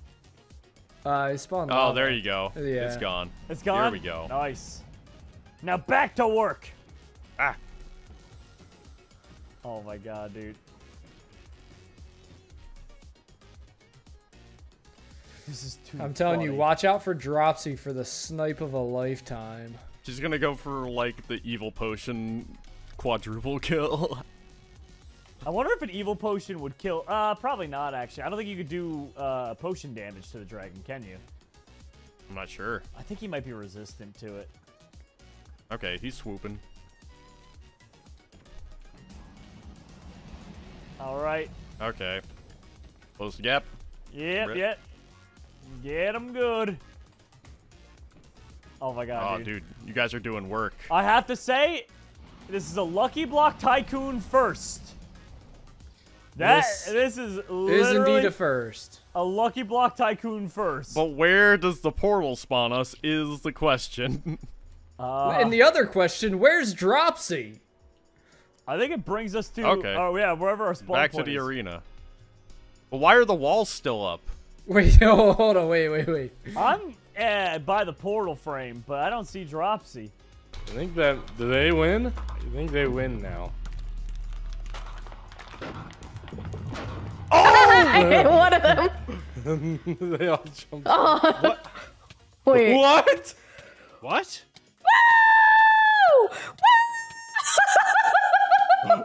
Speaker 10: Uh, he spawned.
Speaker 4: oh,
Speaker 10: lava.
Speaker 4: there you go.
Speaker 10: Yeah.
Speaker 4: It's gone.
Speaker 2: It's gone.
Speaker 4: Here we go.
Speaker 2: Nice. Now back to work.
Speaker 4: Ah.
Speaker 2: Oh my god, dude. This is too.
Speaker 10: I'm telling you, watch out for Dropsy for the snipe of a lifetime.
Speaker 4: She's gonna go for like the evil potion quadruple kill.
Speaker 2: I wonder if an evil potion would kill. Uh, probably not actually. I don't think you could do uh, potion damage to the dragon, can you?
Speaker 4: I'm not sure.
Speaker 2: I think he might be resistant to it.
Speaker 4: Okay, he's swooping.
Speaker 2: All right.
Speaker 4: Okay. Close the gap.
Speaker 2: Yep,
Speaker 4: Rip.
Speaker 2: yep. Get him good. Oh my god,
Speaker 4: Oh,
Speaker 2: dude.
Speaker 4: dude, you guys are doing work.
Speaker 2: I have to say, this is a Lucky Block Tycoon first. That
Speaker 10: This
Speaker 2: this, is
Speaker 10: Is
Speaker 2: literally
Speaker 10: indeed a first.
Speaker 2: a Lucky Block Tycoon first.
Speaker 4: But where does the portal spawn us is the question.
Speaker 2: Uh,
Speaker 10: and the other question, where's Dropsy?
Speaker 2: I think it brings us to
Speaker 4: Okay.
Speaker 2: oh yeah, wherever our spawn
Speaker 4: Back to the
Speaker 2: is.
Speaker 4: arena. But why are the walls still up?
Speaker 10: Wait, oh, hold on, wait, wait, wait.
Speaker 2: I'm uh, by the portal frame, but I don't see Dropsy.
Speaker 12: I think that do they win? I think they win now. Oh!
Speaker 5: I hit one of them.
Speaker 12: they all jumped.
Speaker 5: Oh. Wait.
Speaker 12: What?
Speaker 4: What?
Speaker 5: Woo!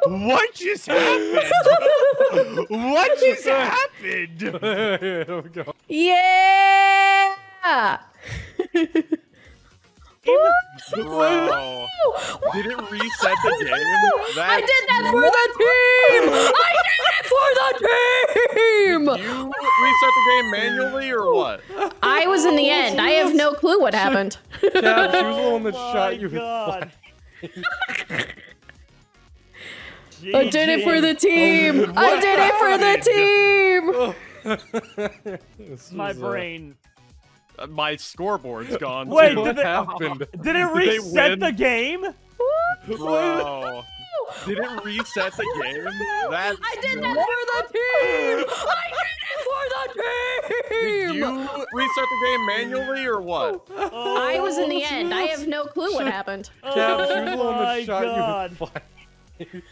Speaker 4: What just happened? what just happened?
Speaker 12: Here.
Speaker 5: Yeah!
Speaker 4: Bro, did it reset the game?
Speaker 5: I did that for the team! I did it for the team!
Speaker 4: You reset the game manually or what?
Speaker 5: I was in the end. I have no clue what happened.
Speaker 12: Cap, she was the one that
Speaker 2: My
Speaker 12: shot you
Speaker 2: God.
Speaker 5: I did it for the team! I did it for the team!
Speaker 2: My
Speaker 12: was, uh,
Speaker 2: brain.
Speaker 4: Uh, My scoreboard's gone.
Speaker 2: Wait,
Speaker 4: too.
Speaker 2: did it,
Speaker 12: happened?
Speaker 2: did it
Speaker 4: Did they
Speaker 2: reset
Speaker 4: win?
Speaker 2: the game?
Speaker 4: Bro, did it reset the game? That's
Speaker 5: I did that for the team! I did it for the team!
Speaker 4: Did you reset the game manually or what?
Speaker 5: I was in the end. I have no clue what happened.
Speaker 12: Cap, she was the one
Speaker 2: Oh my God.
Speaker 12: you.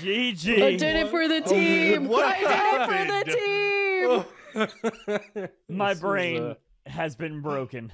Speaker 2: GG.
Speaker 5: I did it for the team!
Speaker 4: What
Speaker 5: I did it for the team!
Speaker 2: My
Speaker 12: was,
Speaker 2: brain
Speaker 12: uh,
Speaker 2: has been broken.